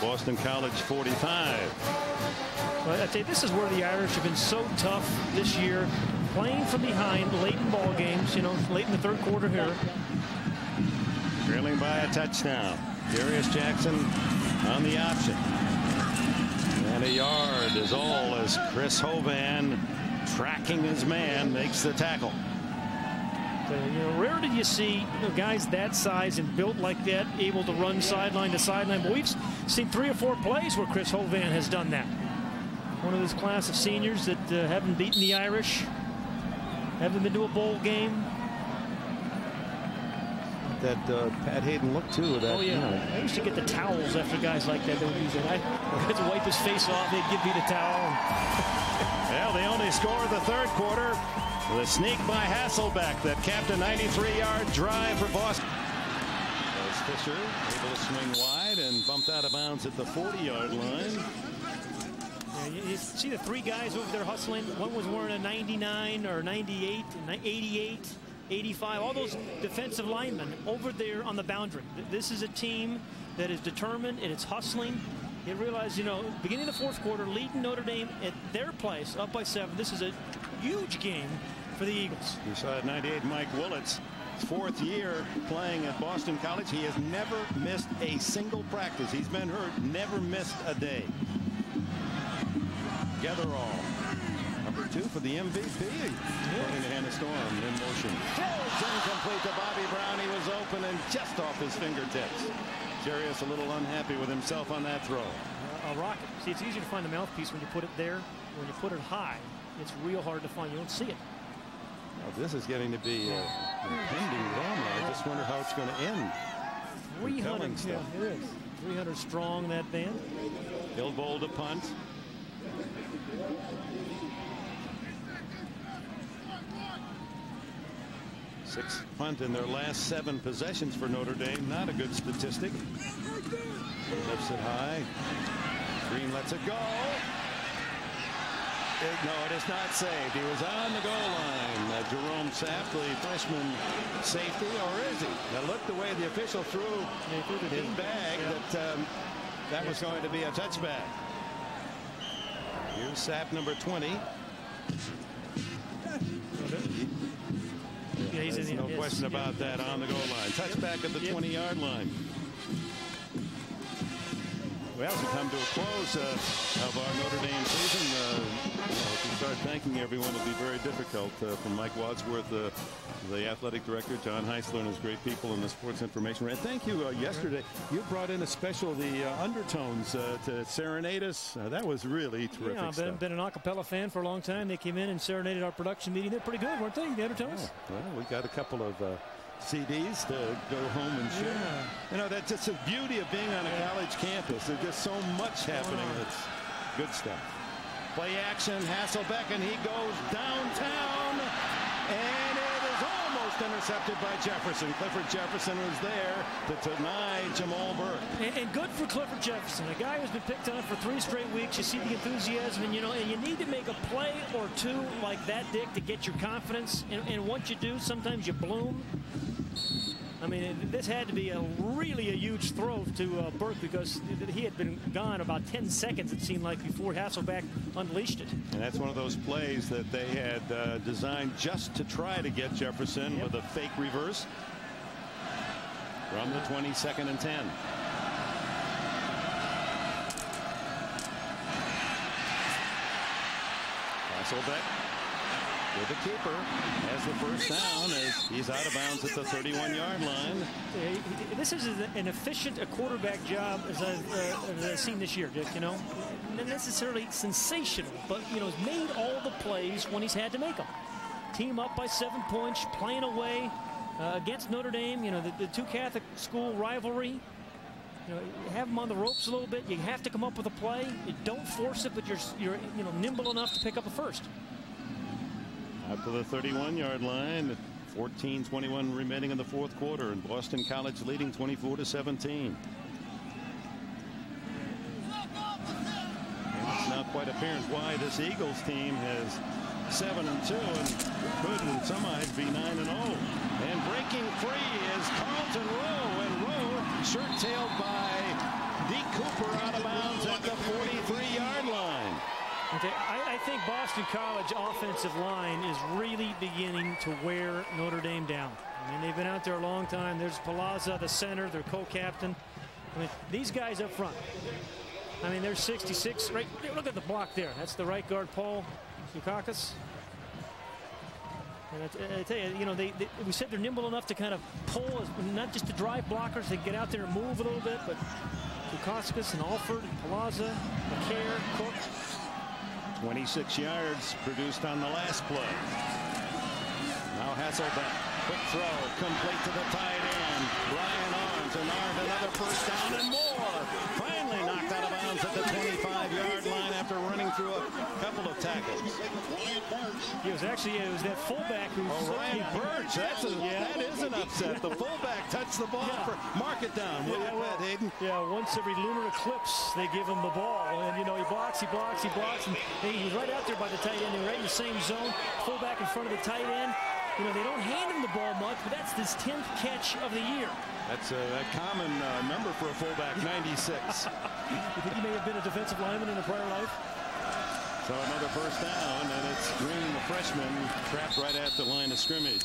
Boston College 45. But I you, this is where the Irish have been so tough this year, playing from behind late in ball games, you know, late in the third quarter here. Trailing by a touchdown. Jarious Jackson on the option. And a yard is all as Chris Hovan tracking his man makes the tackle. Uh, you know, rare did you see you know, guys that size and built like that able to run sideline to sideline. But we've seen three or four plays where Chris Hovan has done that. One of this class of seniors that uh, haven't beaten the Irish, haven't been to a bowl game. That uh, Pat Haden looked too. That, oh yeah, you know. I used to get the towels after guys like that. They would use it. I had to wipe his face off. They'd give me the towel. Well, they only scored the third quarter. The sneak by Hasselbeck that capped a 93-yard drive for Boston. As Fisher able to swing wide and bumped out of bounds at the 40-yard line. You, see the three guys over there hustling. One was wearing a 99 or 98, 88. 85, all those defensive linemen over there on the boundary. This is a team that is determined and it's hustling. You realize, you know, beginning of the fourth quarter, leading Notre Dame at their place, up by seven. This is a huge game for the Eagles. You saw at 98 Mike Willits, fourth year playing at Boston College. He has never missed a single practice. He's been hurt, never missed a day. Getherall Number two for the MVP. According to Hannah Storm in motion. Throws incomplete to Bobby Brown. He was open and just off his fingertips. Jarious a little unhappy with himself on that throw. A rocket. See, it's easier to find the mouthpiece when you put it there. When you put it high, it's real hard to find. You don't see it. Well, this is getting to be a impending drama. I just wonder how it's going to end. 300, yeah, it is. 300 strong, that band. Hildbold to punt. Six punt in their last seven possessions for Notre Dame. Not a good statistic. Lifts it high. Green lets it go. It, no, it is not saved. He was on the goal line. Uh, Jerome Sapp, the freshman safety, or is he? Now look the way the official threw his bag that um, that was going to be a touchback. Here's Sapp, number 20. Yeah, he's in, no yes, question about yeah. that on the goal line. Touchback at the 20-yard line. Well, as we come to a close uh, of our Notre Dame season, uh, you know, if we start thanking everyone, it'll be very difficult. Uh, from Mike Wadsworth, uh, the athletic director, John Heisler, and his great people in the sports information. And thank you. Uh, yesterday, you brought in a special, the uh, undertones to serenade us. that was really terrific. Yeah, I've been, been, an acapella fan for a long time. They came in and serenaded our production meeting. They're pretty good, weren't they? The undertones. Oh, well, we got a couple of CDs to go home and share. Yeah. You know, that's just the beauty of being on a college campus. There's just so much happening that's good stuff. Play action, Hasselbeck, and he goes downtown. And intercepted by Jefferson. Clifford Jefferson was there to deny Jamal Burke. And, and, good for Clifford Jefferson, a guy who's been picked on for three straight weeks. You see the enthusiasm, and you know, and you need to make a play or two like that, Dick, to get your confidence. And, and once you do, sometimes you bloom. I mean, this had to be a really a huge throw to uh, Burke because he had been gone about 10 seconds, it seemed like, before Hasselbeck unleashed it. And that's one of those plays that they had uh, designed just to try to get Jefferson yep. with a fake reverse from the 22nd and 10. Hasselbeck with the keeper as the first down as he's out of bounds at the 31 yard line. This is an efficient quarterback job as I've, uh, as I've seen this year, Dick, you know. Not necessarily sensational, but, you know, he's made all the plays when he's had to make them. Team up by seven points, playing away uh, against Notre Dame, you know, the, the two Catholic school rivalry. You know, have them on the ropes a little bit. You have to come up with a play. You don't force it, but you're, you're you know, nimble enough to pick up a first. Up to the 31-yard line. 14-21 remaining in the fourth quarter, and Boston College leading 24 to 17. And it's now quite apparent why this Eagles team has 7 and 2 and could in some eyes be 9 and 0. And breaking free is Carlton Rowe and Rowe shirt-tailed by Deke Cooper out of bounds at the 43-yard line. I, I, think Boston College offensive line is really beginning to wear Notre Dame down. I mean, they've been out there a long time. There's Palazza, the center, their co-captain. I mean, these guys up front. I mean, there's 66. Right, look at the block there. That's the right guard, Paul Zukauskas. And I, I, tell you, you know, they, they, we said they're nimble enough to kind of pull, not just to drive blockers, they get out there and move a little bit, but Zukauskas and Alford and Palazza, McCare, Cook. 26 yards produced on the last play. Now Hasselbeck, quick throw, complete to the tight end. Brian Arndt, and Arndt another first down and more. Finally knocked out of bounds at the 25-yard line after running through a couple of tackles. It was actually it was that fullback who. Oh, Ryan Burch. That's a, yeah. That is an upset. The fullback touched the ball yeah. for mark it down. Yeah, well, Haden? Yeah, once every lunar eclipse they give him the ball, and you know he blocks, he blocks, he blocks, and he was right out there by the tight end. They were right in the same zone. Fullback in front of the tight end. You know, they don't hand him the ball much, but that's his 10th catch of the year. That's a, a common uh, number for a fullback, 96. you think he may have been a defensive lineman in a prior life? So another first down, and it's Green, the freshman, trapped right at the line of scrimmage.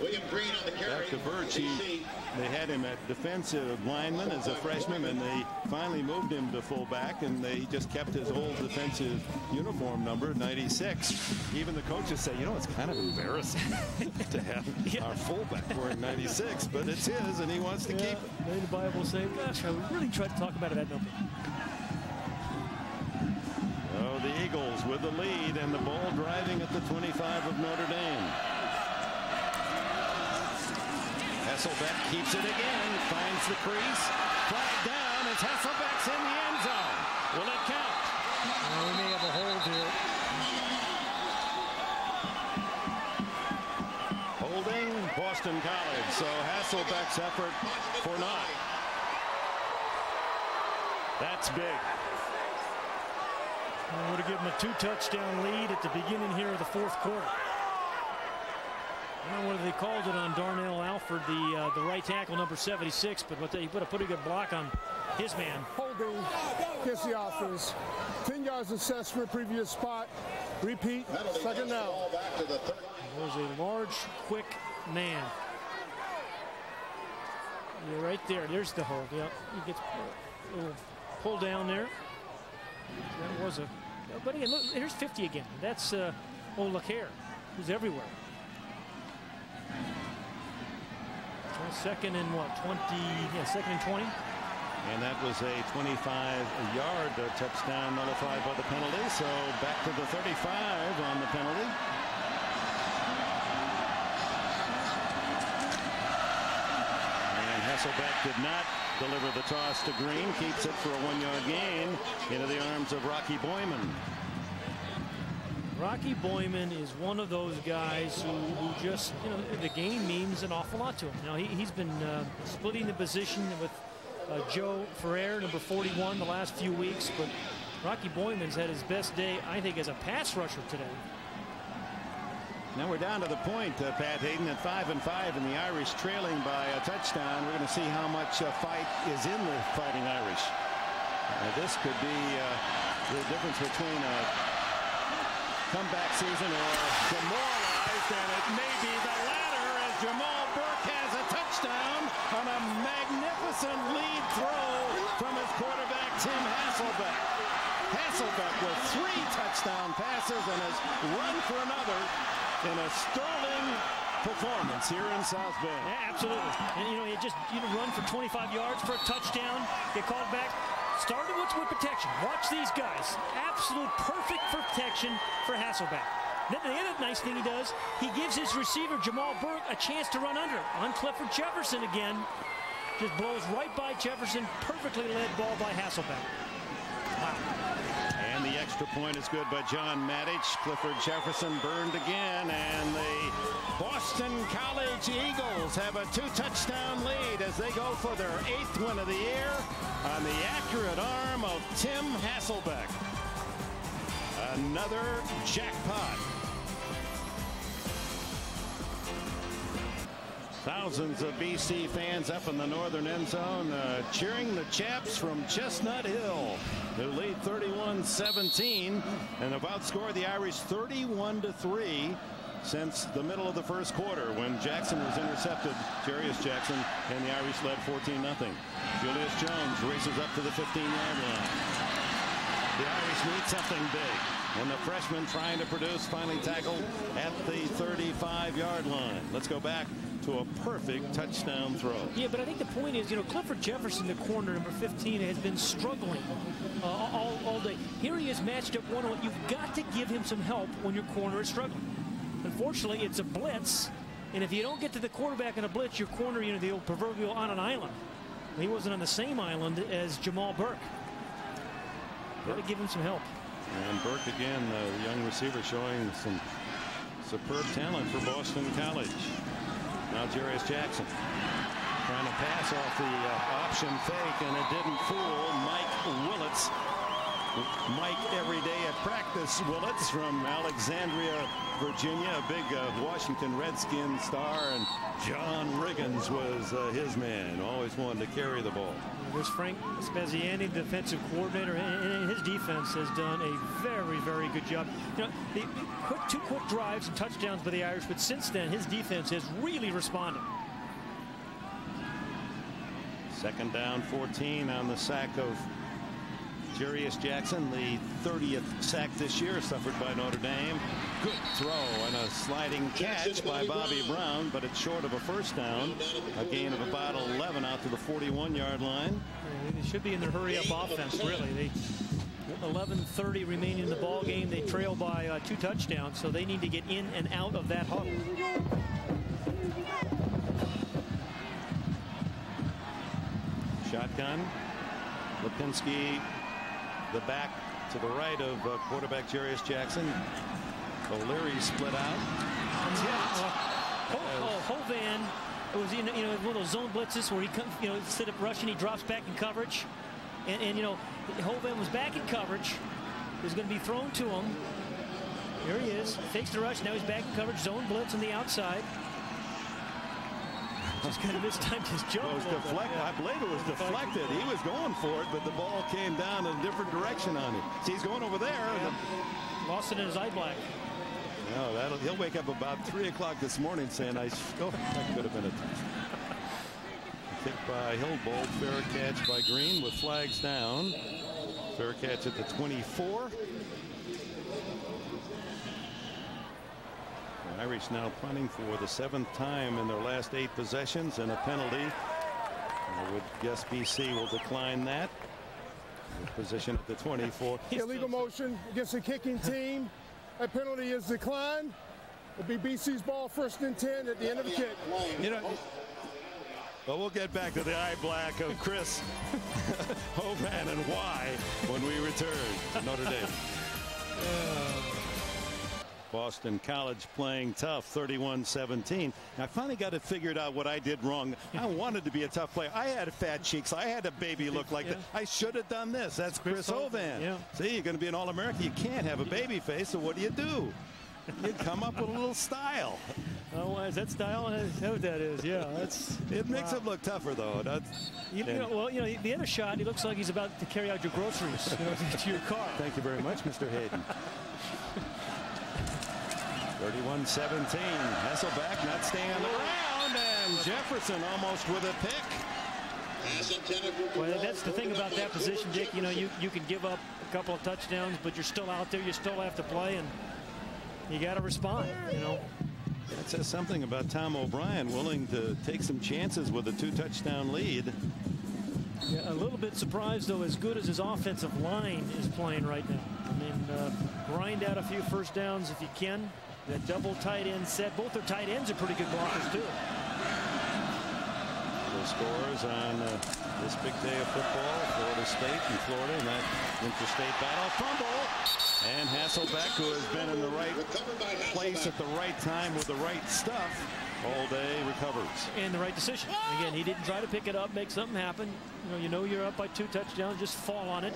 William Green on the carry. Back to Birch. He, they had him at defensive lineman as a freshman, and they finally moved him to fullback, and they just kept his old defensive uniform number, 96. Even the coaches say, you know, it's kind of embarrassing to have yeah. our fullback wearing 96, but it's his, and he wants to yeah, keep it. Maybe the Bible say, gosh, I really tried to talk about it, that number. The Eagles with the lead, and the ball driving at the 25 of Notre Dame. Hasselbeck keeps it again, finds the crease, flag down as Hasselbeck's in the end zone. Will it count? Well, we may have a hold here. Holding Boston College, so Hasselbeck's effort for naught. That's big. I would have given a two touchdown lead at the beginning here of the fourth quarter. I don't know whether they called it on Darnell Alford, the uh, the right tackle, number 76, but what they put a pretty good block on his man. Holding against the offense. 10 yards assessment, previous spot. Repeat, second down. There's a large, quick man. Yeah, right there. There's the hold. Yep. He gets a little pull down there. That was a. But again, look, here's 50 again. That's uh, who's everywhere. Second and what, 20? Yeah, second and 20. And that was a 25-yard uh, touchdown nullified by the penalty. So back to the 35 on the penalty. Hasselbeck did not deliver the toss to Green. Keeps it for a one-yard gain into the arms of Rocky Boiman. Rocky Boiman is one of those guys who, who, just, you know, the game means an awful lot to him. Now, he, has been uh, splitting the position with uh, Joe Ferrer, number 41, the last few weeks, but Rocky Boiman's had his best day, I think, as a pass rusher today. Now we're down to the point, uh, Pat Haden, at 5 and 5, and the Irish trailing by a touchdown. We're going to see how much uh, fight is in the Fighting Irish. this could be uh, the difference between a comeback season or demoralized, and it may be the latter as Jamal Burke has a touchdown on a magnificent lead throw from his quarterback, Tim Hasselbeck. Hasselbeck with three touchdown passes and has run for another in a sterling performance here in South Bend. Yeah, absolutely. And, you know, he just you know, run for 25 yards for a touchdown, get called back, Started with, with protection. Watch these guys. Absolute perfect protection for Hasselbeck. Then the other nice thing he does, he gives his receiver, Jamal Burke, a chance to run under on Clifford Jefferson again. Just blows right by Jefferson. Perfectly led ball by Hasselbeck. Wow. Extra point is good by John Matich. Clifford Jefferson burned again. And the Boston College Eagles have a two-touchdown lead as they go for their eighth win of the year on the accurate arm of Tim Hasselbeck. Another jackpot Thousands of BC fans up in the northern end zone uh, cheering the Chaps from Chestnut Hill who lead 31-17 and have outscored the Irish 31-3 since the middle of the first quarter when Jackson was intercepted, Jarious Jackson, and the Irish led 14 0 Julius Jones races up to the 15 yard line. The Irish need something big. And the freshman trying to produce finally tackled at the 35 yard line. Let's go back to a perfect touchdown throw. Yeah, but I think the point is, you know, Clifford Jefferson, the corner, number 15, has been struggling uh, all, all day. Here he is matched up one on one. You've got to give him some help when your corner is struggling. Unfortunately, it's a blitz, and if you don't get to the quarterback in a blitz, your corner, you know, the old proverbial on an island. He wasn't on the same island as Jamal Burke. Got to give him some help. And Burke again, the young receiver showing some superb talent for Boston College. Now Jarious Jackson trying to pass off the uh, option fake and it didn't fool Mike Willits. Mike every day at practice Willits from Alexandria Virginia a big uh, Washington Redskin star and John Riggins was uh, his man always wanted to carry the ball. There's Frank Spaziani, defensive coordinator, and his defense has done a very, very good job. You know, the quick, two quick drives and touchdowns by the Irish, but since then, his defense has really responded. Second down 14 on the sack of Jarious Jackson, the 30th sack this year suffered by Notre Dame. Good throw and a sliding catch by Bobby Brown, but it's short of a first down. A gain of about 11 out to the 41 yard line. They should be in their hurry up offense, really. They 11:30 remaining in the ball game. They trail by uh, two touchdowns, so they need to get in and out of that huddle. Shotgun. Lopienski the back to the right of uh, quarterback Jarious Jackson. O'Leary split out. Uh, oh, Hovan it was you know, you know one of those zone blitzes where he comes you know instead of rushing he drops back in coverage. And, and you know Hovan was back in coverage. Is going to be thrown to him. Here he is. Takes the rush. Now he's back in coverage. Zone blitz on the outside just kind of mistimed his jump. It was deflected. Yeah. I believe it was deflected. He was going for it, but the ball came down in a different direction on him. See, he's going over there. Yeah. Lost it in his eye black. No, that'll, he'll wake up about 3 o'clock this morning saying, I oh, that could have been a touch. Kick by Hildbold, fair catch by Green with flags down. Fair catch at the 24. Irish now punting for the seventh time in their last eight possessions and a penalty. I would guess BC will decline that. Position at the 24. Illegal motion against the kicking team. That penalty is declined. It'll be BC's ball first and 10 at the end of the kick. You know, well, we'll get back to the eye black of Chris Hovan and why when we return to Notre Dame. Boston College playing tough 31-17. I finally got it figured out what I did wrong. I wanted to be a tough player. I had fat cheeks. I had a baby look like yeah. that. I should have done this. That's Chris, Chris Hovan. Yeah. See, you're going to be an All-American. You can't have a baby face, so what do you do? You come up with a little style. Oh, is that style? Is that what that is? Yeah, that's. It makes wow. him look tougher, though. That's. You, you know, well, you know, the other shot, he looks like he's about to carry out your groceries you know, to your car. Thank you very much, Mr. Haden. 31-17. Hasselbeck not staying on the ground, and Jefferson almost with a pick. Well, that's the thing about that position, Dick. You know, you, you can give up a couple of touchdowns, but you're still out there. You still have to play, and you got to respond, you know. That says something about Tom O'Brien willing to take some chances with a two-touchdown lead. Yeah, a little bit surprised, though, as good as his offensive line is playing right now. I mean, uh, grind out a few first downs if you can. The double tight end set. Both their tight ends are pretty good blockers, too. The scores on uh, this big day of football, Florida State and Florida in that interstate battle. Fumble. And Hasselbeck, who has been in the right place at the right time with the right stuff all day, recovers. And the right decision. Again, he didn't try to pick it up, make something happen. You know, you know you're up by two touchdowns, just fall on it.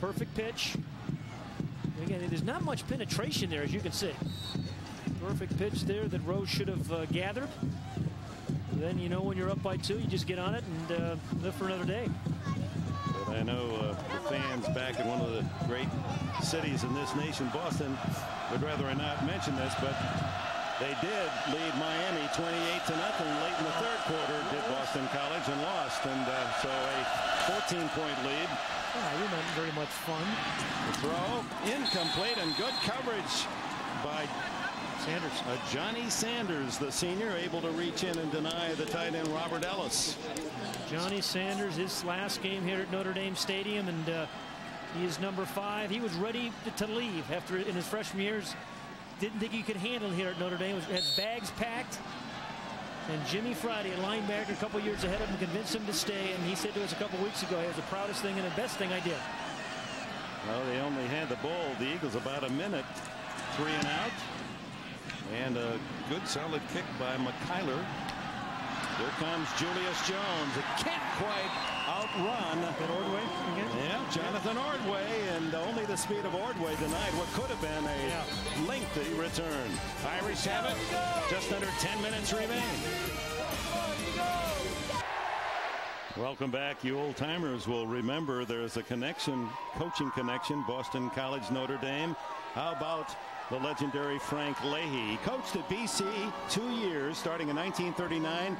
Perfect pitch. Again, there's not much penetration there, as you can see. Perfect pitch there that Rose should have uh, gathered. then you know when you're up by two, you just get on it and uh, live for another day. But I know uh, the fans back in one of the great cities in this nation, Boston, would rather I not mention this, but they did lead Miami 28 to nothing late in the third quarter, did Boston College, and lost. And uh, so a 14-point lead. Oh, you're not very much fun. The throw incomplete and good coverage by Sanders. Uh, Johnny Sanders, the senior, able to reach in and deny the tight end Robert Ellis. Johnny Sanders, his last game here at Notre Dame Stadium, and uh, he is number five. He was ready to leave after in his freshman years. Didn't think he could handle here at Notre Dame. Had bags packed. And Jimmy Friday, a linebacker a couple years ahead of him, convinced him to stay. And he said to us a couple weeks ago, it was the proudest thing and the best thing I did. Well, they only had the ball, the Eagles, about a minute. Three and out. And a good solid kick by McKyler. Here comes Julius Jones. It can't quite outrun. Ordway again? Yeah, Jonathan Ordway, and only the speed of Ordway denied what could have been a yeah. lengthy return. Irish have it. Just under 10 minutes remain. Welcome back. You old timers will remember there's a connection, coaching connection, Boston College, Notre Dame. How about the legendary Frank Leahy. He coached at BC two years, starting in 1939.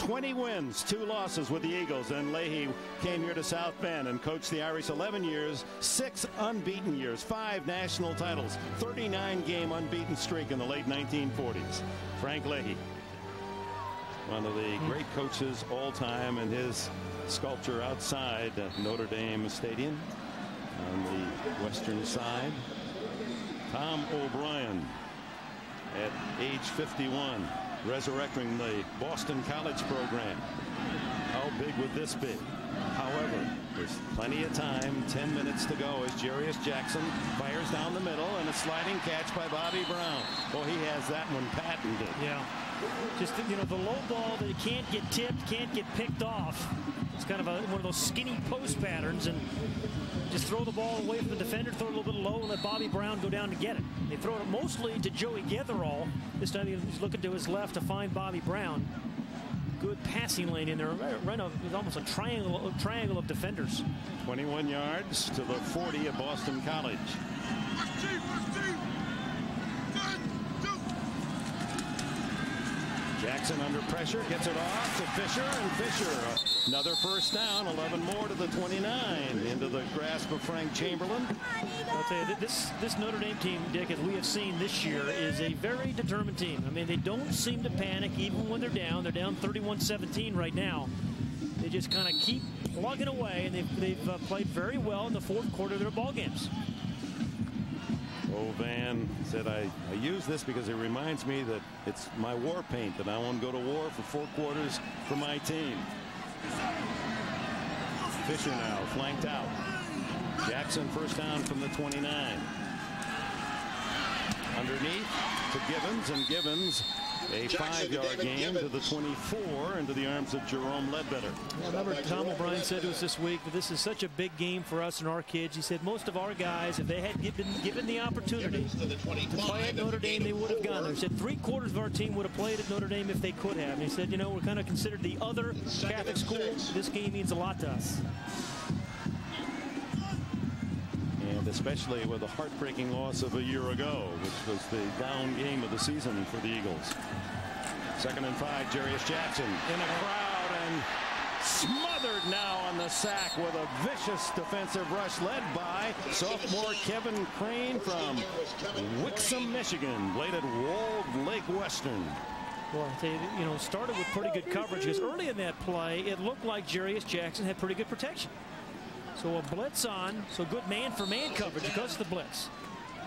20 wins, two losses with the Eagles. And Leahy came here to South Bend and coached the Irish 11 years, six unbeaten years, five national titles, 39 game unbeaten streak in the late 1940s. Frank Leahy, one of the great coaches all time, and his sculpture outside Notre Dame Stadium on the western side. Tom O'Brien at age 51 resurrecting the Boston College program. How big would this be? However, there's plenty of time, 10 minutes to go as Jarious Jackson fires down the middle and a sliding catch by Bobby Brown. Well, he has that one patented. Yeah. Just, you know, the low ball that can't get tipped, can't get picked off. It's kind of a, one of those skinny post patterns, and just throw the ball away from the defender, throw it a little bit low, and let Bobby Brown go down to get it. They throw it mostly to Joey Getherall. This time he's looking to his left to find Bobby Brown. Good passing lane in there. Right off, it's almost a triangle, a triangle of defenders. 21 yards to the 40 of Boston College. Jackson under pressure, gets it off to Fisher, and Fisher, another first down, 11 more to the 29, into the grasp of Frank Chamberlin. I'll tell you, this, this Notre Dame team, Dick, as we have seen this year, is a very determined team. I mean, they don't seem to panic even when they're down. They're down 31-17 right now. They just kind of keep plugging away, and they've, they've uh, played very well in the fourth quarter of their ball games. Van said, I, I use this because it reminds me that it's my war paint, that I want to go to war for four quarters for my team. Fisher now flanked out. Jackson first down from the 29. Underneath to Givens, and Givens a five-yard gain to the 24 into the arms of Jerome Ledbetter. Yeah, remember Tom O'Brien said to us this week that this is such a big game for us and our kids. He said most of our guys, if they had been given the opportunity to play at Notre Dame, they would have gone there. He said three quarters of our team would have played at Notre Dame if they could have. And he said, you know, we're kind of considered the other Catholic school. This game means a lot to us. And especially with the heartbreaking loss of a year ago, which was the down game of the season for the Eagles. Second and five, Jarious Jackson in a crowd and smothered now on the sack with a vicious defensive rush led by sophomore Kevin Crane from Wixom, Michigan, played at Walled Lake Western. Well, they, you know, started with pretty good coverage because early in that play, it looked like Jarious Jackson had pretty good protection. So a blitz on, so good man for man coverage because of the blitz.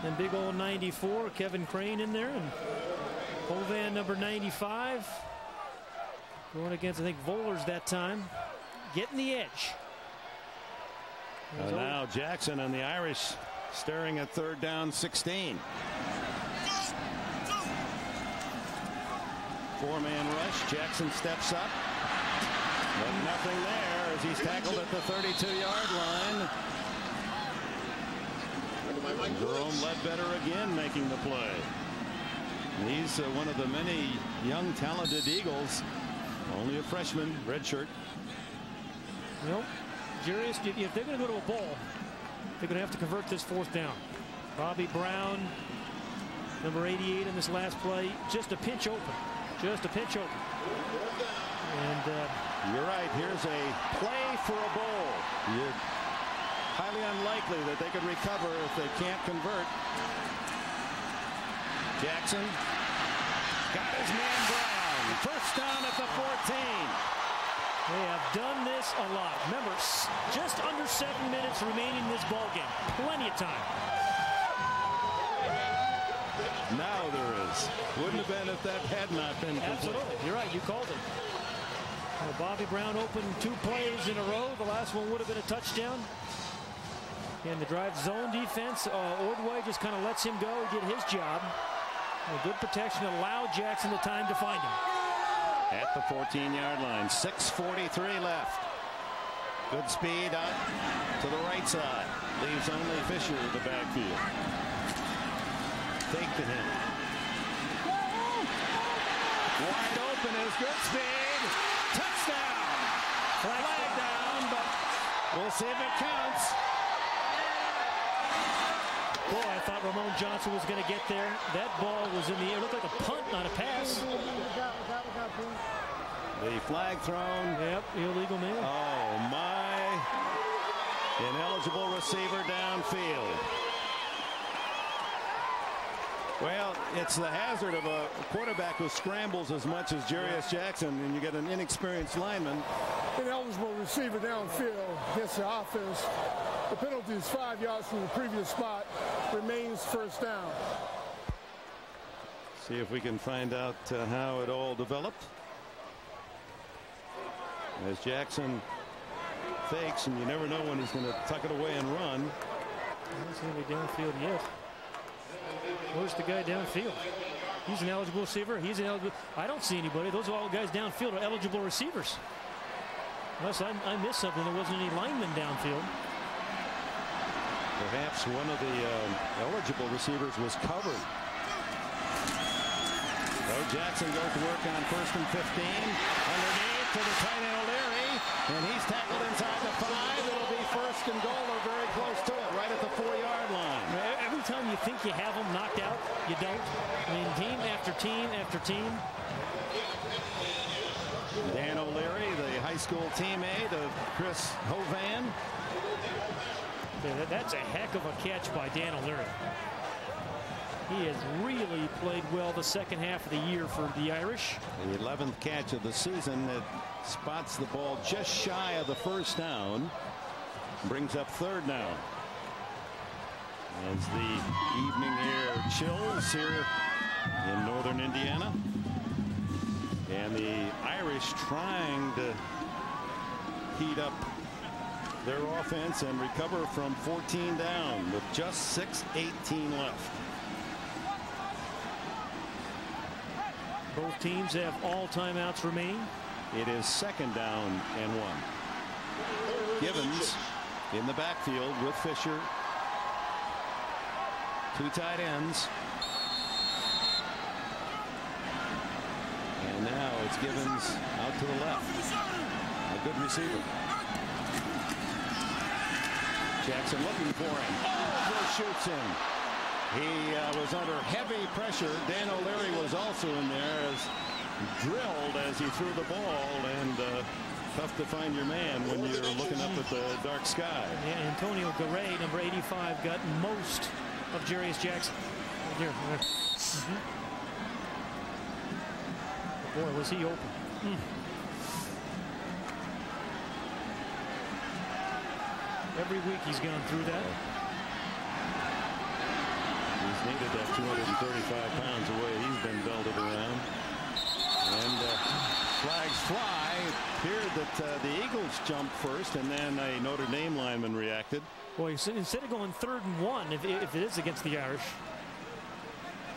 And big old 94, Kevin Crane in there, and Hovan number 95. Going against, I think, Vollers that time. Getting the edge. Uh, now Jackson and the Irish staring at third down 16. Four-man rush. Jackson steps up. But nothing there as he's tackled at the 32-yard line. Jerome Ledbetter again making the play. He's uh, one of the many young talented Eagles Only a freshman, red shirt. Well, Jarious, if they're going to go to a bowl, they're going to have to convert this fourth down. Bobby Brown, number 88 in this last play, just a pinch open. Just a pinch open. And uh, you're right. Here's a play for a bowl. You're highly unlikely that they could recover if they can't convert. Jackson got his man Brown. First down at the 14. They have done this a lot. Remember, just under seven minutes remaining in this ball game. Plenty of time. Now there is. Wouldn't have been if that had not been complete. Absolutely. You're right. You called it. Well, Bobby Brown opened two plays in a row. The last one would have been a touchdown. And the drive zone defense, uh, Ordway just kind of lets him go. Did his job. A good protection allowed Jackson the time to find him. At the 14-yard line, 6.43 left. Good speed out to the right side. Leaves only Fisher in the backfield. Fake to him. Wide open is good speed. Touchdown. Flag down, but we'll see if it counts. Boy, I thought Ramon Johnson was going to get there. That ball was in the air. It looked like a punt, not a pass. The flag thrown. Yep, illegal man. Oh, my. Ineligible receiver downfield. Well, it's the hazard of a quarterback who scrambles as much as Jarious Jackson, and you get an inexperienced lineman. An eligible receiver downfield against the offense. The penalty is five yards from the previous spot. Remains first down. See if we can find out uh, how it all developed. As Jackson fakes, and you never know when he's going to tuck it away and run. He's going to be downfield yet. Where's the guy downfield? He's an eligible receiver. He's an eligible. I don't see anybody. Those are all guys downfield are eligible receivers. Unless I, I missed something. There wasn't any linemen downfield. Perhaps one of the uh, eligible receivers was covered. So Jackson goes to work on first and 15. Underneath to the tight end O'Leary. And he's tackled inside the five. It'll be first and goal or very close to it, right at the four-yard line. Every time you think you have them knocked out, you don't. I mean, team after team. Dan O'Leary, the high school teammate of Chris Hovan. Yeah, that's a heck of a catch by Dan O'Leary. He has really played well the second half of the year for the Irish. The 11th catch of the season that spots the ball just shy of the first down. Brings up third down. As the evening air chills here in northern Indiana. And the Irish trying to heat up their offense and recover from 14 down with just 6.18 left. Both teams have all timeouts remaining. It is second down and one. Givens in the backfield with Fisher. Two tight ends. And now it's Givens out to the left. A good receiver. Jackson looking for him. Overshoots him. He uh, was under heavy pressure. Dan O'Leary was also in there as drilled as he threw the ball and uh, tough to find your man when you're looking up at the dark sky. Yeah, Antonio Garay, number 85, got most of Jarious Jackson. Here. Mm -hmm. Boy, was he open. Mm. Every week he's gone through that. He's needed that 235 pounds away. He's been belted around. And uh, flags fly. Appeared that uh, the Eagles jumped first, and then a Notre Dame lineman reacted. Boy, instead of going third and one, if, if it is against the Irish,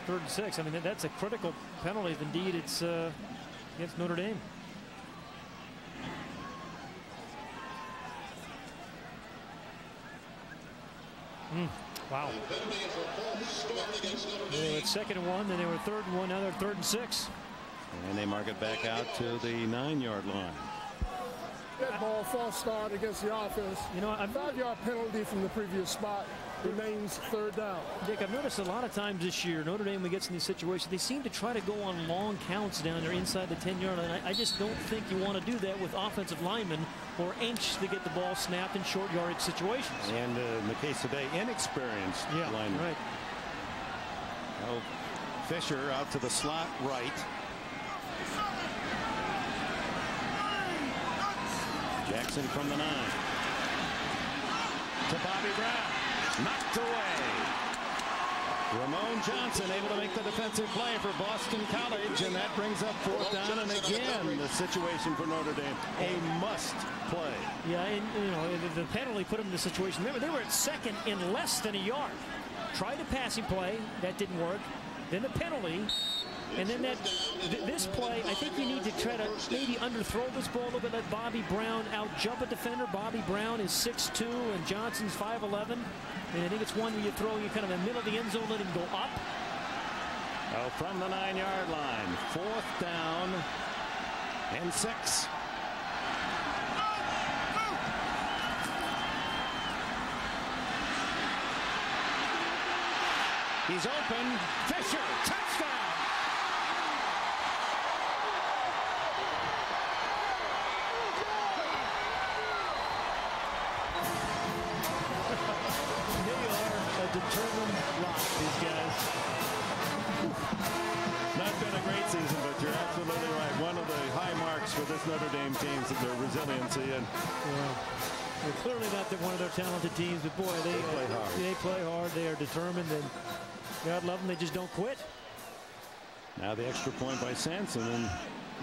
third and six, I mean, that's a critical penalty if indeed it's uh, against Notre Dame. Mm, wow. They were at second and one, then they were third and one, now they're third and six. And they mark it back out to the nine yard line. That ball false start against the offense. You know, a five yard penalty from the previous spot remains third down. Dick, I've noticed a lot of times this year, Notre Dame, when gets in these situations, they seem to try to go on long counts down there inside the 10-yard line. I, I, just don't think you want to do that with offensive linemen who are anxious to get the ball snapped in short yardage situations. And uh, in the case today, inexperienced yeah, linemen. Right. Well, Fisher out to the slot right. Jackson from the nine. To Bobby Brown. Knocked away. Ramon Johnson able to make the defensive play for Boston College, and that brings up fourth down. And again, the situation for Notre Dame, a must play. Yeah, and you know the, the penalty put them in the situation. Remember, they were at second in less than a yard. Tried a passing play, that didn't work. Then the penalty, and then that th this play, I think you need to try to maybe underthrow this ball a little bit. Let Bobby Brown out jump a defender. Bobby Brown is 6'2", and Johnson's 5'11". And I think it's one where you throw you kind of in the middle of the end zone, let him go up. Oh, from the nine-yard line, fourth down and six. He's open. Fisher, touchdown. And yeah. They're clearly not one of their talented teams, but boy, they, they play uh, hard. They play hard. They are determined, and God love them. They just don't quit. Now the extra point by Sanson, and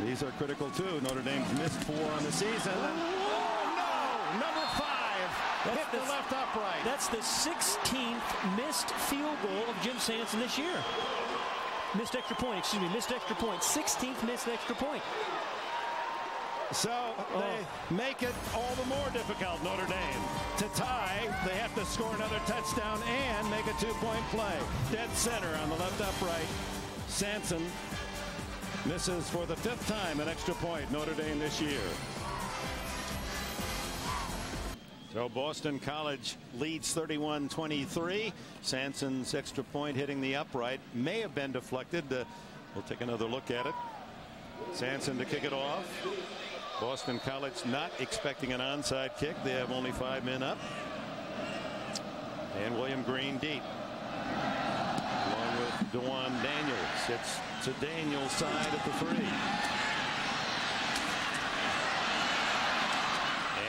these are critical too. Notre Dame's missed four on the season. Oh no! Number five that's hit the, the left upright. That's the 16th missed field goal of Jim Sanson this year. Missed extra point. Excuse me. Missed extra point. 16th missed extra point. So oh. they make it all the more difficult, Notre Dame. To tie, they have to score another touchdown and make a two-point play. Dead center on the left upright. Sanson misses for the fifth time an extra point, Notre Dame this year. So Boston College leads 31-23. Sanson's extra point hitting the upright may have been deflected. Uh, we'll take another look at it. Sanson to kick it off. Boston College not expecting an onside kick. They have only five men up. And William Green deep. Along with Dewan Daniels. It's to Daniels' side at the three.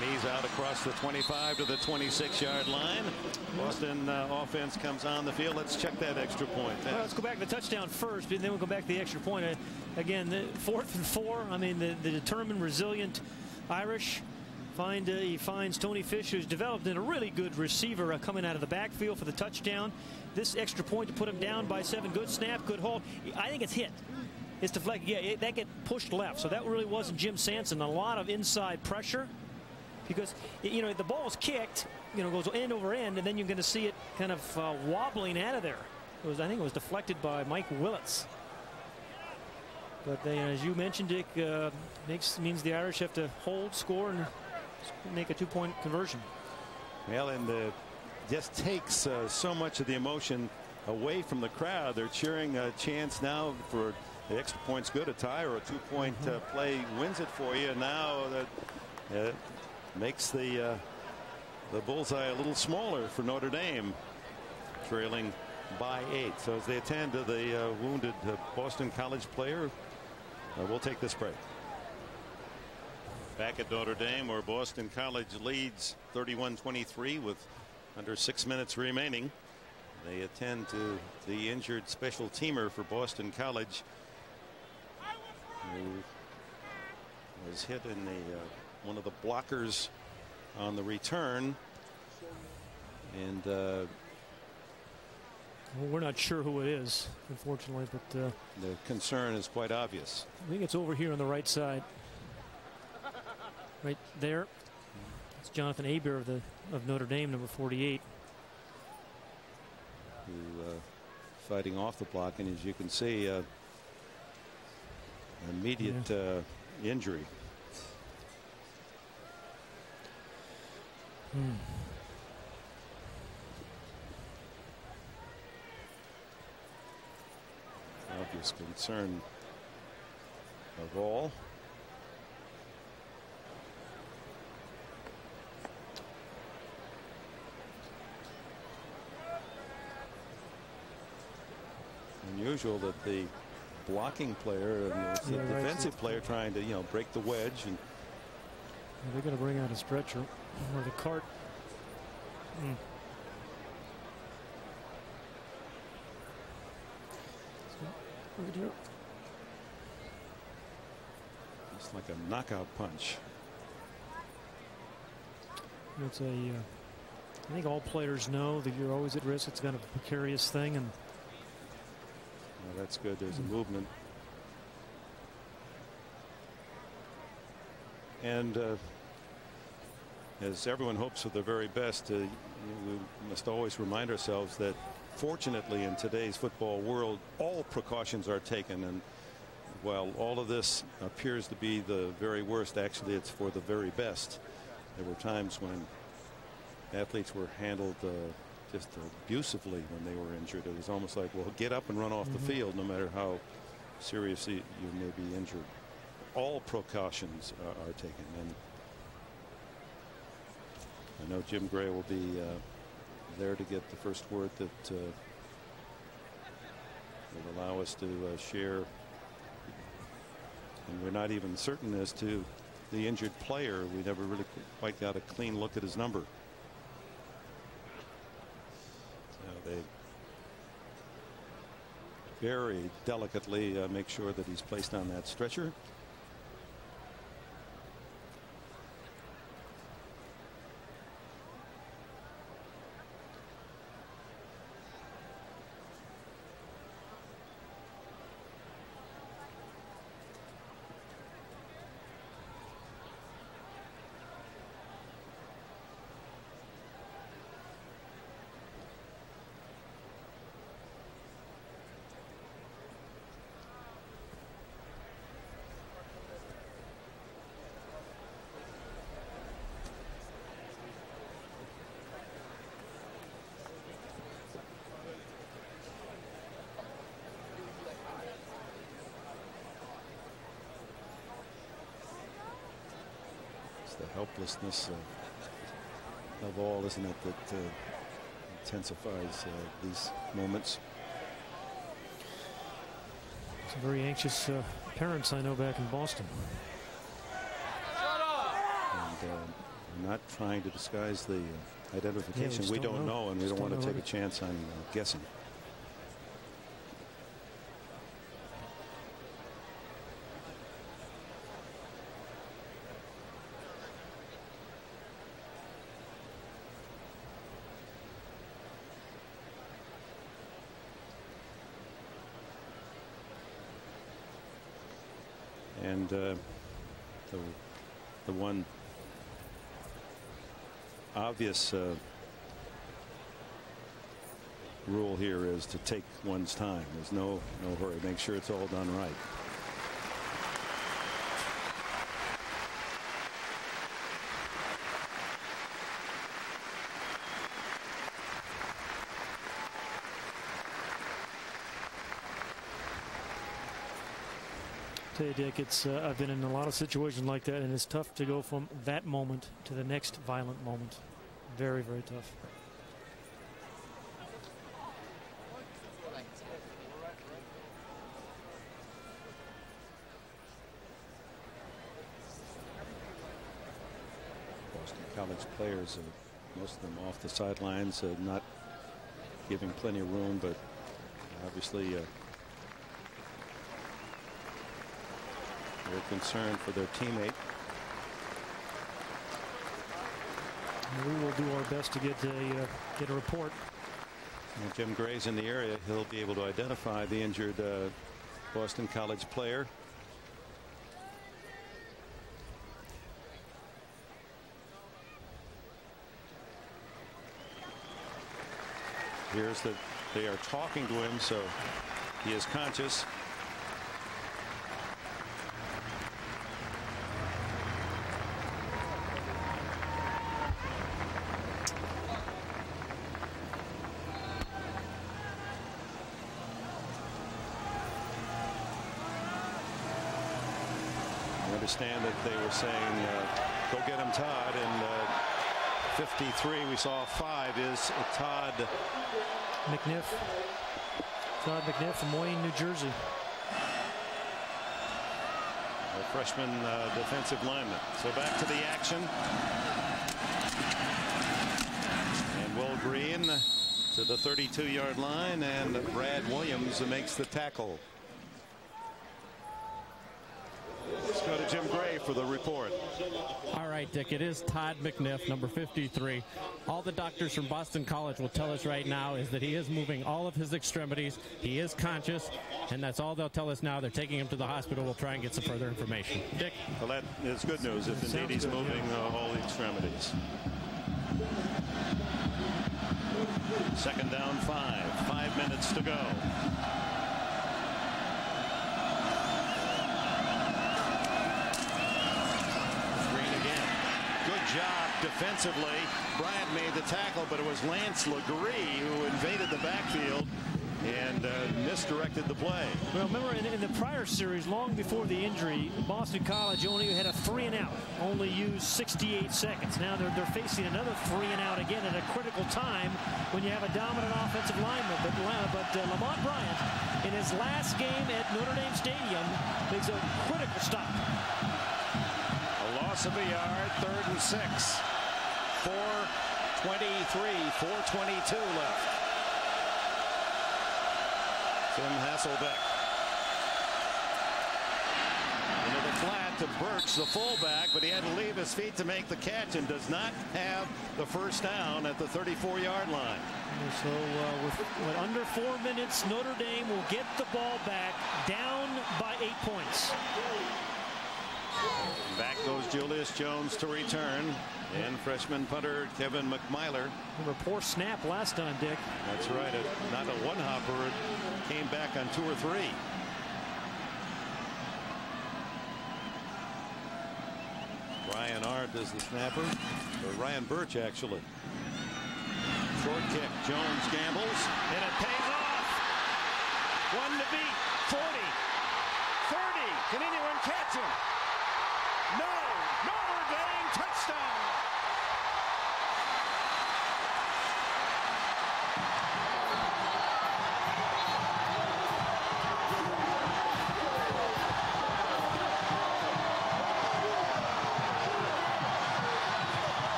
And he's out across the 25 to the 26 yard line. Boston uh, offense comes on the field. Let's check that extra point. Well, let's go back to the touchdown first, and then we'll go back to the extra point. Uh, again, the fourth and four. I mean, the, the determined, resilient Irish. Find uh, he finds Tony Fisher, who's developed in a really good receiver uh, coming out of the backfield for the touchdown. This extra point to put him down by seven. Good snap, good hold. I think it's hit. It's deflected. Yeah, it, that get pushed left. So that really wasn't Jim Sanson. A lot of inside pressure because you know the ball's kicked, you know, goes end over end, and then you're going to see it kind of uh, wobbling out of there. It was, I think, it was deflected by Mike Willits. But they, as you mentioned, Dick, uh, makes means the Irish have to hold, score, and make a two-point conversion. Well, and the just takes uh, so much of the emotion away from the crowd. They're cheering a chance now for the extra point's good, a tie or a two-point mm -hmm. uh, play wins it for you. Now that uh, makes the uh, the bullseye a little smaller for Notre Dame, trailing by eight. So as they attend to the uh, wounded uh, Boston College player, uh, we'll take this break. Back at Notre Dame, where Boston College leads 31-23 with under six minutes remaining. They attend to the injured special teamer for Boston College, who was hit in the uh, one of the blockers on the return. And uh, well, we're not sure who it is, unfortunately, but uh, the concern is quite obvious. I think it's over here on the right side, right there. It's Jonathan Aber of the of Notre Dame, number 48. Who uh, fighting off the block, and as you can see, uh, immediate uh, injury. Hmm. Obvious concern of all. Unusual that the blocking player and the, Yeah, right. defensive player trying to you know break the wedge and They're going to bring out a stretcher or the cart. So, look at here. it's like a knockout punch. It's a. Uh, I think all players know that you're always at risk. It's kind of a precarious thing, and Well, that's good. There's a movement. And uh, as everyone hopes for the very best, uh, we must always remind ourselves that fortunately in today's football world, all precautions are taken. And while all of this appears to be the very worst, actually it's for the very best. There were times when athletes were handled uh, just abusively when they were injured. It was almost like, well, get up and run off Mhm. the field, no matter how seriously you may be injured. All precautions uh, are taken, and I know Jim Gray will be uh, there to get the first word that uh, will allow us to uh, share. And we're not even certain as to the injured player. We never really quite got a clean look at his number. They very delicately uh, make sure that he's placed on that stretcher. The helplessness of, of all, isn't it, that uh, intensifies uh, these moments. some very anxious uh, parents I know back in Boston. And uh, I'm not trying to disguise the uh, identification. just we don't don't know. know, and we don't want to know take a chance on uh, guessing. And uh, the the one obvious uh, rule here is to take one's time. There's no no hurry. Make sure it's all done right. Dick, it's uh, I've been in a lot of situations like that, and it's tough to go from that moment to the next violent moment. Very, very tough. Boston College players, uh, most of them off the sidelines, uh, not giving plenty of room, but obviously uh, they're concerned for their teammate. And we will do our best to get a uh, get a report. Jim Gray's in the area. He'll be able to identify the injured uh, Boston College player. Here's that they are talking to him, so he is conscious. understand that they were saying, uh, go get him, Todd. And uh, 53, we saw five is Todd McNiff. Todd McNiff from Wayne, New Jersey. A freshman uh, defensive lineman. So back to the action. And Will Green to the 32 yard line and Brad Williams makes the tackle. Let's go to Jim Gray for the report. All right, Dick, it is Todd McNiff, number 53. All the doctors from Boston College will tell us right now is that he is moving all of his extremities. He is conscious, and that's all they'll tell us now. They're taking him to the hospital. We'll try and get some further information. Dick? Well, that is good news if indeed Sounds he's good, moving yeah. uh, all the extremities. Second down five. Five minutes to go. Green again. Good job defensively. Bryant made the tackle, but it was Lance Legree who invaded the backfield and uh, misdirected the play. Well, remember in, in, the prior series, long before the injury, Boston College only had a three and out, only used 68 seconds. Now they're, they're facing another three and out again at a critical time when you have a dominant offensive lineman. But, but uh, Lamont Bryant, in his last game at Notre Dame Stadium, makes a critical stop. Loss of a yard, third and six. 423, 422 left. Tim Hasselbeck. Into the flat to Birch, the fullback, but he had to leave his feet to make the catch and does not have the first down at the 34-yard line. So uh, with, with under four minutes, Notre Dame will get the ball back down by eight points. Back goes Julius Jones to return. And freshman punter Kevin McMyler. A poor snap last time, Dick. That's right. It, not a one hopper. It came back on two or three. Ryan Art is the snapper. Or Ryan Birch, actually. Short kick. Jones gambles. And it pays off. One to beat. 40. 30. Can anyone catch him? No. Notre Dame touchdown.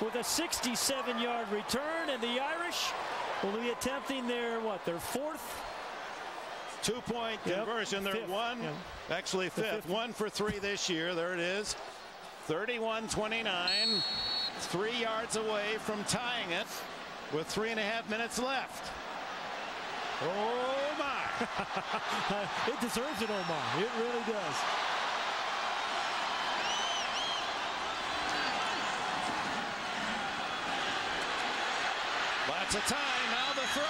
With a 67-yard return, and the Irish will be attempting their what? Their fourth. Two-point Yep. conversion. They're Fifth. one, Yeah. actually fifth. fifth. One for three this year. There it is. 31-29. Three yards away from tying it with three and a half minutes left. Oh, my. it deserves it, Omar. It really does. Lots of time. Now the throw.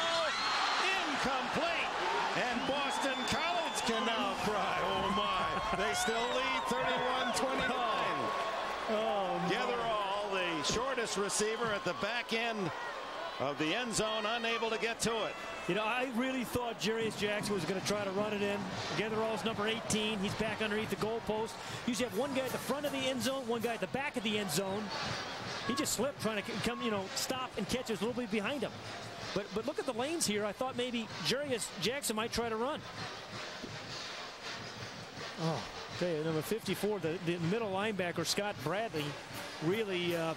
Incomplete. And Boston College can now cry. Oh, my. They still lead 31-29. Oh, Getherall, the shortest receiver at the back end of the end zone, unable to get to it. You know, I really thought Jarious Jackson was going to try to run it in. Getherall's number 18. He's back underneath the goalpost. Usually have one guy at the front of the end zone, one guy at the back of the end zone. He just slipped trying to come, you know, stop and catch us a little bit behind him. But but look at the lanes here. I thought maybe Jarious Jackson might try to run. Oh, okay, number 54, the, the middle linebacker, Scott Bradley, really uh,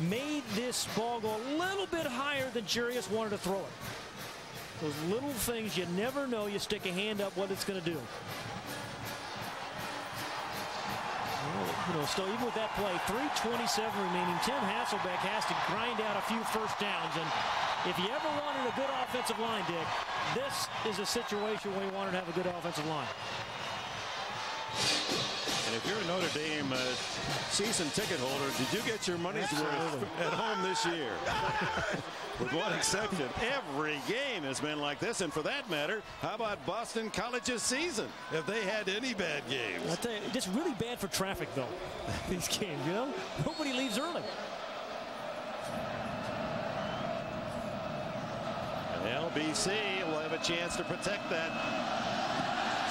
made this ball go a little bit higher than Jarious wanted to throw it. Those little things you never know. You stick a hand up what it's going to do. Oh, you know, still even with that play, 3:27 remaining. Tim Hasselbeck has to grind out a few first downs, and if you ever wanted a good offensive line, Dick, this is a situation where you wanted to have a good offensive line. And If you're a Notre Dame uh, season ticket holder, did you get your money's worth at home this year? With one exception, every game has been like this. And for that matter, how about Boston College's season? If they had any bad games. I tell you, just really bad for traffic, though, these games, you know? Nobody leaves early. And LBC will have a chance to protect that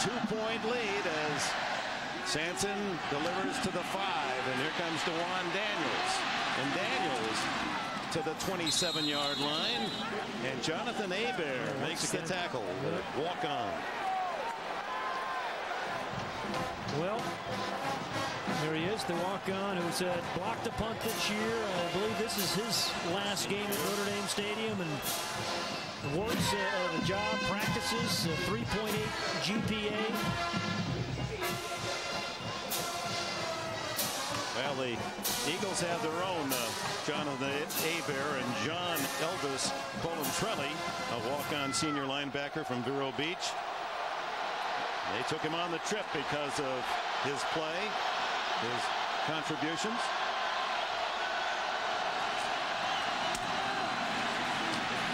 two-point lead as Sanson delivers to the five, and here comes Dewan Daniels. And Daniels to the 27-yard line, and Jonathan Hebert makes the tackle. Walk on. Well, there he is, the walk-on who's uh, blocked a punt this year. I believe this is his last game at Notre Dame Stadium, and awards uh, the job, practices, 3.8 GPA. Eagles have their own uh, Jonathan Hebert and John Elvis Colantrelli, a walk-on senior linebacker from Vero Beach. They took him on the trip because of his play, his contributions.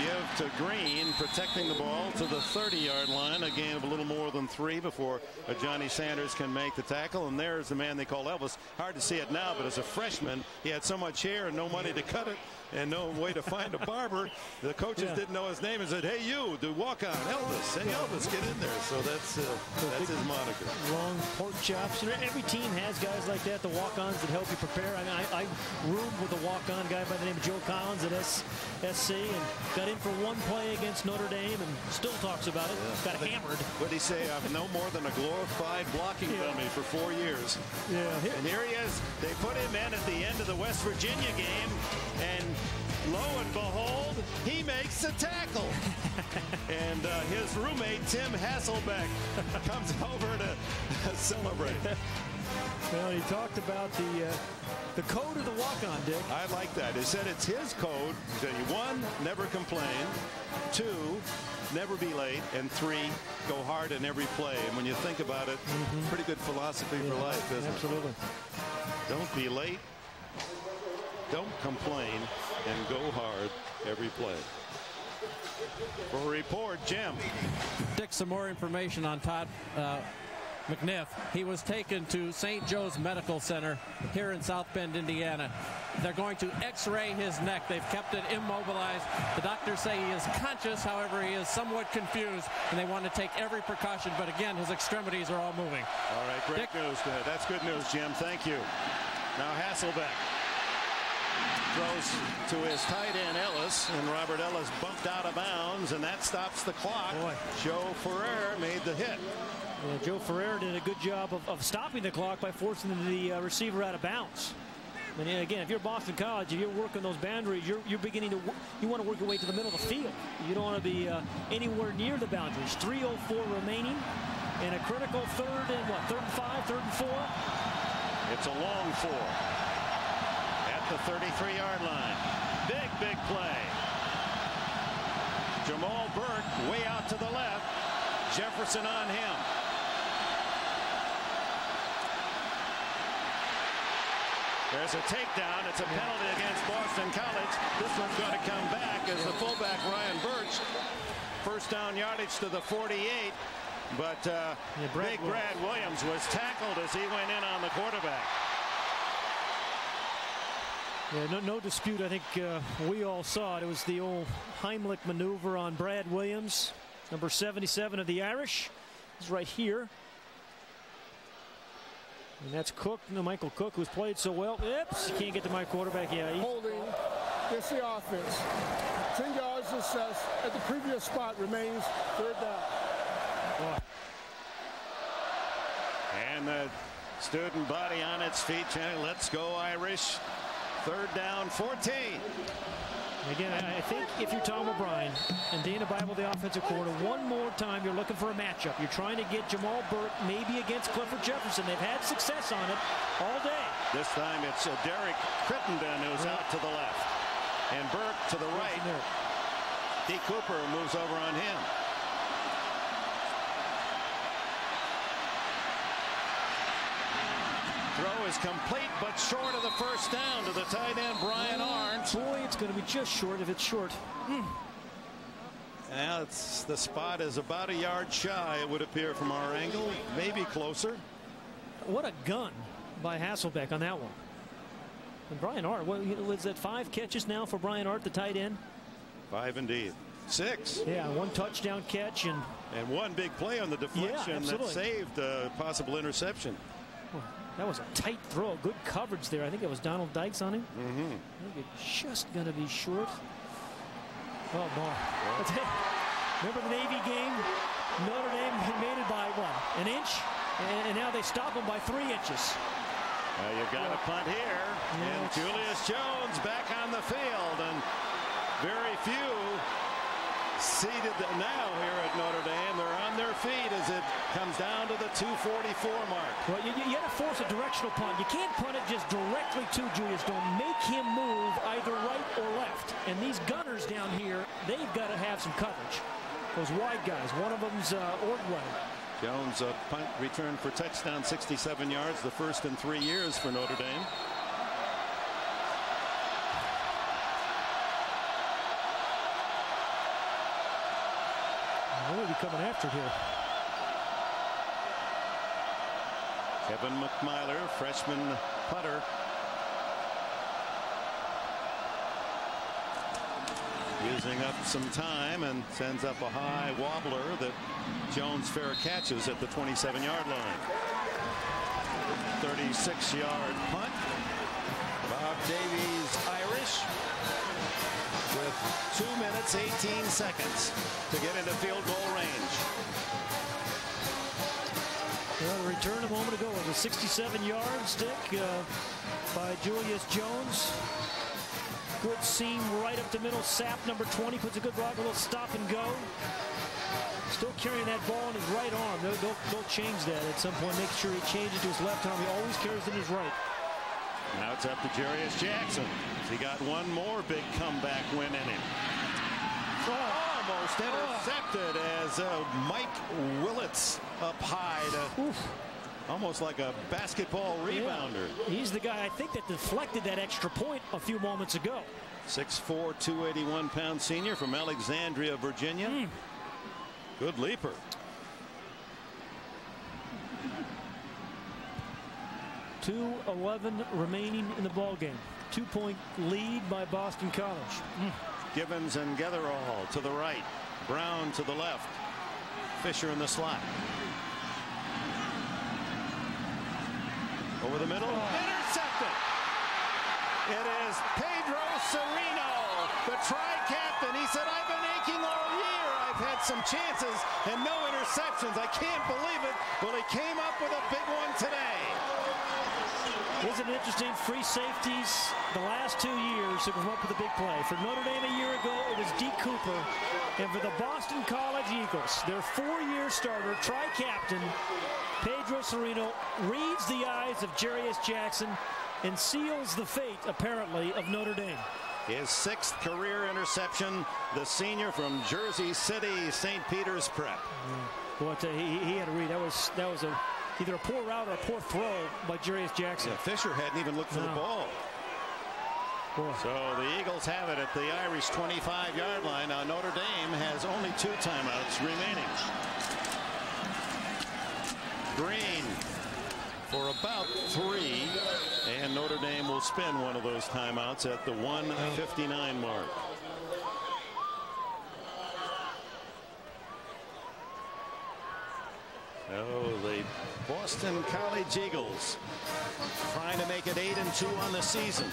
Give to Green, protecting the ball to the 30-yard line. A gain of a little more than three before Johnny Sanders can make the tackle. And there's the man they call Elvis. Hard to see it now, but as a freshman, he had so much hair and no money to cut it and no way to find a barber. The coaches yeah. didn't know his name and said, hey, you, do walk on Elvis. Hey, Elvis, get in there. So that's uh, that's his moniker. Long pork chops. Every team has guys like that, the walk-ons that help you prepare. I mean, I, I roomed with a walk-on guy by the name of Joe Collins at S SC and got in for one play against Notre Dame and still talks about it. Yeah. Got hammered. What did he say? I'm no more than a glorified blocking yeah. dummy for four years. Yeah. And here he is. They put him in at the end of the West Virginia game, and lo and behold, he makes the tackle. and uh, his roommate, Tim Hasselbeck, comes over to celebrate. Well, he talked about the uh, the code of the walk-on, Dick. I like that. He said it's his code. He said, one, never complain. Two, never be late. And three, go hard in every play. And when you think about it, mm -hmm. pretty good philosophy yeah, for life, isn't absolutely. it? Absolutely. Don't be late. Don't complain. And go hard every play. For a report, Jim. Dick, some more information on Todd uh, McNiff. He was taken to St. Joe's Medical Center here in South Bend, Indiana. They're going to x-ray his neck. They've kept it immobilized. The doctors say he is conscious, however, he is somewhat confused, and they want to take every precaution. But again, his extremities are all moving. All right, great Dick. news. That's good news, Jim. Thank you. Now Hasselbeck throws to his tight end Ellis, and Robert Ellis bumped out of bounds, and that stops the clock. Boy. Joe Ferrer made the hit. Yeah, Joe Ferrer did a good job of, of stopping the clock by forcing the uh, receiver out of bounds. And again, if you're Boston College, if you're working those boundaries, you're, you're beginning to you want to work your way to the middle of the field. You don't want to be uh, anywhere near the boundaries. 3:04 remaining, and a critical third and what? Third and five, third and four. It's a long four at the 33-yard line. Big, big play. Jamal Burke way out to the left. Jefferson on him. There's a takedown. It's a penalty against Boston College. This one's going to come back as the fullback Ryan Burch. First down yardage to the 48. But uh, yeah, Brad Big Brad Williams was tackled as he went in on the quarterback. Yeah, no, no dispute. I think uh, we all saw it. It was the old Heimlich maneuver on Brad Williams, number 77 of the Irish. He's right here. And that's Cook, no, Michael Cook, who's played so well. Oops, he can't get to my quarterback. Yeah, he... Holding. It's the offense. 10 yards success at the previous spot remains third down. And the student body on its feet. Let's go Irish. Third down 14. Again, I think if you're Tom O'Brien and Dana Bible, the offensive coordinator, one more time you're looking for a matchup. You're trying to get Jamal Burke maybe against Clifford Jefferson. They've had success on it all day. This time it's uh, Derek Crittenden who's right. out to the left. And Burke to the right. D. Cooper moves over on him. Complete, but short of the first down to the tight end, Brian Arndt. Boy, it's going to be just short if it's short. Mm. Now it's the spot is about a yard shy, it would appear from our angle, maybe closer. What a gun by Hasselbeck on that one. And Brian Arndt, what, was that five catches now for Brian Arndt, the tight end? Five indeed. Six. Yeah, one touchdown catch and and one big play on the deflection yeah, that saved a possible interception. That was a tight throw. Good coverage there. I think it was Donald Dykes on him. Mm -hmm. I think it's just going to be short. Oh, boy. Remember the Navy game? Notre Dame had made it by, what, an inch? And, now they stop them by three inches. Well, you've got a punt here. Yeah, and Julius Jones back on the field. And very few seated now here at Notre Dame. They're on their feet as it comes down to the 244 mark. Well, you, you got to force a directional punt. You can't punt it just directly to Julius. Don't make him move either right or left. And these gunners down here, they've got to have some coverage. Those wide guys. One of them's uh, Ordway. Jones a punt return for touchdown 67 yards the first in three years for Notre Dame. Be coming after here. Kevin McMyler, freshman putter. Using up some time and sends up a high wobbler that Jones fair catches at the 27 yard line. 36 yard punt. Bob Davie's Irish with 2 minutes 18 seconds to get into field goal range. Return a moment ago was a 67 yard stick uh, by Julius Jones. Good seam right up the middle. Sapp, number 20, puts a good block, a little stop and go. Still carrying that ball in his right arm. They'll, they'll, they'll change that at some point. Make sure he changes to his left arm. He always carries in his right. Now it's up to Jarious Jackson. He got one more big comeback win in him. Almost intercepted as uh, Mike Willets up high to almost like a basketball rebounder. Yeah. He's the guy I think that deflected that extra point a few moments ago. 6'4", 281 pound senior from Alexandria, Virginia. Mm. Good leaper. 2.11 remaining in the ball game. Two point lead by Boston College. Mm. Givens and Getherall to the right. Brown to the left. Fisher in the slot. Over the middle. Intercepted. It is Pedro Cirino, the tri-captain. He said, I've been aching all year. I've had some chances and no interceptions. I can't believe it. Well, he came up with a big one today. Isn't it interesting? Free safeties the last two years have come up with a big play. For Notre Dame a year ago, it was Deke Cooper. And for the Boston College Eagles, their four-year starter, tri-captain, Pedro Cirino, reads the eyes of Jarious Jackson and seals the fate, apparently, of Notre Dame. His sixth career interception, the senior from Jersey City, St. Peter's Prep. Boy, he, he had to read. That was that was a either a poor route or a poor throw by Jarious Jackson. Yeah, Fisher hadn't even looked for no. the ball. Boy. So the Eagles have it at the Irish 25-yard line. Now Notre Dame has only two timeouts remaining. Green for about three, and Notre Dame will spend one of those timeouts at the 159 mark. Oh, the Boston College Eagles trying to make it 8 and 2 on the season.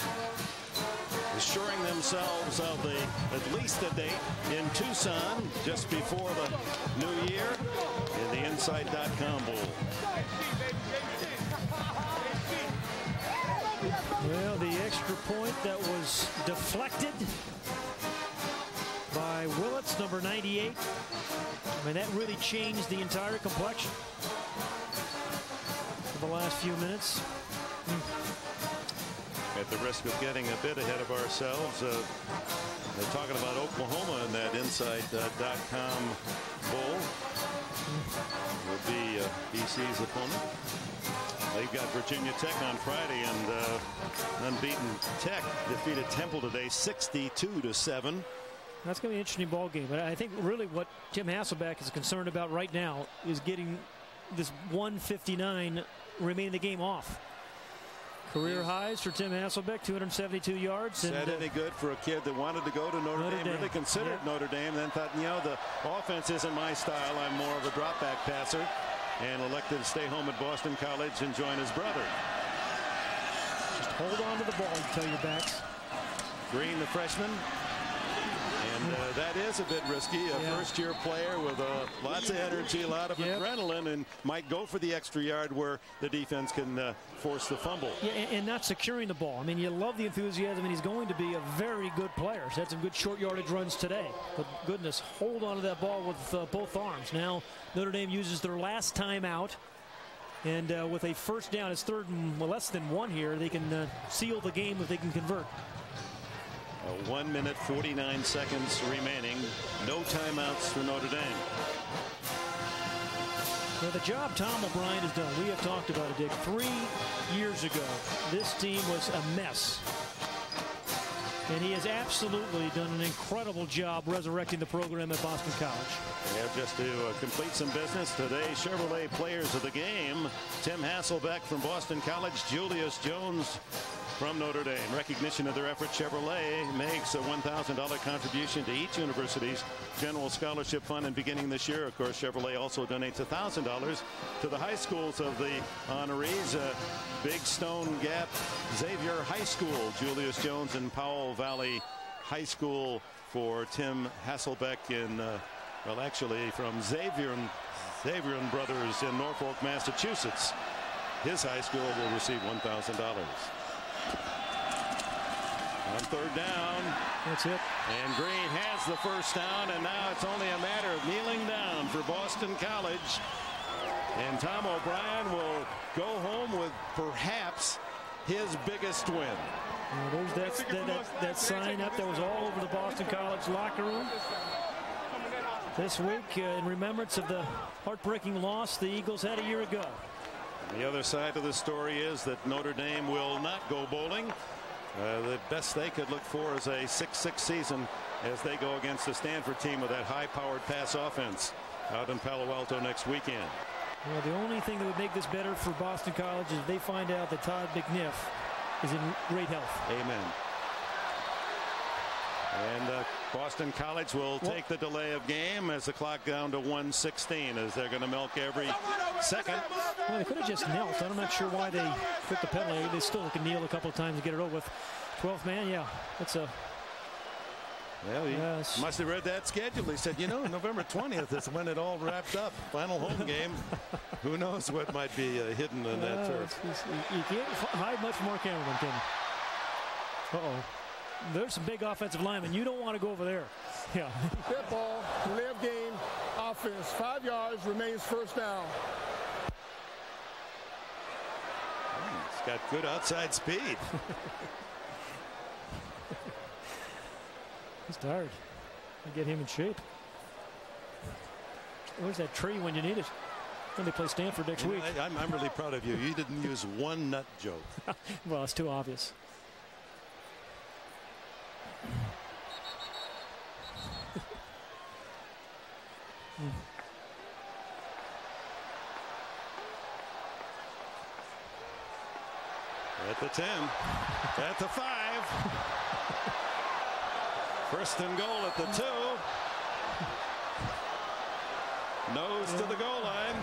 Assuring themselves of the at least a date in Tucson just before the new year in the Insight.com Bowl. Well, the extra point that was deflected by Willets, number 98. I mean, that really changed the entire complexion for the last few minutes. At the risk of getting a bit ahead of ourselves, uh, they're talking about Oklahoma in that Insight.com bowl. Will be uh, BC's opponent. They've got Virginia Tech on Friday, and uh, unbeaten Tech defeated Temple today, 62 to seven. That's going to be an interesting ball game. But I think really what Tim Hasselbeck is concerned about right now is getting this 159 remaining the game off. Career highs for Tim Hasselbeck, 272 yards. Is that uh, any good for a kid that wanted to go to Notre, Notre Dame, Dame. really considered Yeah. Notre Dame, then thought, you know, the offense isn't my style. I'm more of a drop back passer, and elected to stay home at Boston College and join his brother. Just hold on to the ball, you tell your backs. Green, the freshman. And uh, that is a bit risky. A Yeah. first year player with uh, lots of energy, a lot of Yep. adrenaline, and might go for the extra yard where the defense can uh, force the fumble. Yeah, and, and not securing the ball. I mean, you love the enthusiasm, and he's going to be a very good player. He's had some good short yardage runs today. But goodness, hold on to that ball with uh, both arms. Now, Notre Dame uses their last time out. And uh, with a first down, it's third and less than one here. They can uh, seal the game if they can convert. One minute, 49 seconds remaining. No timeouts for Notre Dame. Now, the job Tom O'Brien has done, we have talked about it, Dick. Three years ago, this team was a mess. And he has absolutely done an incredible job resurrecting the program at Boston College. And just to uh, complete some business today, Chevrolet players of the game. Tim Hasselbeck from Boston College, Julius Jones from Notre Dame. Recognition of their effort, Chevrolet makes a $1,000 contribution to each university's general scholarship fund. And beginning this year, of course, Chevrolet also donates $1,000 to the high schools of the honorees. Uh, Big Stone Gap, Xavier High School, Julius Jones and Powell Valley High School for Tim Hasselbeck in, uh, well, actually from Xavier and Xaverian Brothers in Norfolk, Massachusetts. His high school will receive $1,000. On third down. That's it. And Green has the first down, and now it's only a matter of kneeling down for Boston College. And Tom O'Brien will go home with perhaps his biggest win. Now, there's that, that, that, that sign up that was all over the Boston College locker room. This week, uh, in remembrance of the heartbreaking loss the Eagles had a year ago. The other side of the story is that Notre Dame will not go bowling. Uh, the best they could look for is a 6-6 season as they go against the Stanford team with that high-powered pass offense out in Palo Alto next weekend. Well, the only thing that would make this better for Boston College is if they find out that Todd McNiff is in great health. Amen. And uh, Boston College will take the delay of game as the clock down to 116 as they're going to milk every second. Well, they could have just knelt. I'm not sure why they put the penalty. They still can kneel a couple of times to get it over with. 12th man, yeah, that's a Well, he Yes. must have read that schedule. He said, you know, November 20th is when it all wrapped up. Final home game. Who knows what might be uh, hidden in that Uh, turf. it's- it's- you can't hide much more cameraman, can you? Uh-oh. There's some big offensive linemen. You don't want to go over there. Yeah. Dead ball, delay of game, offense. Five yards, remains first down. He's got good outside speed. He's tired. I get him in shape. Where's that tree when you need it? When they play Stanford next You know, week. I, I'm, I'm really proud of you. You didn't use one nut joke. well, it's too obvious. At the 10. At the 5. First and goal at the 2. Nose to the goal line.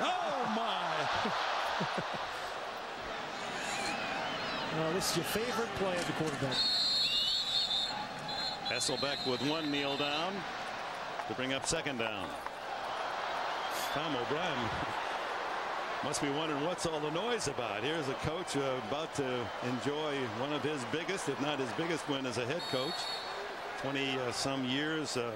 Oh, my. This is your favorite play of the quarterback. Hasselbeck with one kneel down to bring up second down. Tom O'Brien must be wondering what's all the noise about. Here's a coach about to enjoy one of his biggest, if not his biggest win as a head coach. 20 uh, some years uh,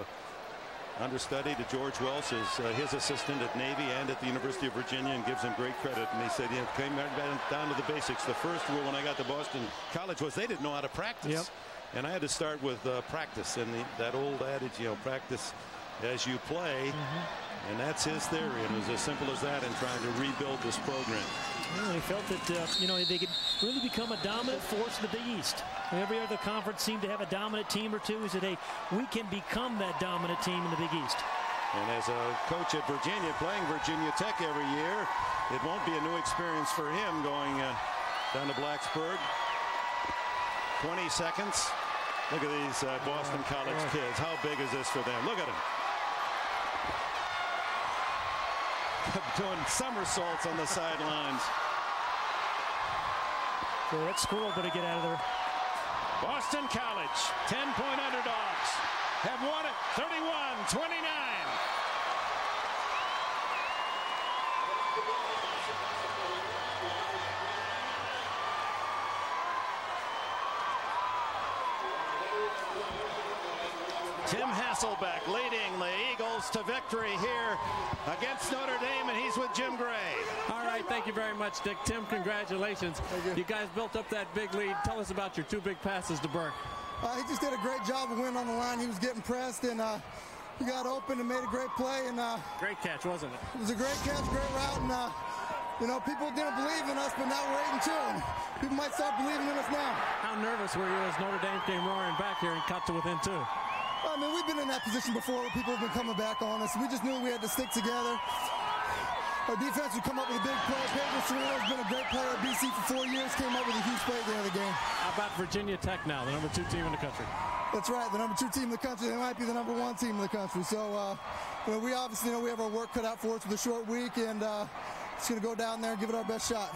understudy to George Welsh as uh, his assistant at Navy and at the University of Virginia and gives him great credit. And he said, you know, came down to the basics. The first rule when I got to Boston College was they didn't know how to practice. Yep. And I had to start with uh, practice and the, that old adage, you know, practice as you play. And that's his theory. It was as simple as that in trying to rebuild this program. Well, he felt that uh, you know they could really become a dominant force in the Big East. Every other conference seemed to have a dominant team or two. He said, "Hey, we can become that dominant team in the Big East." And as a coach at Virginia, playing Virginia Tech every year, it won't be a new experience for him going uh, down to Blacksburg. 20 seconds. Look at these uh, Boston College kids. How big is this for them? Look at them. Doing somersaults on the sidelines. So that squirrel better get out of there. Boston College, 10-point underdogs, have won it 31-29. Tim Hasselbeck leading the Eagles to victory here against Notre Dame, and he's with Jim Gray. All right, thank you very much, Dick. Tim, congratulations. You. you. guys built up that big lead. Tell us about your two big passes to Burke. Uh, he just did a great job of winning on the line. He was getting pressed, and uh, he got open and made a great play. And uh, Great catch, wasn't it? It was a great catch, great route, and uh, you know, people didn't believe in us, but now we're 8 and 2, and people might start believing in us now. How nervous were you as Notre Dame came roaring back here and cut to within two? I mean, we've been in that position before where people have been coming back on us. We just knew we had to stick together. Our defense would come up with a big play. Pedro Serrano has been a great player at BC for four years, came up with a huge play at the end of the game. How about Virginia Tech now, the number two team in the country? That's right, the number two team in the country. They might be the number one team in the country. So, uh, you know, we obviously know we have our work cut out for us with a short week, and uh, just going to go down there and give it our best shot.